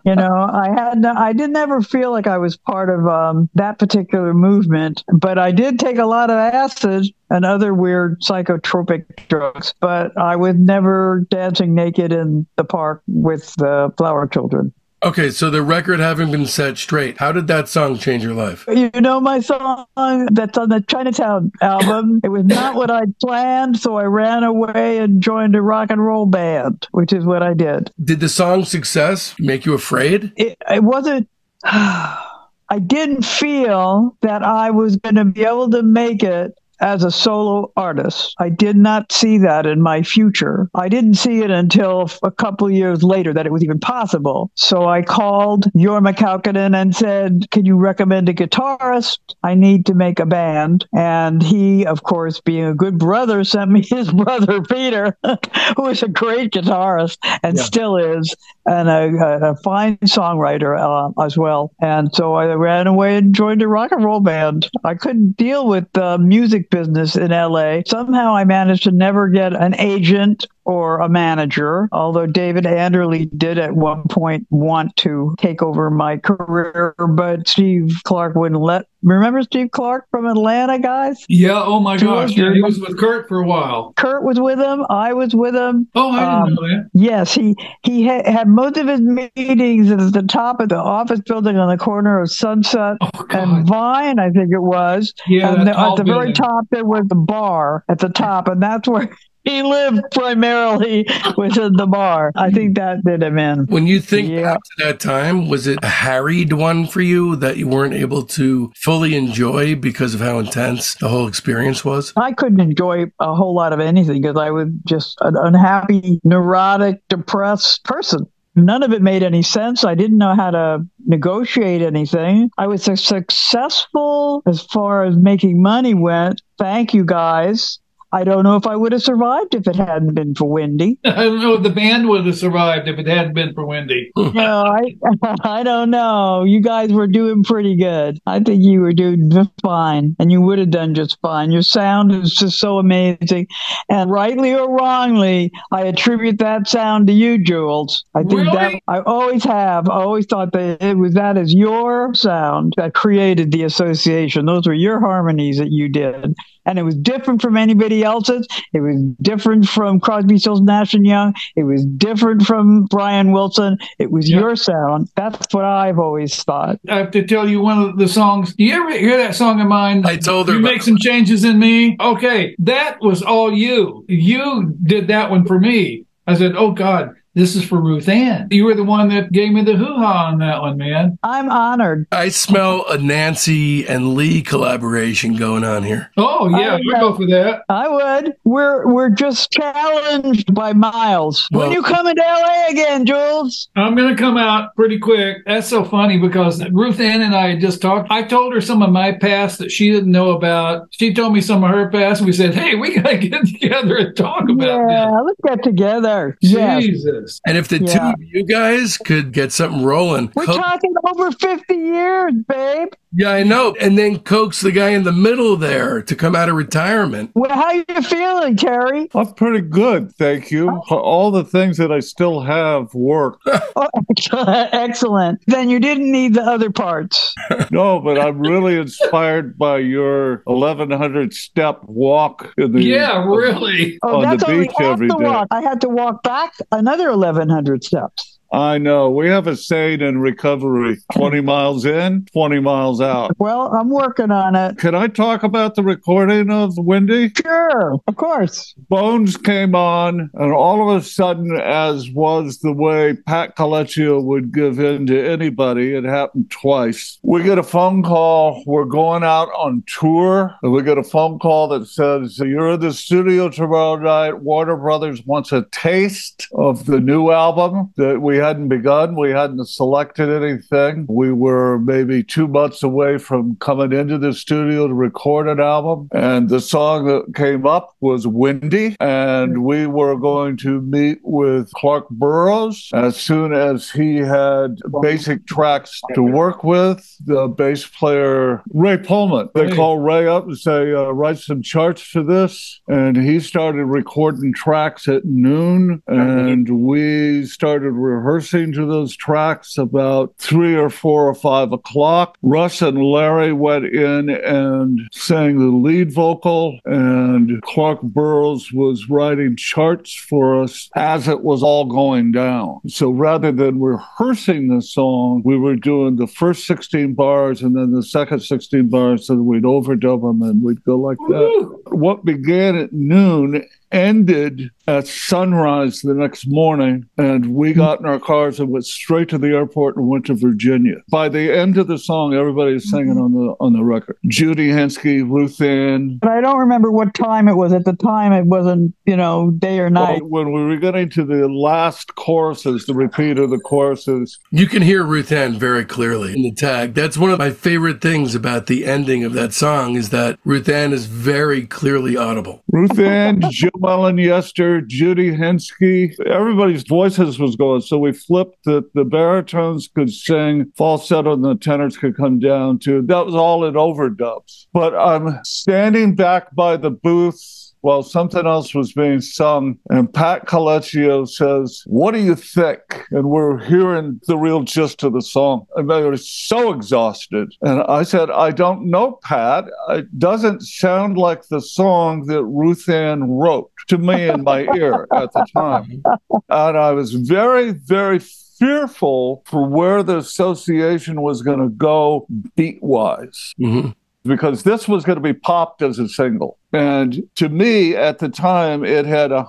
Speaker 4: you know, I had no- I didn't ever feel like I was part of um, that particular movement, but I did take a lot of acid and other weird psychotropic drugs. But I was never dancing naked in the park with the flower children.
Speaker 3: Okay, so the record having been set straight, how did that song change your life?
Speaker 4: You know my song that's on the Chinatown album? It was not what I'd planned, so I ran away and joined a rock and roll band, which is what I did.
Speaker 3: Did the song's success make you afraid?
Speaker 4: It, it wasn't. I didn't feel that I was going to be able to make it as a solo artist. I did not see that in my future. I didn't see it until a couple years later that it was even possible. So I called Jorma Kaukonen and said, Can you recommend a guitarist? I need to make a band. And he, of course, being a good brother, sent me his brother Peter, who is a great guitarist and yeah. still is, and a, a fine songwriter uh, as well. And so I ran away and joined a rock and roll band. I couldn't deal with uh, music business in LA. Somehow I managed to never get an agent or a manager, although David Anderle did at one point want to take over my career, but Steve Clark wouldn't let. Remember Steve Clark from Atlanta, guys?
Speaker 2: Yeah. Oh my gosh. Yeah, he was with Kurt for a while.
Speaker 4: Kurt was with him. I was with him.
Speaker 2: Oh, I didn't um, know that.
Speaker 4: Yes, he he had, had most of his meetings at the top of the office building on the corner of Sunset oh, and Vine, I think it was.
Speaker 2: Yeah.
Speaker 4: And
Speaker 2: the,
Speaker 4: at the very top there was the bar at the top, and that's where he lived primarily within the bar. I think that did him in.
Speaker 3: When you think yeah. back to that time, was it a harried one for you that you weren't able to fully enjoy because of how intense the whole experience was?
Speaker 4: I couldn't enjoy a whole lot of anything because I was just an unhappy, neurotic, depressed person. None of it made any sense. I didn't know how to negotiate anything. I was successful as far as making money went. Thank you guys. I don't know if I would have survived if it hadn't been for Windy.
Speaker 2: I don't know if the band would have survived if it hadn't been for Windy.
Speaker 4: no, I, I don't know. You guys were doing pretty good. I think you were doing just fine, and you would have done just fine. Your sound is just so amazing, and rightly or wrongly, I attribute that sound to you, Jules. I think
Speaker 2: really?
Speaker 4: that I always have. I always thought that it was that is your sound that created the association. Those were your harmonies that you did and it was different from anybody else's. It was different from Crosby, Stills, Nash and Young. It was different from Brian Wilson. It was yep. your sound. That's what I've always thought.
Speaker 2: I have to tell you one of the songs. Do you ever hear that song of mine?
Speaker 3: I told her.
Speaker 2: You make some changes in me. Okay, that was all you. You did that one for me. I said, "Oh God, this is for Ruth Ann. You were the one that gave me the hoo ha on that one, man.
Speaker 4: I'm honored.
Speaker 3: I smell a Nancy and Lee collaboration going on here.
Speaker 2: Oh yeah, I, go for that.
Speaker 4: Uh, I would. We're we're just challenged by Miles. Well, when you coming to LA again, Jules?
Speaker 2: I'm gonna come out pretty quick. That's so funny because Ruth Ann and I had just talked. I told her some of my past that she didn't know about. She told me some of her past. We said, hey, we gotta get together and talk about
Speaker 4: yeah, that. let's get together.
Speaker 2: Jesus. Yes.
Speaker 3: And if the yeah. two of you guys could get something rolling,
Speaker 4: we're talking over 50 years, babe.
Speaker 3: Yeah, I know. And then coax the guy in the middle there to come out of retirement.
Speaker 4: Well, how are you feeling, Terry?
Speaker 1: I'm pretty good, thank you. Oh. All the things that I still have work.
Speaker 4: oh, excellent. Then you didn't need the other parts.
Speaker 1: no, but I'm really inspired by your 1100 step walk in the
Speaker 2: Yeah, really.
Speaker 4: Oh, that's the beach every day. Walk. I had to walk back another 1100 steps.
Speaker 1: I know. We have a saying in recovery 20 miles in, 20 miles out.
Speaker 4: Well, I'm working on it.
Speaker 1: Can I talk about the recording of Windy?
Speaker 4: Sure, of course.
Speaker 1: Bones came on, and all of a sudden, as was the way Pat Colecchio would give in to anybody, it happened twice. We get a phone call. We're going out on tour, and we get a phone call that says, You're in the studio tomorrow night. Warner Brothers wants a taste of the new album that we hadn't begun. We hadn't selected anything. We were maybe two months away from coming into the studio to record an album. And the song that came up was Windy. And we were going to meet with Clark Burroughs as soon as he had basic tracks to work with. The bass player, Ray Pohlman, they call Ray up and say, uh, write some charts for this. And he started recording tracks at noon. And we started rehearsing rehearsing to those tracks about three or four or five o'clock. Russ and Larry went in and sang the lead vocal, and Clark Burroughs was writing charts for us as it was all going down. So rather than rehearsing the song, we were doing the first 16 bars and then the second 16 bars, and we'd overdub them and we'd go like that. What began at noon ended at sunrise the next morning, and we hmm. got in our cars and went straight to the airport and went to Virginia. By the end of the song, everybody was singing mm-hmm. on the on the record. Judy Henske, Ruth Ann.
Speaker 4: But I don't remember what time it was. At the time, it wasn't, you know, day or night.
Speaker 1: Well, when we were getting to the last choruses, the repeat of the choruses,
Speaker 3: You can hear Ruth Ann very clearly in the tag. That's one of my favorite things about the ending of that song is that Ruth Ann is very clearly audible.
Speaker 1: Ruth Ann, Jill Ellen Yester, Judy Henske, everybody's voices was going. So we flipped that the baritones could sing falsetto and the tenors could come down to. That was all in overdubs. But I'm standing back by the booth while something else was being sung, and Pat Colecchio says, What do you think? And we're hearing the real gist of the song. And they were so exhausted. And I said, I don't know, Pat. It doesn't sound like the song that Ruth Ann wrote to me in my ear at the time. And I was very, very fearful for where the association was going to go beat wise
Speaker 3: hmm
Speaker 1: because this was going to be popped as a single. And to me, at the time, it had a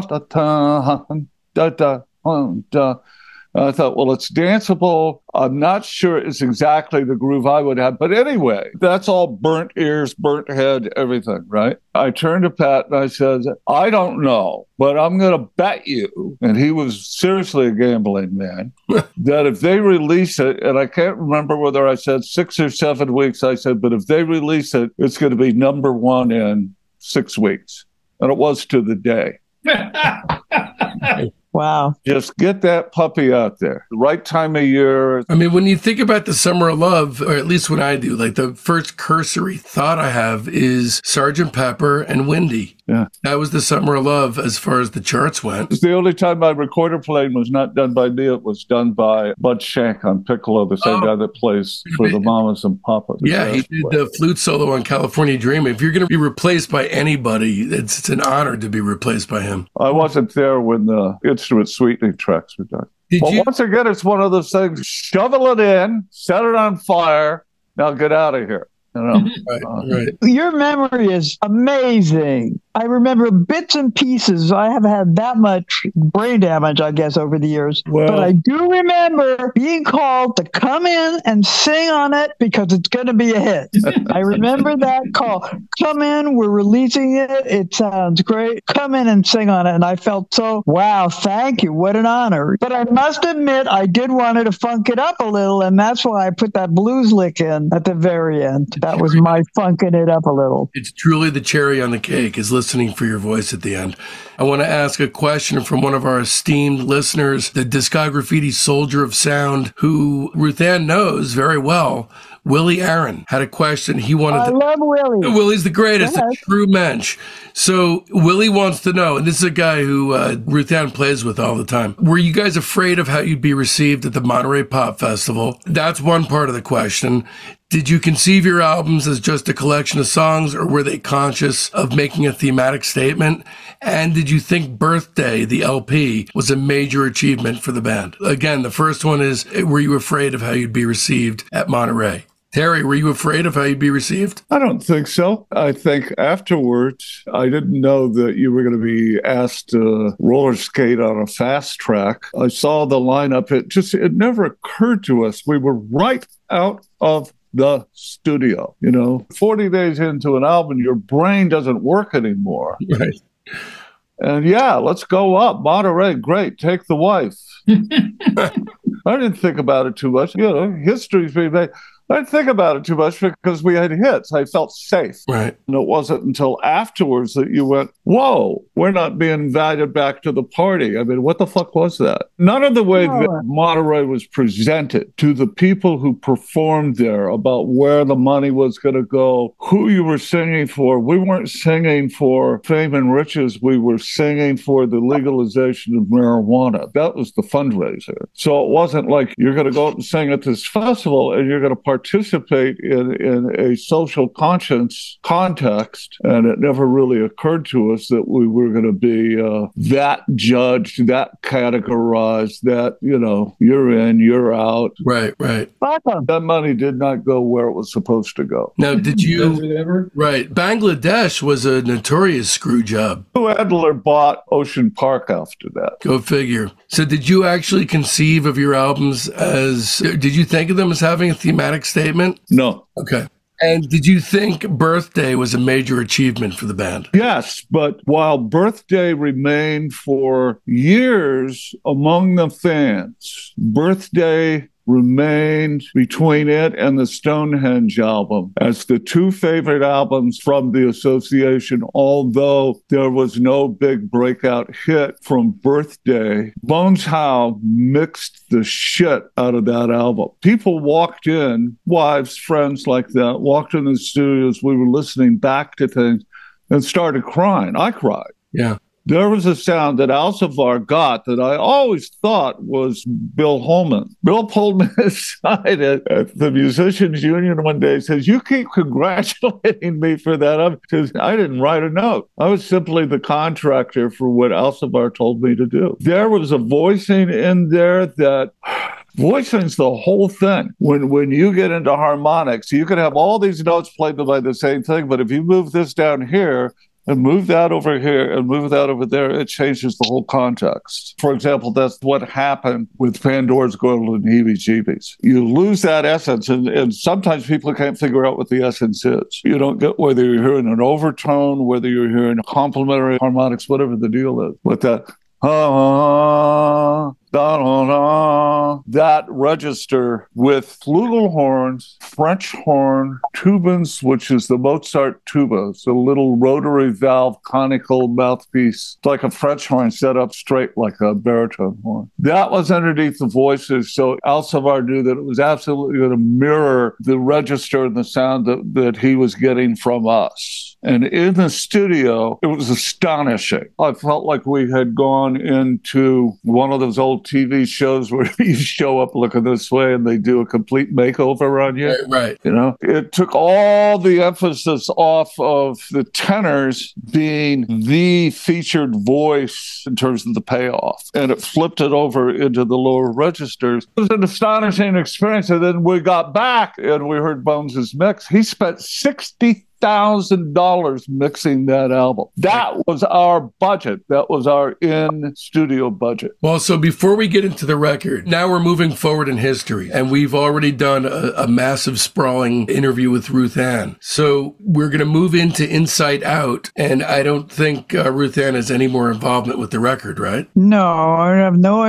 Speaker 1: da, da, da, da, da. I thought, well, it's danceable. I'm not sure it's exactly the groove I would have. But anyway, that's all burnt ears, burnt head, everything, right? I turned to Pat and I said, I don't know, but I'm going to bet you, and he was seriously a gambling man, that if they release it, and I can't remember whether I said six or seven weeks, I said, but if they release it, it's going to be number one in six weeks. And it was to the day.
Speaker 4: Wow.
Speaker 1: Just get that puppy out there. The right time of year.
Speaker 3: I mean, when you think about the summer of love, or at least when I do, like the first cursory thought I have is Sergeant Pepper and Windy.
Speaker 1: Yeah.
Speaker 3: That was the summer of love as far as the charts went.
Speaker 1: It's the only time my recorder playing was not done by me. It was done by Bud Shank on piccolo, the same
Speaker 3: Oh.
Speaker 1: guy that plays for the Mamas and Papas.
Speaker 3: Yeah, he did the flute solo on California Dream. If you're going to be replaced by anybody, it's, it's an honor to be replaced by him.
Speaker 1: I wasn't there when the instrument sweetening tracks were done.
Speaker 3: Did
Speaker 1: But
Speaker 3: you?
Speaker 1: once again, it's one of those things. Shovel it in, set it on fire. Now get out of here. You know.
Speaker 3: Right,
Speaker 1: Uh,
Speaker 3: right.
Speaker 4: Your memory is amazing. I remember bits and pieces. I have had that much brain damage, I guess, over the years.
Speaker 1: Well-
Speaker 4: but I do remember being called to come in and sing on it because it's going to be a hit. I remember that call. Come in, we're releasing it. It sounds great. Come in and sing on it. And I felt so, wow, thank you. What an honor. But I must admit, I did want to funk it up a little. And that's why I put that blues lick in at the very end. That was my funking it up a little.
Speaker 3: It's truly the cherry on the cake is listening for your voice at the end. I want to ask a question from one of our esteemed listeners, the Discograffiti soldier of sound, who Ruth Ann knows very well. Willie Aaron had a question. He wanted
Speaker 4: I
Speaker 3: to
Speaker 4: love Willie.
Speaker 3: Willie's the greatest, a true mensch. So Willie wants to know, and this is a guy who uh, Ruth Ann plays with all the time. Were you guys afraid of how you'd be received at the Monterey Pop Festival? That's one part of the question. Did you conceive your albums as just a collection of songs, or were they conscious of making a thematic statement? And did you think Birthday, the LP, was a major achievement for the band? Again, the first one is Were you afraid of how you'd be received at Monterey? Terry, were you afraid of how you'd be received?
Speaker 1: I don't think so. I think afterwards, I didn't know that you were going to be asked to roller skate on a fast track. I saw the lineup. It just, it never occurred to us. We were right out of the studio. You know, 40 days into an album, your brain doesn't work anymore.
Speaker 3: Right.
Speaker 1: And yeah, let's go up. Monterey, great. Take the wife. I didn't think about it too much. You know, history's being made. I didn't think about it too much because we had hits. I felt safe.
Speaker 3: Right.
Speaker 1: And it wasn't until afterwards that you went, whoa, we're not being invited back to the party. I mean, what the fuck was that? None of the way
Speaker 4: No.
Speaker 1: that Monterey was presented to the people who performed there about where the money was going to go, who you were singing for. We weren't singing for fame and riches. We were singing for the legalization of marijuana. That was the fundraiser. So it wasn't like you're going to go out and sing at this festival and you're going to participate in, in a social conscience context. And it never really occurred to us that we were going to be uh, that judged, that categorized, that, you know, you're in, you're out.
Speaker 3: Right, right.
Speaker 1: That money did not go where it was supposed to go.
Speaker 3: Now, did you?
Speaker 2: ever?
Speaker 3: Right. Bangladesh was a notorious screw job.
Speaker 1: Lou Adler bought Ocean Park after that.
Speaker 3: Go figure. So, did you actually conceive of your albums as, did you think of them as having a thematic statement?
Speaker 1: No.
Speaker 3: Okay. And did you think Birthday was a major achievement for the band?
Speaker 1: Yes, but while Birthday remained for years among the fans, Birthday remained between it and the Stonehenge album as the two favorite albums from the association, although there was no big breakout hit from Birthday. Bones Howe mixed the shit out of that album. People walked in, wives, friends like that, walked in the studios. We were listening back to things and started crying. I cried.
Speaker 3: Yeah.
Speaker 1: There was a sound that Alcivar got that I always thought was Bill Holman. Bill pulled me aside at, the Musicians Union one day and says, You keep congratulating me for that. I says, I didn't write a note. I was simply the contractor for what Alcivar told me to do. There was a voicing in there that Voicing's the whole thing. When when you get into harmonics, you can have all these notes played by the same thing, but if you move this down here and move that over here and move that over there, it changes the whole context. For example, that's what happened with Pandora's Golden Heebie Jeebies. You lose that essence, and, and sometimes people can't figure out what the essence is. You don't get whether you're hearing an overtone, whether you're hearing complementary harmonics, whatever the deal is. With that, ah, that register with flugelhorns, French horn, tubans, which is the Mozart tuba. It's a little rotary valve conical mouthpiece. It's like a French horn set up straight like a baritone horn. That was underneath the voices. So Alcivar knew that it was absolutely going to mirror the register and the sound that, that he was getting from us. And in the studio, it was astonishing. I felt like we had gone into one of those old TV shows where you show up looking this way and they do a complete makeover on you.
Speaker 3: Right, right.
Speaker 1: You know, it took all the emphasis off of the tenors being the featured voice in terms of the payoff, and it flipped it over into the lower registers. It was an astonishing experience. And then we got back and we heard Bones's mix. He spent sixty thousand dollars mixing that album. That was our budget. That was our in studio budget.
Speaker 3: Well, so before we get into the record, now we're moving forward in history, and we've already done a, a massive, sprawling interview with Ruth Ann. So we're going to move into Insight Out, and I don't think uh, Ruth Ann has any more involvement with the record, right?
Speaker 4: No, I have no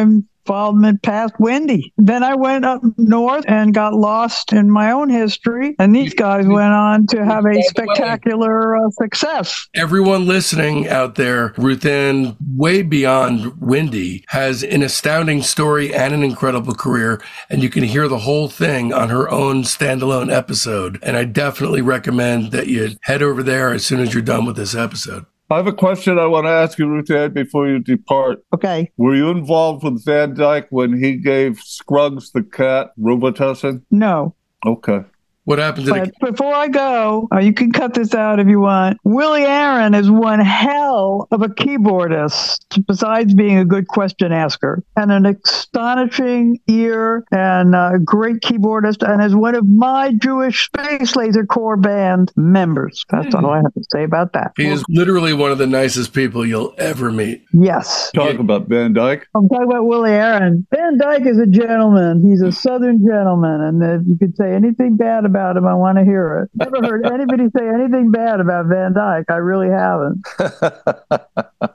Speaker 4: involvement past Windy. Then I went up north and got lost in my own history, and these guys went on to have a spectacular uh, success.
Speaker 3: Everyone listening out there, Ruth Ann, way beyond Windy, has an astounding story and an incredible career, and you can hear the whole thing on her own standalone episode. And I definitely recommend that you head over there as soon as you're done with this episode.
Speaker 1: I have a question I want to ask you, Ruth Ann, before you depart.
Speaker 4: Okay.
Speaker 1: Were you involved with Van Dyke when he gave Scruggs the cat Robitussin?
Speaker 4: No.
Speaker 1: Okay.
Speaker 3: What happened to the
Speaker 4: before I go, uh, you can cut this out if you want. Willie Aaron is one hell of a keyboardist, besides being a good question asker, and an astonishing ear and a great keyboardist, and is one of my Jewish Space Laser Corps band members. That's all I have to say about that.
Speaker 3: He is literally one of the nicest people you'll ever meet.
Speaker 4: Yes.
Speaker 1: Talk about Van Dyke.
Speaker 4: I'm talking about Willie Aaron. Van Dyke is a gentleman. He's a Southern gentleman, and if you could say anything bad about him, I want to hear it. Never heard anybody say anything bad about Van Dyke. I really haven't.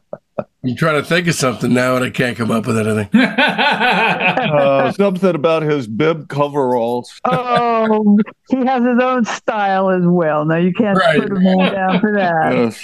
Speaker 3: I'm trying to think of something now, and I can't come up with anything.
Speaker 1: Uh, something about his bib coveralls.
Speaker 4: Oh, he has his own style as well. Now you can't
Speaker 3: Right.
Speaker 4: put him all down for that.
Speaker 1: Yes.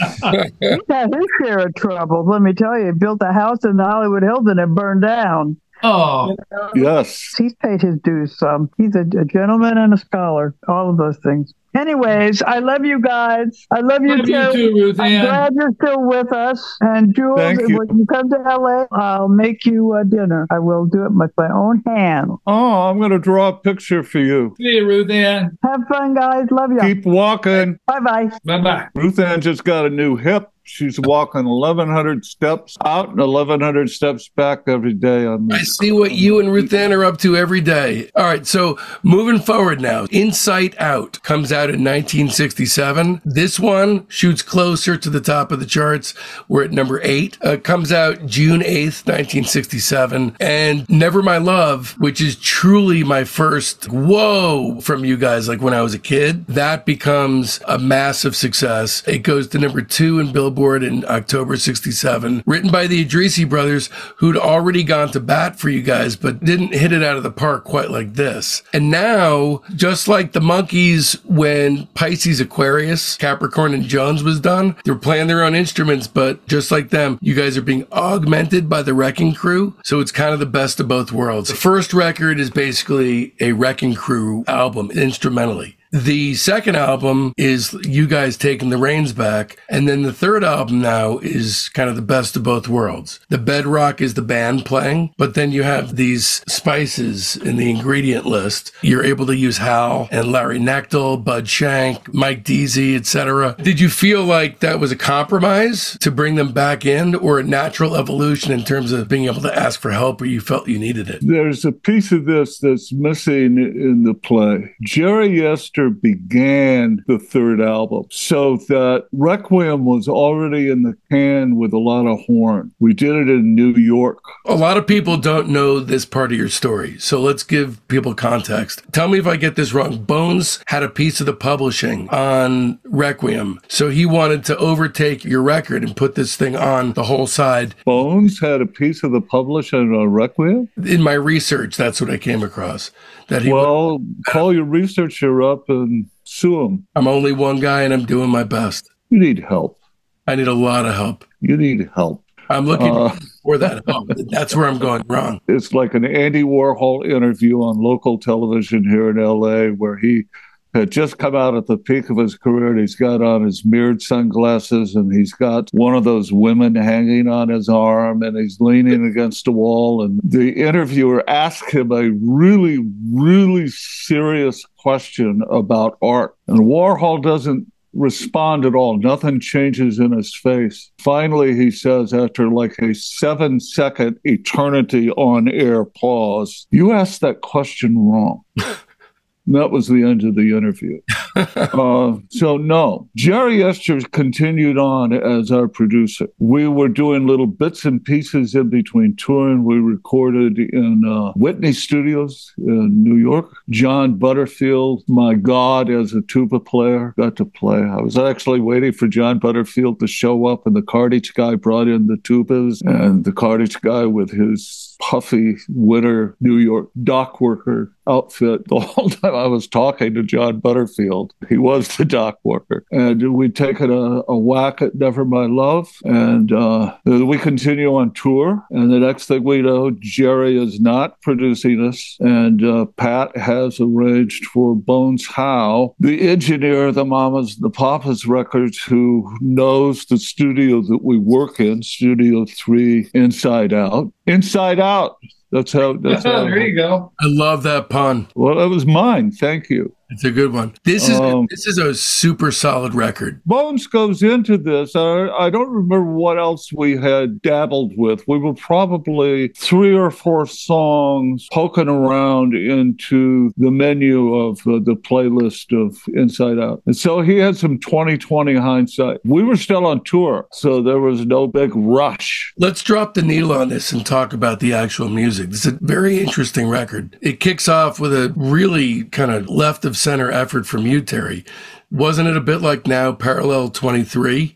Speaker 4: He's had his share of trouble. Let me tell you, he built a house in the Hollywood Hills and it burned down.
Speaker 2: Oh,
Speaker 1: yes.
Speaker 4: He's paid his dues some. He's a, a gentleman and a scholar. All of those things. Anyways, I love you guys. I love you
Speaker 2: love you
Speaker 4: too.
Speaker 2: too, Ruth
Speaker 4: I'm
Speaker 2: Ann.
Speaker 4: glad you're still with us. And Jules,
Speaker 1: Thank you.
Speaker 4: when you come to LA, I'll make you uh, dinner. I will do it with my own hand.
Speaker 1: Oh, I'm going to draw a picture for you.
Speaker 2: See you, Ruth Ann.
Speaker 4: Have fun, guys. Love you.
Speaker 1: Keep walking.
Speaker 4: Bye bye.
Speaker 2: Bye bye.
Speaker 1: Ruth Ann just got a new hip. She's walking 1,100 steps out and 1,100 steps back every day on
Speaker 3: I see what you and Ruth Ann are up to every day. All right, so moving forward now, Insight Out comes out in 1967. This one shoots closer to the top of the charts. We're at number eight. Uh, comes out June 8th, 1967. And Never My Love, which is truly my first whoa from you guys, like when I was a kid, that becomes a massive success. It goes to number two in Billboard in October 67. Written by the Addrisi brothers, who'd already gone to bat for you guys, but didn't hit it out of the park quite like this. And now, just like the Monkees when Pisces, Aquarius, Capricorn, and Jones was done, they're playing their own instruments, but just like them, you guys are being augmented by the Wrecking Crew. So it's kind of the best of both worlds. The first record is basically a Wrecking Crew album instrumentally. The second album is you guys taking the reins back. And then the third album now is kind of the best of both worlds. The bedrock is the band playing, but then you have these spices in the ingredient list. You're able to use Hal and Larry Knechtel, Bud Shank, Mike Deasy, etc. Did you feel like that was a compromise to bring them back in or a natural evolution in terms of being able to ask for help or you felt you needed it?
Speaker 1: There's a piece of this that's missing in the play. Jerry Yester began the third album so that Requiem was already in the can with a lot of horn. We did it in New York.
Speaker 3: A lot of people don't know this part of your story, so let's give people context. Tell me if I get this wrong. Bones had a piece of the publishing on Requiem, so he wanted to overtake your record and put this thing on the whole side.
Speaker 1: Bones had a piece of the publishing on Requiem.
Speaker 3: In my research, that's what I came across. That he,
Speaker 1: Well, call your researcher up and sue him.
Speaker 3: I'm only one guy and I'm doing my best.
Speaker 1: You need help.
Speaker 3: I need a lot of help.
Speaker 1: You need help.
Speaker 3: I'm looking
Speaker 1: Uh,
Speaker 3: for that help. That's where I'm going wrong.
Speaker 1: it's like an Andy Warhol interview on local television here in LA where he had just come out at the peak of his career and he's got on his mirrored sunglasses and he's got one of those women hanging on his arm and he's leaning against a wall and the interviewer asked him a really really serious question about art and Warhol doesn't respond at all. Nothing changes in his face. Finally, he says, after like a seven second eternity on air pause, You asked that question wrong. That was the end of the interview. uh, so, no, Jerry Yester continued on as our producer. We were doing little bits and pieces in between touring. We recorded in uh, Whitney Studios in New York. John Butterfield, my God, as a tuba player, got to play. I was actually waiting for John Butterfield to show up, and the cartage guy brought in the tubas, and the cartage guy with his puffy winter New York dock worker outfit. The whole time I was talking to John Butterfield, he was the dock worker. And we'd taken a, a whack at Never My Love, and uh, we continue on tour. And the next thing we know, Jerry is not producing us, and uh, Pat has arranged for Bones Howe, the engineer of the Mamas, and the Papas records, who knows the studio that we work in, Studio 3, Inside Out. Inside Out. That's how. That's how.
Speaker 2: there you go.
Speaker 3: I love that pun.
Speaker 1: Well, that was mine. Thank you.
Speaker 3: It's a good one. This is
Speaker 1: Um,
Speaker 3: this is a super solid record.
Speaker 1: Bones goes into this. I, I don't remember what else we had dabbled with. We were probably three or four songs poking around into the menu of uh, the playlist of Insight Out. And so he had some 2020 hindsight. We were still on tour, so there was no big rush.
Speaker 3: Let's drop the needle on this and talk about the actual music. This is a very interesting record. It kicks off with a really kind of left of center effort from you, Terry. Wasn't it a bit like now Parallel 23?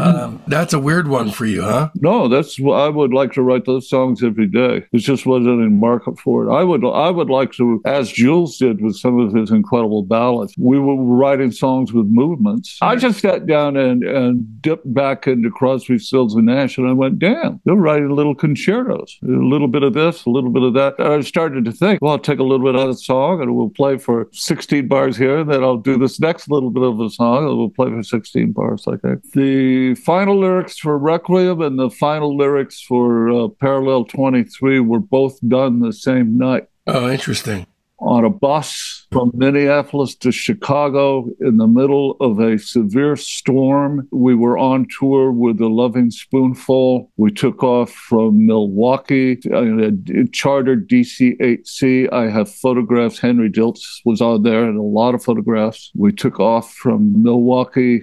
Speaker 3: Um, that's a weird one for you, huh?
Speaker 1: No, that's I would like to write those songs every day. It just wasn't in market for it. I would I would like to, as Jules did with some of his incredible ballads. We were writing songs with movements. I just sat down and and dipped back into Crosby, Stills, and Nash, and I went, "Damn, they're writing little concertos, a little bit of this, a little bit of that." And I started to think, well, I'll take a little bit of the song and we'll play for 16 bars here, and then I'll do this next little bit of the song, and we'll play for 16 bars like that. The final lyrics for Requiem and the final lyrics for uh, Parallel 23 were both done the same night.
Speaker 3: Oh, interesting.
Speaker 1: On a bus from Minneapolis to Chicago in the middle of a severe storm. We were on tour with the Lovin' Spoonful. We took off from Milwaukee, I chartered DC 8C. I have photographs. Henry Diltz was on there and a lot of photographs. We took off from Milwaukee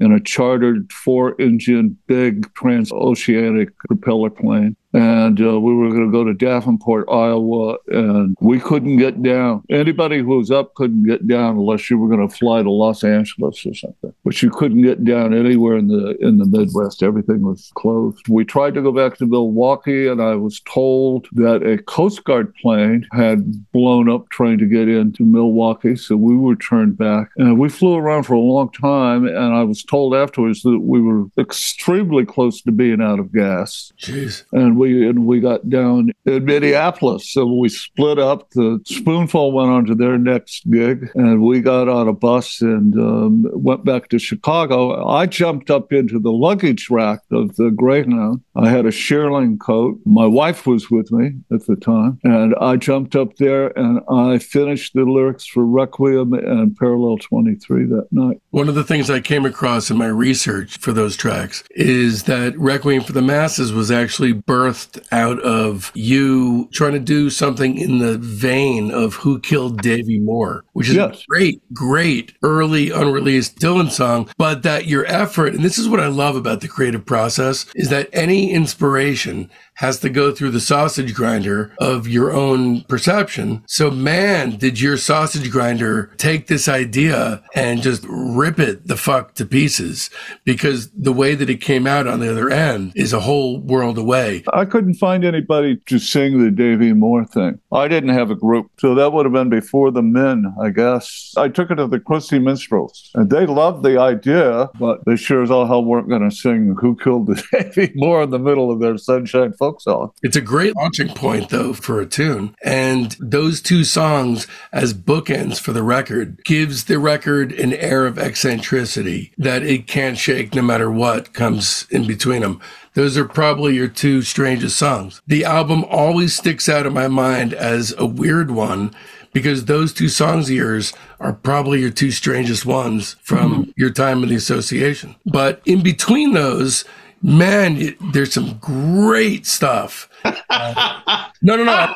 Speaker 1: in a chartered four engine big transoceanic propeller plane and uh, we were going to go to Davenport, Iowa, and we couldn't get down. Anybody who was up couldn't get down unless you were going to fly to Los Angeles or something. But you couldn't get down anywhere in the in the Midwest. Everything was closed. We tried to go back to Milwaukee, and I was told that a Coast Guard plane had blown up trying to get into Milwaukee, so we were turned back. And we flew around for a long time, and I was told afterwards that we were extremely close to being out of gas.
Speaker 3: Jeez.
Speaker 1: And we and we got down in Minneapolis. So we split up. The Spoonful went on to their next gig, and we got on a bus and um, went back to Chicago. I jumped up into the luggage rack of the Greyhound. I had a shearling coat. My wife was with me at the time, and I jumped up there and I finished the lyrics for Requiem and Parallel 23 that night.
Speaker 3: One of the things I came across in my research for those tracks is that Requiem for the Masses was actually birthed birthed out of you trying to do something in the vein of Who Killed Davy Moore, which is yes. a great, great early unreleased Dylan song. But that your effort, and this is what I love about the creative process, is that any inspiration has to go through the sausage grinder of your own perception. So, man, did your sausage grinder take this idea and just rip it the fuck to pieces because the way that it came out on the other end is a whole world away.
Speaker 1: I couldn't find anybody to sing the Davy Moore thing. I didn't have a group. So that would have been before the men, I guess. I took it to the Christy Minstrels and they loved the idea, but they sure as all hell weren't going to sing Who Killed the Davy Moore in the middle of their Sunshine folk song.
Speaker 3: It's a great launching point, though, for a tune. And those two songs, as bookends for the record, gives the record an air of eccentricity that it can't shake no matter what comes in between them. Those are probably your two strangest songs. The album always sticks out in my mind as a weird one because those two songs of yours are probably your two strangest ones from mm-hmm. your time in the association. But in between those, man, there's some great stuff. Uh, no, no, no.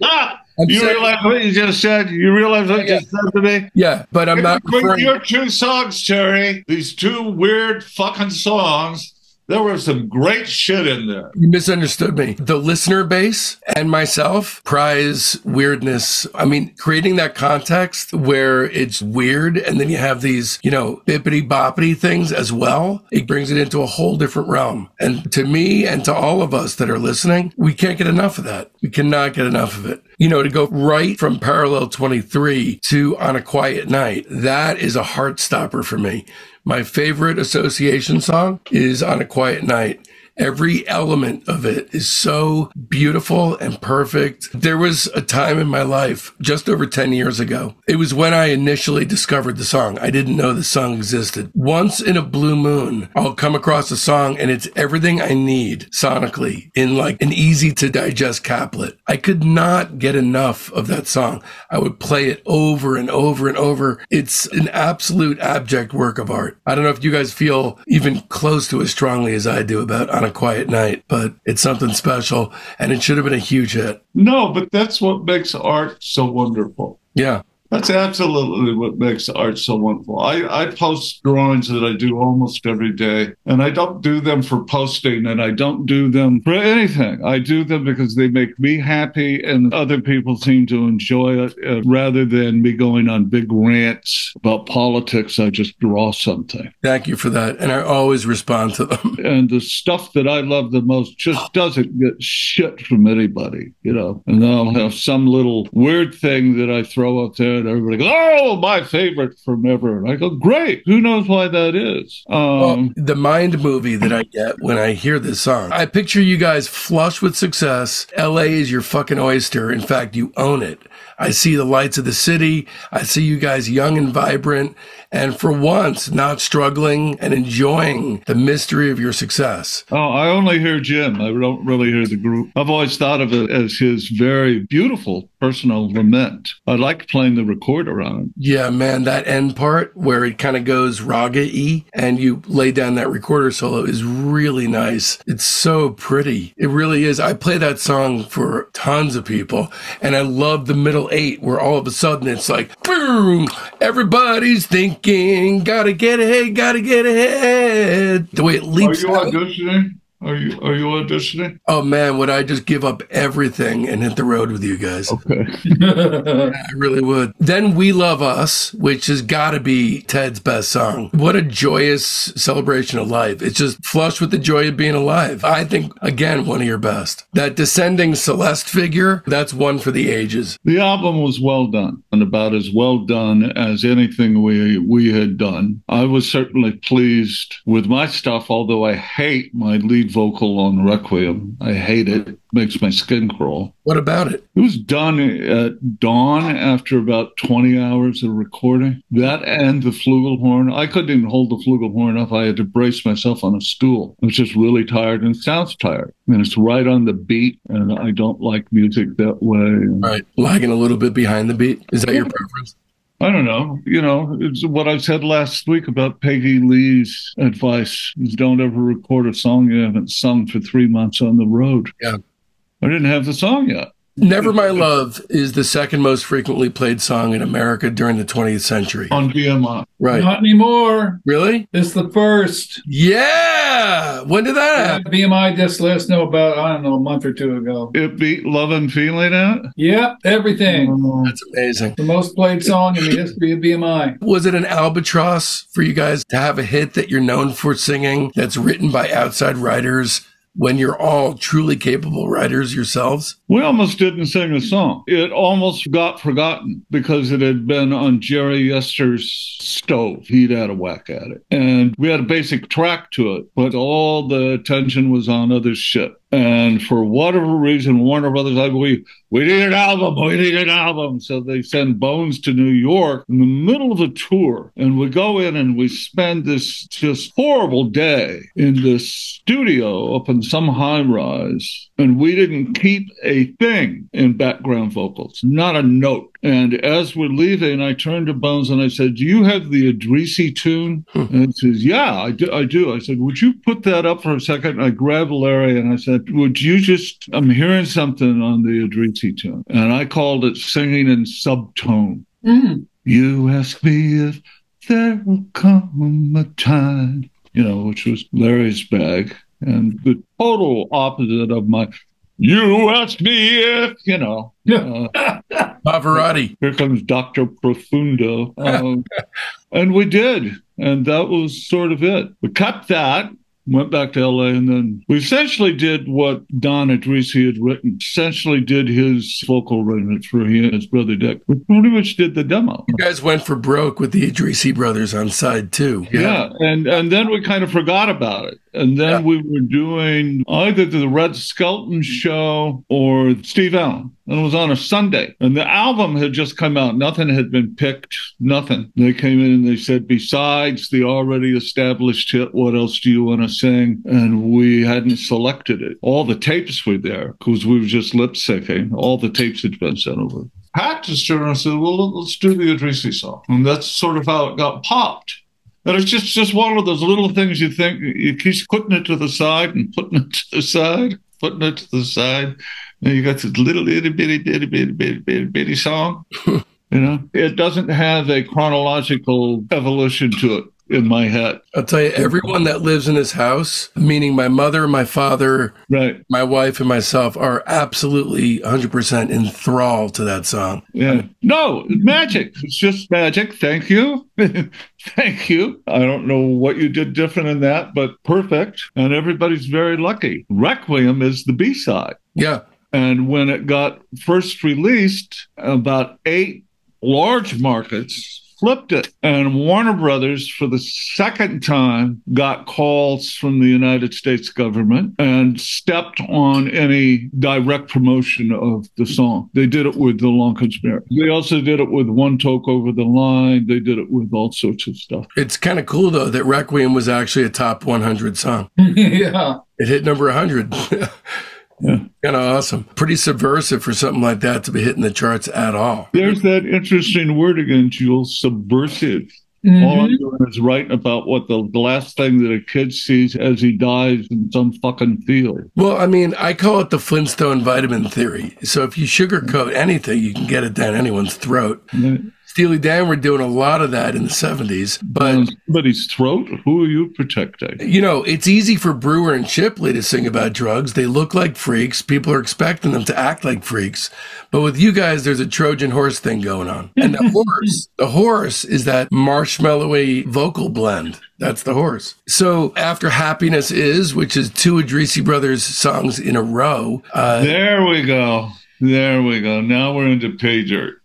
Speaker 1: I'm you saying, realize what you just said? You realize what yeah, you just said to me?
Speaker 3: Yeah, but I'm not.
Speaker 1: Referring- your two songs, Terry. These two weird fucking songs there was some great shit in there.
Speaker 3: You misunderstood me. The listener base and myself prize weirdness. I mean, creating that context where it's weird and then you have these, you know, bippity boppity things as well. It brings it into a whole different realm. And to me and to all of us that are listening, we can't get enough of that. We cannot get enough of it. You know, to go right from parallel 23 to on a quiet night, that is a heart stopper for me my favorite association song is On a Quiet Night. Every element of it is so beautiful and perfect. There was a time in my life just over 10 years ago. It was when I initially discovered the song. I didn't know the song existed. Once in a blue moon, I'll come across a song and it's everything I need sonically in like an easy to digest caplet. I could not get enough of that song. I would play it over and over and over. It's an absolute abject work of art. I don't know if you guys feel even close to as strongly as I do about a quiet night, but it's something special and it should have been a huge hit.
Speaker 1: No, but that's what makes art so wonderful.
Speaker 3: Yeah.
Speaker 1: That's absolutely what makes art so wonderful. I, I post drawings that I do almost every day, and I don't do them for posting and I don't do them for anything. I do them because they make me happy and other people seem to enjoy it. Uh, rather than me going on big rants about politics, I just draw something.
Speaker 3: Thank you for that. And I always respond to them.
Speaker 1: And the stuff that I love the most just doesn't get shit from anybody, you know. And then I'll have some little weird thing that I throw up there everybody goes, oh, my favorite from ever. And I go, great. Who knows why that is? Um,
Speaker 3: well, the mind movie that I get when I hear this song, I picture you guys flush with success. LA is your fucking oyster. In fact, you own it. I see the lights of the city. I see you guys young and vibrant and for once not struggling and enjoying the mystery of your success.
Speaker 1: Oh, I only hear Jim. I don't really hear the group. I've always thought of it as his very beautiful personal lament. I like playing the recorder on it.
Speaker 3: Yeah, man, that end part where it kind of goes raga y and you lay down that recorder solo is really nice. It's so pretty. It really is. I play that song for tons of people and I love the middle eight where all of a sudden it's like, boom, everybody's thinking thinking, gotta get ahead, gotta get ahead. The way it leaps.
Speaker 1: Are you out. auditioning? Are you are you auditioning?
Speaker 3: Oh man, would I just give up everything and hit the road with you guys?
Speaker 1: Okay.
Speaker 3: I really would. Then We Love Us, which has gotta be Ted's best song. What a joyous celebration of life. It's just flush with the joy of being alive. I think again one of your best. That descending Celeste figure, that's one for the ages.
Speaker 1: The album was well done and about as well done as anything we we had done. I was certainly pleased with my stuff, although I hate my lead lead vocal on Requiem. I hate it. it. Makes my skin crawl.
Speaker 3: What about it?
Speaker 1: It was done at dawn after about 20 hours of recording. That and the flugelhorn. I couldn't even hold the flugelhorn up. I had to brace myself on a stool. I was just really tired and sounds tired. And it's right on the beat, and I don't like music that way.
Speaker 3: Right. Lagging a little bit behind the beat. Is that your preference?
Speaker 1: I don't know. You know, it's what I said last week about Peggy Lee's advice is don't ever record a song you haven't sung for three months on the road.
Speaker 3: Yeah.
Speaker 1: I didn't have the song yet.
Speaker 3: Never My Love is the second most frequently played song in America during the 20th century.
Speaker 1: On BMI.
Speaker 3: Right.
Speaker 2: Not anymore.
Speaker 3: Really?
Speaker 2: It's the first.
Speaker 3: Yeah. When did that happen?
Speaker 2: BMI just let us know about, I don't know, a month or two ago.
Speaker 1: It beat Love and Feeling Out?
Speaker 2: Yep, everything.
Speaker 1: Oh.
Speaker 3: That's amazing.
Speaker 2: The most played song in the history of BMI.
Speaker 3: Was it an albatross for you guys to have a hit that you're known for singing that's written by outside writers? When you're all truly capable writers yourselves?
Speaker 1: We almost didn't sing a song. It almost got forgotten because it had been on Jerry Yester's stove. He'd had a whack at it. And we had a basic track to it, but all the attention was on other shit. And for whatever reason, Warner Brothers, I believe, we need an album, we need an album. So they send Bones to New York in the middle of a tour. And we go in and we spend this just horrible day in this studio up in some high rise. And we didn't keep a thing in background vocals, not a note. And as we're leaving, I turned to Bones and I said, Do you have the Addrisi tune? Hmm. And he says, Yeah, I do, I do. I said, Would you put that up for a second? And I grabbed Larry and I said, Would you just, I'm hearing something on the Addrisi tune. And I called it singing in subtone. Mm. You ask me if there will come a time, you know, which was Larry's bag and the total opposite of my you ask me if you know
Speaker 3: uh, Pavarotti.
Speaker 1: Here comes Doctor Profundo, um, and we did, and that was sort of it. We kept that, went back to LA, and then we essentially did what Don Addrisi had written. Essentially, did his vocal arrangements for he and his brother Dick. We pretty much did the demo.
Speaker 3: You guys went for broke with the Addrisi brothers on side two.
Speaker 1: Yeah, yeah and and then we kind of forgot about it. And then yeah. we were doing either the Red Skelton show or Steve Allen. And it was on a Sunday. And the album had just come out. Nothing had been picked, nothing. They came in and they said, besides the already established hit, what else do you want to sing? And we hadn't selected it. All the tapes were there because we were just lip syncing. All the tapes had been sent over. Pat just turned and said, well, let's do the Addrisi song. And that's sort of how it got popped. And it's just, just one of those little things you think you keep putting it to the side and putting it to the side, putting it to the side. And you got this little itty bitty bitty bitty bitty bitty bitty song. You know, it doesn't have a chronological evolution to it in my head.
Speaker 3: I'll tell you, everyone that lives in this house, meaning my mother, my father,
Speaker 1: Right.
Speaker 3: my wife, and myself, are absolutely 100% enthralled to that song.
Speaker 1: Yeah. No, magic. It's just magic. Thank you. Thank you. I don't know what you did different in that, but perfect. And everybody's very lucky. Requiem is the B side.
Speaker 3: Yeah.
Speaker 1: And when it got first released, about eight large markets flipped it. And Warner Brothers, for the second time, got calls from the United States government and stepped on any direct promotion of the song. They did it with The Long Conspiracy. They also did it with One Toke Over the Line. They did it with all sorts of stuff.
Speaker 3: It's kind of cool, though, that Requiem was actually a top 100 song.
Speaker 2: yeah.
Speaker 3: It hit number 100.
Speaker 1: Yeah.
Speaker 3: kind of awesome. Pretty subversive for something like that to be hitting the charts at all.
Speaker 1: There's that interesting word again, Jules subversive. All
Speaker 2: Mhm.
Speaker 1: I'm doing is writing about what the, the last thing that a kid sees as he dies in some fucking field.
Speaker 3: Well, I mean, I call it the Flintstone vitamin theory. So if you sugarcoat anything, you can get it down anyone's throat. Steely Dan were doing a lot of that in the 70s, but
Speaker 1: somebody's throat? Who are you protecting?
Speaker 3: you know, it's easy for Brewer and Shipley to sing about drugs. They look like freaks. People are expecting them to act like freaks. But with you guys, there's a Trojan horse thing going on. And the horse, the horse is that marshmallowy vocal blend. That's the horse. So after Happiness Is, which is two Addrisi Brothers songs in a row, uh,
Speaker 1: There we go. There we go. Now we're into pay dirt.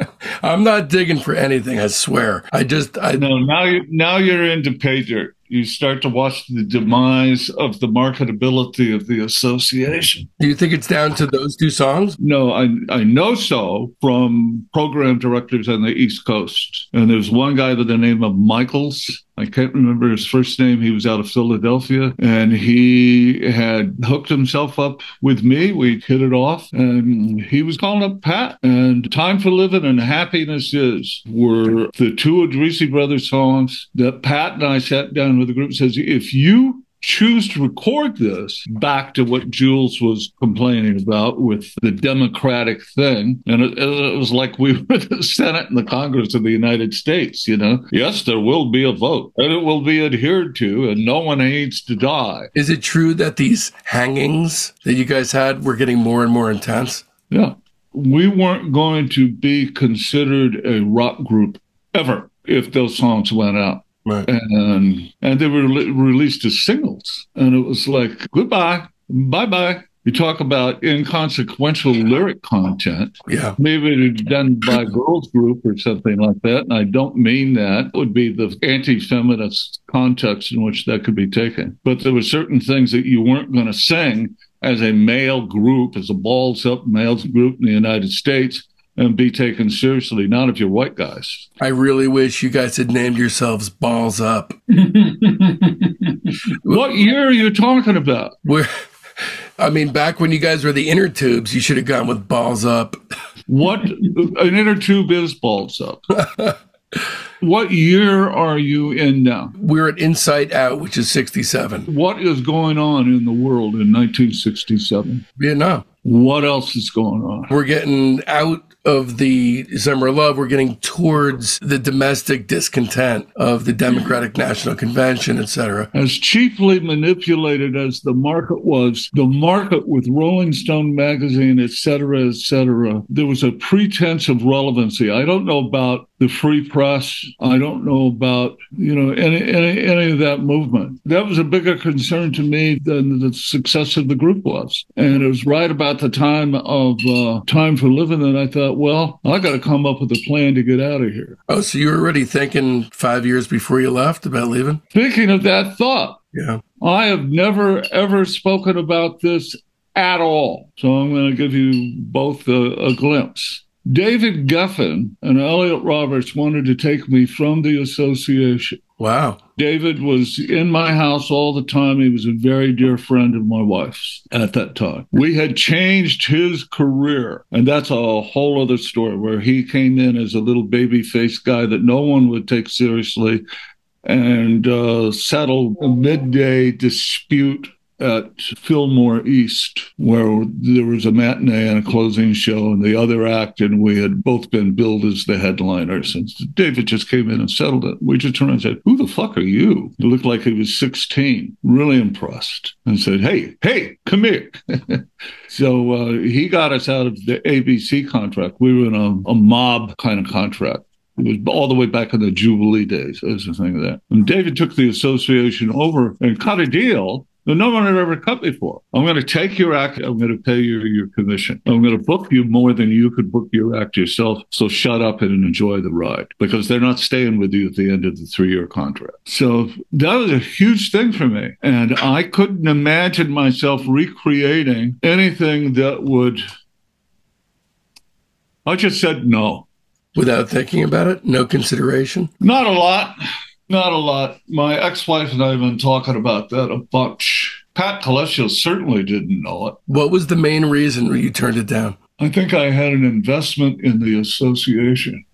Speaker 3: I'm not digging for anything, I swear. I just, I,
Speaker 1: No, now you now you're into pay dirt. You start to watch the demise of the marketability of the association.
Speaker 3: do you think it's down to those two songs?
Speaker 1: No, I I know so from program directors on the East Coast. And there's one guy by the name of Michaels. I can't remember his first name. He was out of Philadelphia and he had hooked himself up with me. We hit it off and he was calling up Pat. And Time for Living and Happiness Is were the two Addrisi Brothers songs that Pat and I sat down with the group and says, if you choose to record this back to what Jules was complaining about with the Democratic thing. And it, it was like we were the Senate and the Congress of the United States, you know. Yes, there will be a vote and it will be adhered to and no one needs to die.
Speaker 3: Is it true that these hangings that you guys had were getting more and more intense?
Speaker 1: Yeah. We weren't going to be considered a rock group ever if those songs went out.
Speaker 3: Right.
Speaker 1: and and they were li- released as singles, and it was like goodbye, bye bye. You talk about inconsequential lyric content.
Speaker 3: Yeah.
Speaker 1: Maybe it it's done by a girls group or something like that, and I don't mean that. It would be the anti-feminist context in which that could be taken. But there were certain things that you weren't going to sing as a male group, as a balls up males group in the United States. And be taken seriously, not if you're white guys.
Speaker 3: I really wish you guys had named yourselves Balls Up.
Speaker 1: What year are you talking about?
Speaker 3: We're, I mean, back when you guys were the inner tubes, you should have gone with Balls Up.
Speaker 1: What an inner tube is balls up. what year are you in now?
Speaker 3: We're at Insight Out, which is 67.
Speaker 1: What is going on in the world in 1967?
Speaker 3: Vietnam.
Speaker 1: What else is going on?
Speaker 3: We're getting out of the Summer Love. We're getting towards the domestic discontent of the Democratic National Convention, etc.
Speaker 1: As cheaply manipulated as the market was, the market with Rolling Stone magazine, etc., cetera, et cetera, there was a pretense of relevancy. I don't know about the free press. I don't know about, you know, any, any, any of that movement. That was a bigger concern to me than the success of the group was. And it was right about the time of uh, Time for Living that I thought, well, I got to come up with a plan to get out of here.
Speaker 3: Oh, so you were already thinking five years before you left about leaving?
Speaker 1: Thinking of that thought,
Speaker 3: Yeah.
Speaker 1: I have never ever spoken about this at all. So I'm going to give you both a, a glimpse. David Geffen and Elliot Roberts wanted to take me from the association.
Speaker 3: Wow.
Speaker 1: David was in my house all the time. He was a very dear friend of my wife's at that time. We had changed his career, and that's a whole other story where he came in as a little baby faced guy that no one would take seriously and uh, settled a midday dispute at Fillmore East, where there was a matinee and a closing show, and the other act, and we had both been billed as the headliners. And David just came in and settled it. We just turned and said, Who the fuck are you? He looked like he was 16, really impressed, and said, Hey, hey, come here. so uh, he got us out of the ABC contract. We were in a, a mob kind of contract. It was all the way back in the Jubilee days. That's the thing that. And David took the association over and cut a deal that no one had ever cut before. I'm going to take your act. I'm going to pay you your commission. I'm going to book you more than you could book your act yourself. So shut up and enjoy the ride because they're not staying with you at the end of the three year contract. So that was a huge thing for me. And I couldn't imagine myself recreating anything that would. I just said no.
Speaker 3: Without thinking about it? No consideration?
Speaker 1: Not a lot. Not a lot. My ex wife and I have been talking about that a bunch. Pat Colecchio certainly didn't know it.
Speaker 3: What was the main reason you turned it down?
Speaker 1: I think I had an investment in the association.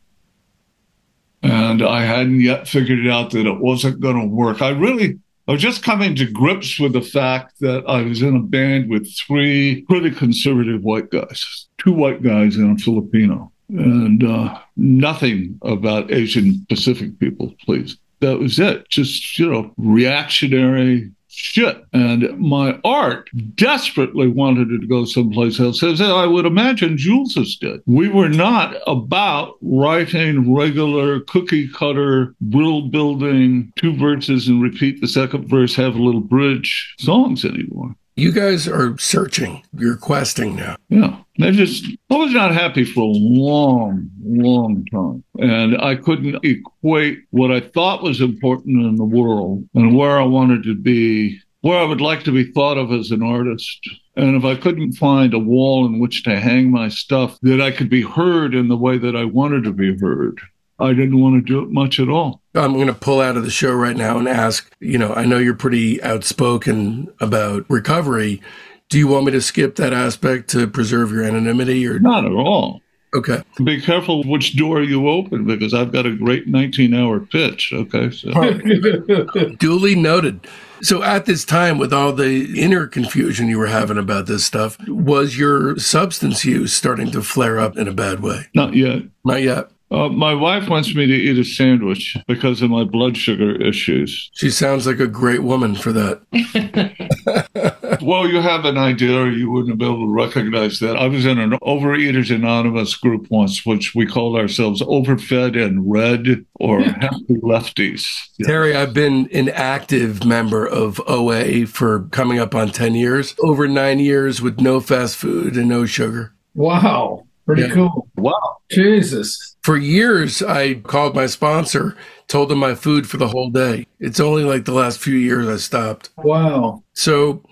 Speaker 1: And I hadn't yet figured out that it wasn't going to work. I really, I was just coming to grips with the fact that I was in a band with three pretty conservative white guys, two white guys and a Filipino and uh, nothing about Asian Pacific people, please. That was it. Just, you know, reactionary shit. And my art desperately wanted it to go someplace else, as I would imagine Jules's did. We were not about writing regular cookie cutter, world building, two verses and repeat the second verse, have a little bridge songs anymore.
Speaker 3: You guys are searching. You're questing now.
Speaker 1: Yeah. I just, I was not happy for a long, long time. And I couldn't equate what I thought was important in the world and where I wanted to be, where I would like to be thought of as an artist. And if I couldn't find a wall in which to hang my stuff that I could be heard in the way that I wanted to be heard, I didn't want to do it much at all.
Speaker 3: I'm going to pull out of the show right now and ask, you know, I know you're pretty outspoken about recovery. Do you want me to skip that aspect to preserve your anonymity or
Speaker 1: not at all?
Speaker 3: Okay.
Speaker 1: Be careful which door you open because I've got a great 19 hour pitch. Okay. So.
Speaker 3: Duly noted. So at this time, with all the inner confusion you were having about this stuff, was your substance use starting to flare up in a bad way?
Speaker 1: Not yet.
Speaker 3: Not yet.
Speaker 1: Uh, my wife wants me to eat a sandwich because of my blood sugar issues.
Speaker 3: She sounds like a great woman for that.
Speaker 1: well, you have an idea, or you wouldn't be able to recognize that. I was in an Overeaters Anonymous group once, which we called ourselves Overfed and Red or Happy Lefties.
Speaker 3: Terry, I've been an active member of OA for coming up on 10 years, over nine years with no fast food and no sugar.
Speaker 2: Wow. Pretty yeah. cool.
Speaker 1: Wow.
Speaker 2: Jesus.
Speaker 3: For years, I called my sponsor, told them my food for the whole day. It's only like the last few years I stopped.
Speaker 2: Wow.
Speaker 3: So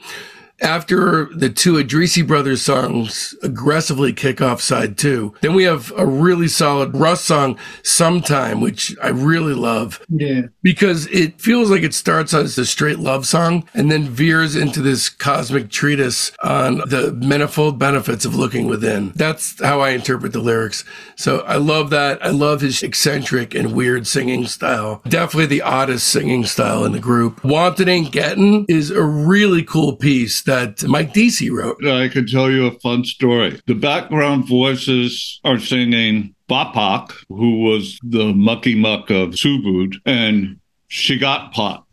Speaker 3: after the two Addrisi Brothers songs aggressively kick off side two, then we have a really solid Russ song, Sometime, which I really love.
Speaker 2: Yeah.
Speaker 3: Because it feels like it starts as a straight love song and then veers into this cosmic treatise on the manifold benefits of looking within. That's how I interpret the lyrics. So I love that. I love his eccentric and weird singing style. Definitely the oddest singing style in the group. Wanted Ain't Getting is a really cool piece that Mike Deasy wrote.
Speaker 1: I can tell you a fun story. The background voices are singing Bapak, who was the mucky muck of Subud, and She Got Pot.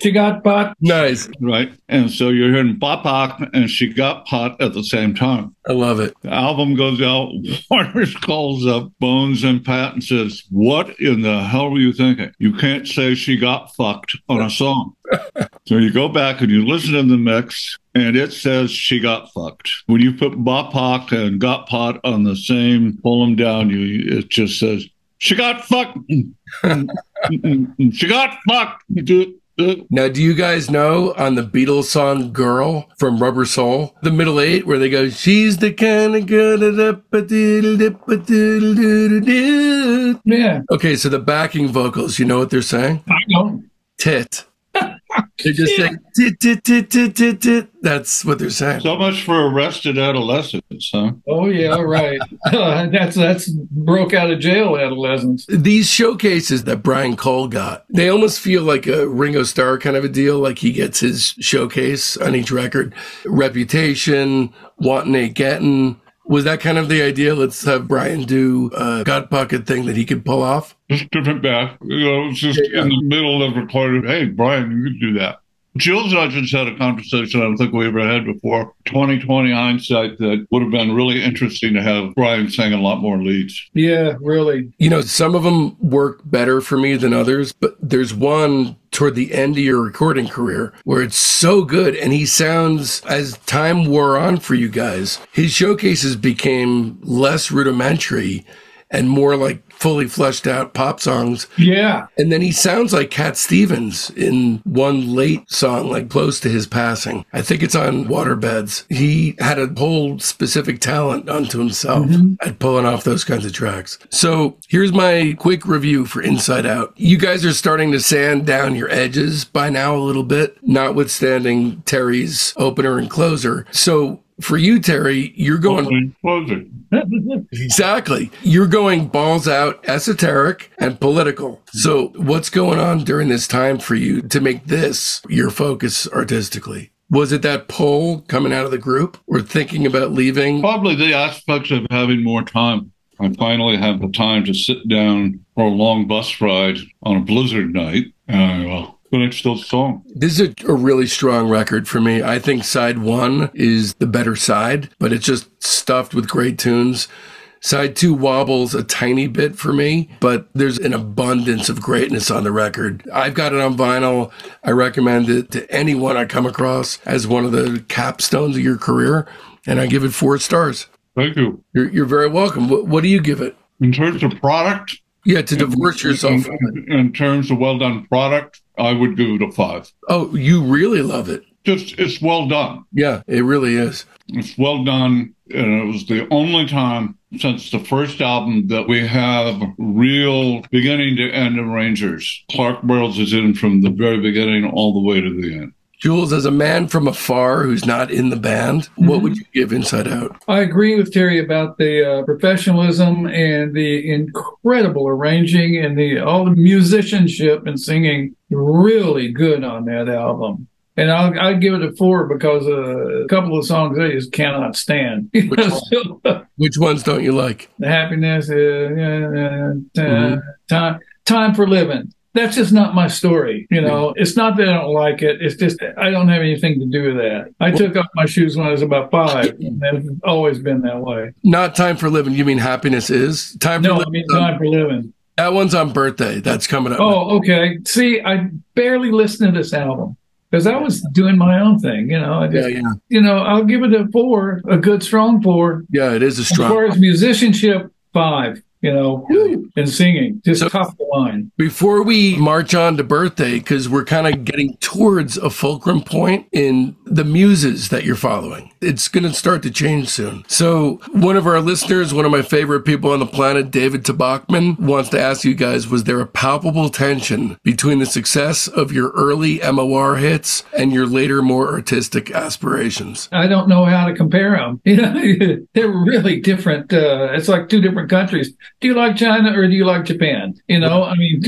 Speaker 2: She got pot.
Speaker 3: Nice.
Speaker 1: Right. And so you're hearing Bapak and She Got Pot at the same time.
Speaker 3: I love it.
Speaker 1: The album goes out. Warner's calls up Bones and Pat and says, What in the hell were you thinking? You can't say she got fucked on a song. so you go back and you listen to the mix and it says she got fucked. When you put Bapak and Got Pot on the same, pull them down, you it just says she got fucked. she got fucked.
Speaker 3: Now, do you guys know on the Beatles song Girl from Rubber Soul, the middle eight, where they go, She's the kind of girl that
Speaker 2: Yeah.
Speaker 3: Okay, so the backing vocals, you know what they're saying?
Speaker 2: I don't.
Speaker 3: Tit. They're just saying, tit, tit, tit, tit, tit, tit. That's what they're saying.
Speaker 1: So much for arrested adolescents, huh?
Speaker 2: Oh yeah, right. Uh, that's that's broke out of jail adolescents.
Speaker 3: These showcases that Brian Cole got, they almost feel like a Ringo Starr kind of a deal. Like he gets his showcase on each record. Reputation, Wantin' Ain't Gettin'. Was that kind of the idea? Let's have Brian do a gut bucket thing that he could pull off.
Speaker 1: Just different back. You know, it's just
Speaker 3: Yeah.
Speaker 1: in the middle of recording. Hey, Brian, you could do that. Jules and I just had a conversation I don't think we ever had before. 2020 hindsight that would have been really interesting to have Brian sing a lot more leads.
Speaker 2: Yeah, really.
Speaker 3: You know, some of them work better for me than others, but there's one toward the end of your recording career where it's so good and he sounds as time wore on for you guys his showcases became less rudimentary and more like fully fleshed out pop songs
Speaker 2: Yeah.
Speaker 3: and then he sounds like Cat Stevens in one late song, like close to his passing. I think it's on Waterbeds. He had a whole specific talent unto himself mm-hmm. at pulling off those kinds of tracks. So here's my quick review for Insight Out. You guys are starting to sand down your edges by now a little bit, notwithstanding Terry's opener and closer. So for you, Terry, you're going. Exactly. You're going balls out, esoteric and political. So, what's going on during this time for you to make this your focus artistically? Was it that pull coming out of the group or thinking about leaving?
Speaker 1: Probably the aspects of having more time. I finally have the time to sit down for a long bus ride on a blizzard night uh, and uh, finish those songs.
Speaker 3: This is a, a really strong record for me. I think side one is the better side, but it's just stuffed with great tunes. Side two wobbles a tiny bit for me, but there's an abundance of greatness on the record. I've got it on vinyl. I recommend it to anyone I come across as one of the capstones of your career, and I give it four stars.
Speaker 1: Thank you.
Speaker 3: You're, you're very welcome. What, what do you give it?
Speaker 1: In terms of product,
Speaker 3: Yeah, to divorce yourself from it.
Speaker 1: in, in terms of well done product, I would give it a five.
Speaker 3: Oh, you really love it.
Speaker 1: Just it's well done.
Speaker 3: Yeah, it really is.
Speaker 1: It's well done, and it was the only time since the first album that we have real beginning to end arrangers. Clark Burroughs is in from the very beginning all the way to the end.
Speaker 3: Jules, as a man from afar who's not in the band, what would you give Insight Out?
Speaker 2: I agree with Terry about the uh, professionalism and the incredible arranging and the all the musicianship and singing. Really good on that album. And I'll, I'll give it a four because uh, a couple of songs I just cannot stand.
Speaker 3: Which
Speaker 2: so,
Speaker 3: Which ones don't you like?
Speaker 2: the happiness, uh,
Speaker 3: Mhm.
Speaker 2: time, time for living. That's just not my story. You know, mm-hmm. it's not that I don't like it. It's just I don't have anything to do with that. I took off my shoes when I was about five, and it's always been that way.
Speaker 3: Not Time for Living. You mean Happiness is? Time for
Speaker 2: No, I
Speaker 3: Living.
Speaker 2: mean time for living.
Speaker 3: that one's on birthday. That's coming up.
Speaker 2: Oh, okay. See, I barely listened to this album because I was doing my own thing. You know, I
Speaker 3: yeah,
Speaker 2: just,
Speaker 3: yeah.
Speaker 2: you know, I'll give it a four, a good strong four.
Speaker 3: Yeah, it is a
Speaker 2: As
Speaker 3: strong.
Speaker 2: far as musicianship, five. You know, and singing, just
Speaker 3: So-
Speaker 2: top the line.
Speaker 3: Before we march on to birthday, because we're kind of getting towards a fulcrum point in the muses that you're following. It's going to start to change soon. So, one of our listeners, one of my favorite people on the planet, David Tabachman, wants to ask you guys Was there a palpable tension between the success of your early MOR hits and your later, more artistic aspirations?
Speaker 2: I don't know how to compare them. You know, they're really different. Uh, it's like two different countries. Do you like China or do you like Japan? You know, I mean,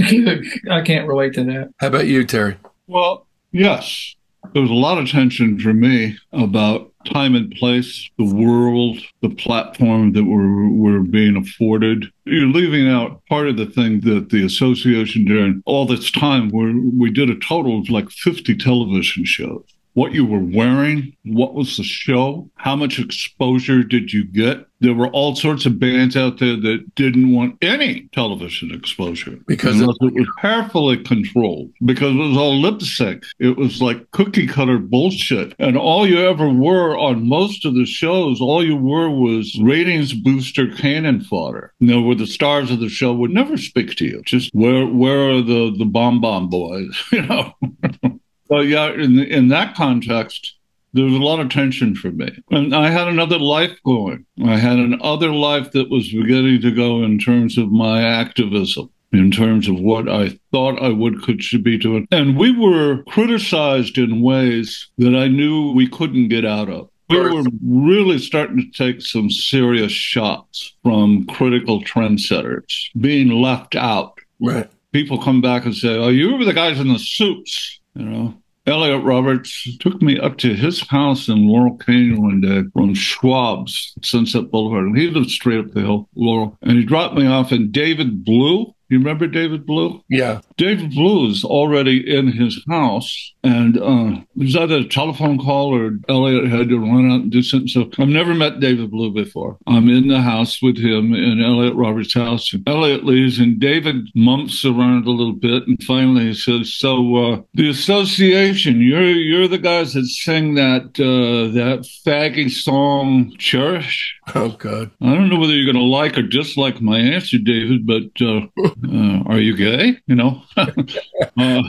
Speaker 2: I can't relate to that.
Speaker 3: How about you, Terry?
Speaker 1: Well, yes. There was a lot of tension for me about time and place, the world, the platform that we're, we're being afforded. You're leaving out part of the thing that the association during all this time, where we did a total of like 50 television shows. What you were wearing, what was the show, how much exposure did you get? There were all sorts of bands out there that didn't want any television exposure
Speaker 3: Because
Speaker 1: it was carefully controlled because it was all lip sync. It was like cookie cutter bullshit. And all you ever were on most of the shows, all you were was ratings booster cannon fodder. You know, where the stars of the show would never speak to you. Just where where are the the bomb bomb boys? You know. So yeah, in in that context. There was a lot of tension for me. And I had another life going. I had another life that was beginning to go in terms of my activism in terms of what I thought I would could should be doing. And we were criticized in ways that I knew we couldn't get out of. We were really starting to take some serious shots from critical trendsetters, being left out.
Speaker 3: Right.
Speaker 1: People come back and say, Oh, you were the guys in the suits, you know. Elliot Roberts took me up to his house in Laurel Canyon one day from Schwab's Sunset Boulevard. And he lived straight up the hill, Laurel. And he dropped me off in David Blue. You remember David Blue?
Speaker 3: Yeah.
Speaker 1: David Blue is already in his house, and uh, was either a telephone call or Elliot had to run out and do something. So I've never met David Blue before. I'm in the house with him in Elliot Roberts' house. And Elliot leaves, and David mumps around a little bit, and finally he says, "So uh, the association, you're you're the guys that sing that uh, that faggy song, Cherish."
Speaker 3: Oh God.
Speaker 1: I don't know whether you're going to like or dislike my answer, David, but uh, uh, are you gay? You know, uh,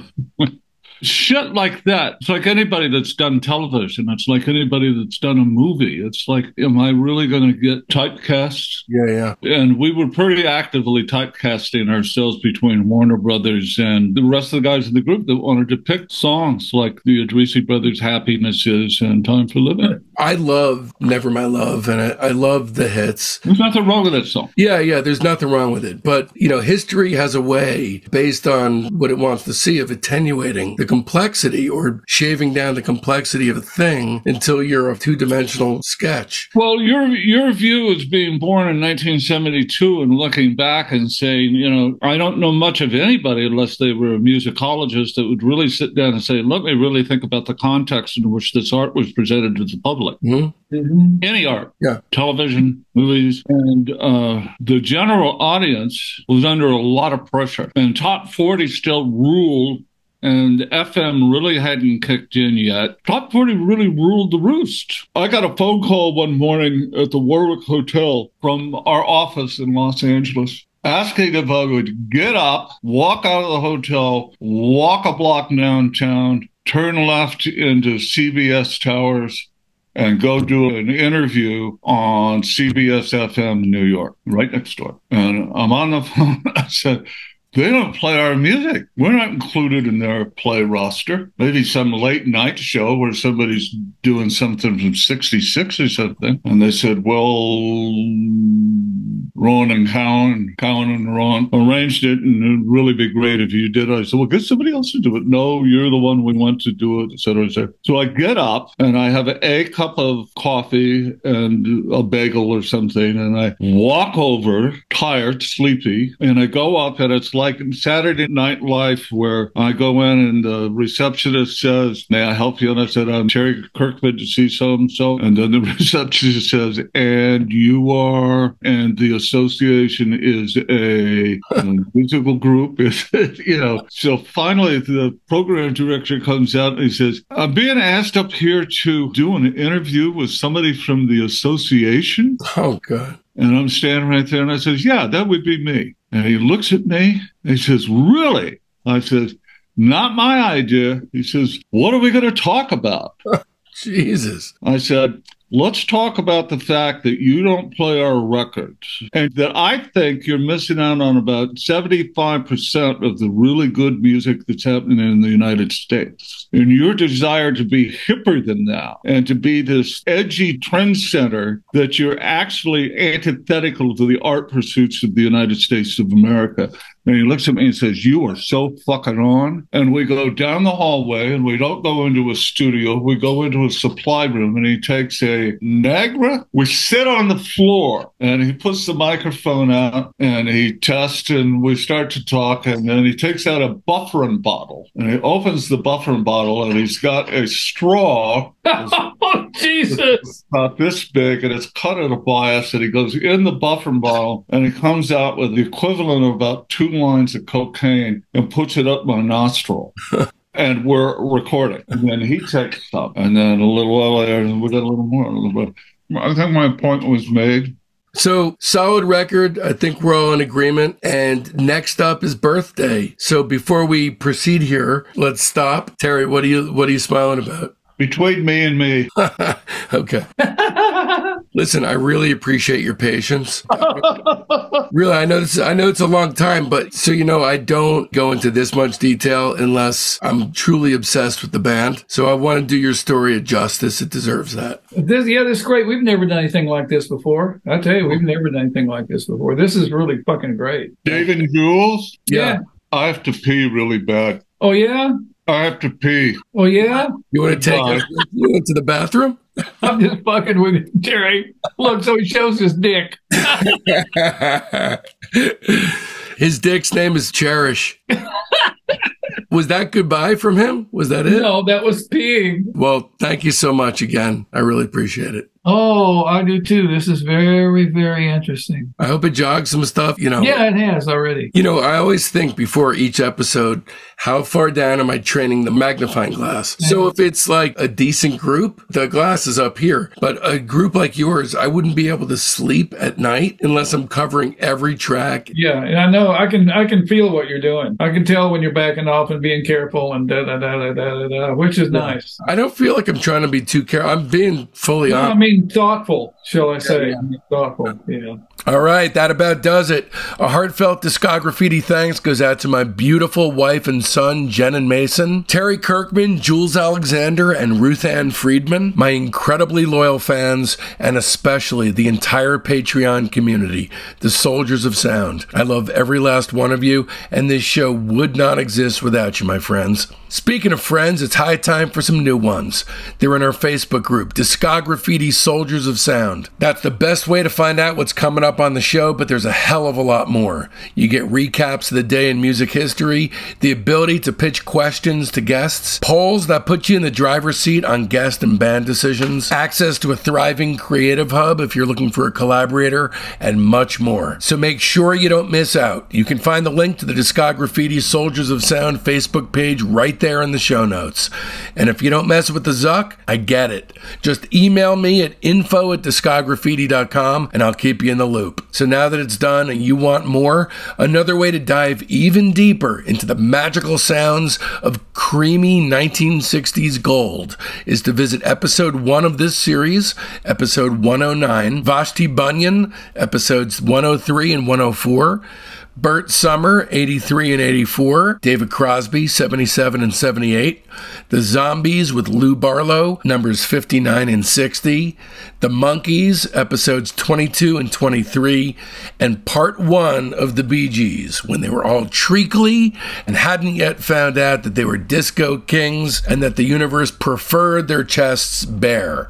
Speaker 1: shit like that. It's like anybody that's done television. It's like anybody that's done a movie. It's like, am I really going to get typecast?
Speaker 3: Yeah, yeah.
Speaker 1: And we were pretty actively typecasting ourselves between Warner Brothers and the rest of the guys in the group that wanted to pick songs like the Addrisi Brothers' Happiness Is and Time for Living.
Speaker 3: I love Never My Love and I, I love the hits.
Speaker 1: There's nothing wrong with that song.
Speaker 3: Yeah, yeah, there's nothing wrong with it. But, you know, history has a way, based on what it wants to see, of attenuating the complexity or shaving down the complexity of a thing until you're a two dimensional sketch.
Speaker 1: Well, your your view is being born in 1972 and looking back and saying, you know, I don't know much of anybody unless they were a musicologist that would really sit down and say, let me really think about the context in which this art was presented to the public.
Speaker 3: Mm-hmm.
Speaker 1: Any art,
Speaker 3: Yeah.
Speaker 1: television, movies, and uh, the general audience was under a lot of pressure. And top 40 still ruled, and FM really hadn't kicked in yet. Top 40 really ruled the roost. I got a phone call one morning at the Warwick Hotel from our office in Los Angeles. Asking if I would get up, walk out of the hotel, walk a block downtown, turn left into CBS Towers, and go do an interview on CBS FM New York, right next door. And I'm on the phone. I said, they don't play our music. We're not included in their play roster. Maybe some late night show where somebody's doing something from 66 or something. And they said, well, Ron and Cowan, Cowan and Ron arranged it, and it'd really be great if you did. I said, well, get somebody else to do it. No, you're the one we want to do it, et cetera, et cetera. So I get up and I have a cup of coffee and a bagel or something, and I walk over, tired, sleepy, and I go up, and it's like Saturday Night Live where I go in and the receptionist says, May I help you? And I said, I'm Terry Kirkman to see so and so. And then the receptionist says, And you are, and the association is a musical group. you know, so finally the program director comes out and he says, I'm being asked up here to do an interview with somebody from the association.
Speaker 3: Oh, God.
Speaker 1: And I'm standing right there and I says, Yeah, that would be me. And he looks at me and he says, Really? I says, Not my idea. He says, What are we going to talk about?
Speaker 3: Jesus.
Speaker 1: I said, Let's talk about the fact that you don't play our records and that I think you're missing out on about 75% of the really good music that's happening in the United States. And your desire to be hipper than that and to be this edgy trend center that you're actually antithetical to the art pursuits of the United States of America. And he looks at me and says, You are so fucking on. And we go down the hallway and we don't go into a studio. We go into a supply room and he takes a Nagra. We sit on the floor and he puts the microphone out and he tests and we start to talk. And then he takes out a Bufferin bottle and he opens the Bufferin bottle and he's got a straw
Speaker 2: oh, Jesus.
Speaker 1: about this big and it's cut at a bias and he goes in the Bufferin bottle and he comes out with the equivalent of about two lines of cocaine and puts it up my nostril. and we're recording. And then he takes some. And then a little while later, we got a little more. A little bit. I think my point was made.
Speaker 3: So solid record. I think we're all in agreement. And next up is birthday. So before we proceed here, let's stop. Terry, what are you what are you smiling about?
Speaker 1: Between me and me.
Speaker 3: okay. Listen, I really appreciate your patience. really, I know this, I know it's a long time, but so you know, I don't go into this much detail unless I'm truly obsessed with the band. So I want to do your story a justice. It deserves that.
Speaker 2: This, yeah, this is great. We've never done anything like this before. I tell you, we've never done anything like this before. This is really fucking great.
Speaker 1: David and Jules,
Speaker 2: Yeah.
Speaker 1: I have to pee really bad.
Speaker 2: Oh yeah.
Speaker 1: I have to pee.
Speaker 2: Oh yeah.
Speaker 3: You want to take
Speaker 1: Bye.
Speaker 3: us with you into the bathroom?
Speaker 2: I'm just fucking with you, Jerry. Look, so he shows his dick.
Speaker 3: His dick's name is Cherish. Was that goodbye from him? Was that it?
Speaker 2: No, that was peeing.
Speaker 3: Well, thank you so much again. I really appreciate it.
Speaker 2: Oh, I do too. This is very, very interesting.
Speaker 3: I hope it jogs some stuff. You know,
Speaker 2: Yeah, it has already.
Speaker 3: You know, I always think before each episode, how far down am I training the magnifying glass? So if it's like a decent group, the glass is up here. But a group like yours, I wouldn't be able to sleep at night unless I'm covering every track.
Speaker 2: Yeah, and I know I can I can feel what you're doing. I can tell when you're backing off and being careful and da da da da da da, da which is nice.
Speaker 3: I don't feel like I'm trying to be too careful. I'm being fully
Speaker 2: No, I mean thoughtful, shall I say? I mean, thoughtful. Yeah.
Speaker 3: All right, that about does it. A heartfelt Discograffiti thanks goes out to my beautiful wife and son, Jen and Mason, Terry Kirkman, Jules Alexander, and Ruth Ann Friedman, my incredibly loyal fans, and especially the entire Patreon community, the Soldiers of Sound. I love every last one of you, and this show would not exist without you, my friends. Speaking of friends, it's high time for some new ones. They're in our Facebook group, Discograffiti Soldiers of Sound. That's the best way to find out what's coming up on the show, but there's a hell of a lot more. You get recaps of the day in music history, the ability to pitch questions to guests, polls that put you in the driver's seat on guest and band decisions, access to a thriving creative hub if you're looking for a collaborator, and much more. So make sure you don't miss out. You can find the link to the Discograffiti Soldiers of Sound Facebook page right there in the show notes. And if you don't mess with the Zuck, I get it. Just email me at info at discograffiti.com and I'll keep you in the loop. So now that it's done and you want more, another way to dive even deeper into the magical sounds of creamy 1960s gold is to visit episode one of this series, episode 109, Vashti Bunyan, episodes 103 and 104. Bert Sommer, 83 and 84. David Crosby, 77 and 78. The Zombies with Lou Barlow, numbers 59 and 60. The Monkees, episodes 22 and 23. And part one of the Bee Gees, when they were all treacly and hadn't yet found out that they were disco kings and that the universe preferred their chests bare.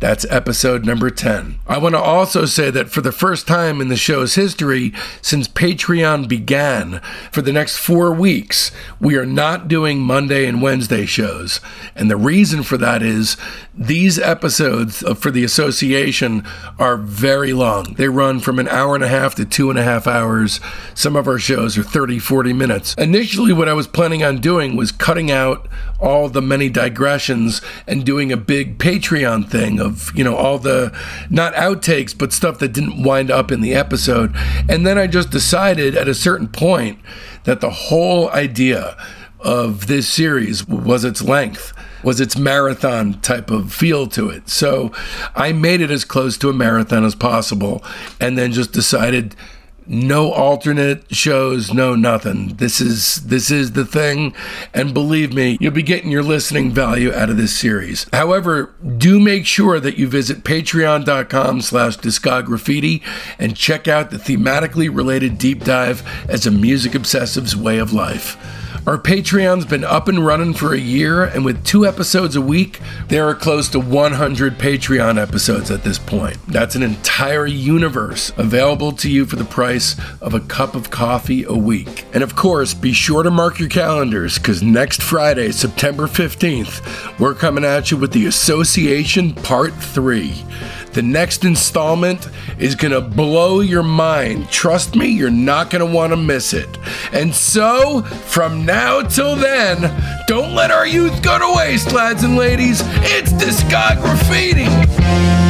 Speaker 3: That's episode number 10. I want to also say that for the first time in the show's history, since Patreon began, for the next four weeks, we are not doing Monday and Wednesday shows. And the reason for that is these episodes for the association are very long. They run from an hour and a half to two and a half hours. Some of our shows are 30, 40 minutes. Initially, what I was planning on doing was cutting out all the many digressions and doing a big Patreon thing of, you know, all the not outtakes, but stuff that didn't wind up in the episode. And then I just decided at a certain point that the whole idea of this series was its length, was its marathon type of feel to it. So I made it as close to a marathon as possible and then just decided no alternate shows no nothing. This is this is the thing. And believe me you'll be getting your listening value out of this series. However do make sure that you visit patreon.com slash discograffiti and check out the thematically related deep dive as a music obsessive's way of life our Patreon's been up and running for a year, and with two episodes a week, there are close to 100 Patreon episodes at this point. That's an entire universe available to you for the price of a cup of coffee a week. And of course, be sure to mark your calendars because next Friday, September 15th, we're coming at you with the Association Part 3. The next installment is going to blow your mind. Trust me, you're not going to want to miss it. And so, from now till then, don't let our youth go to waste, lads and ladies. It's Discograffiti.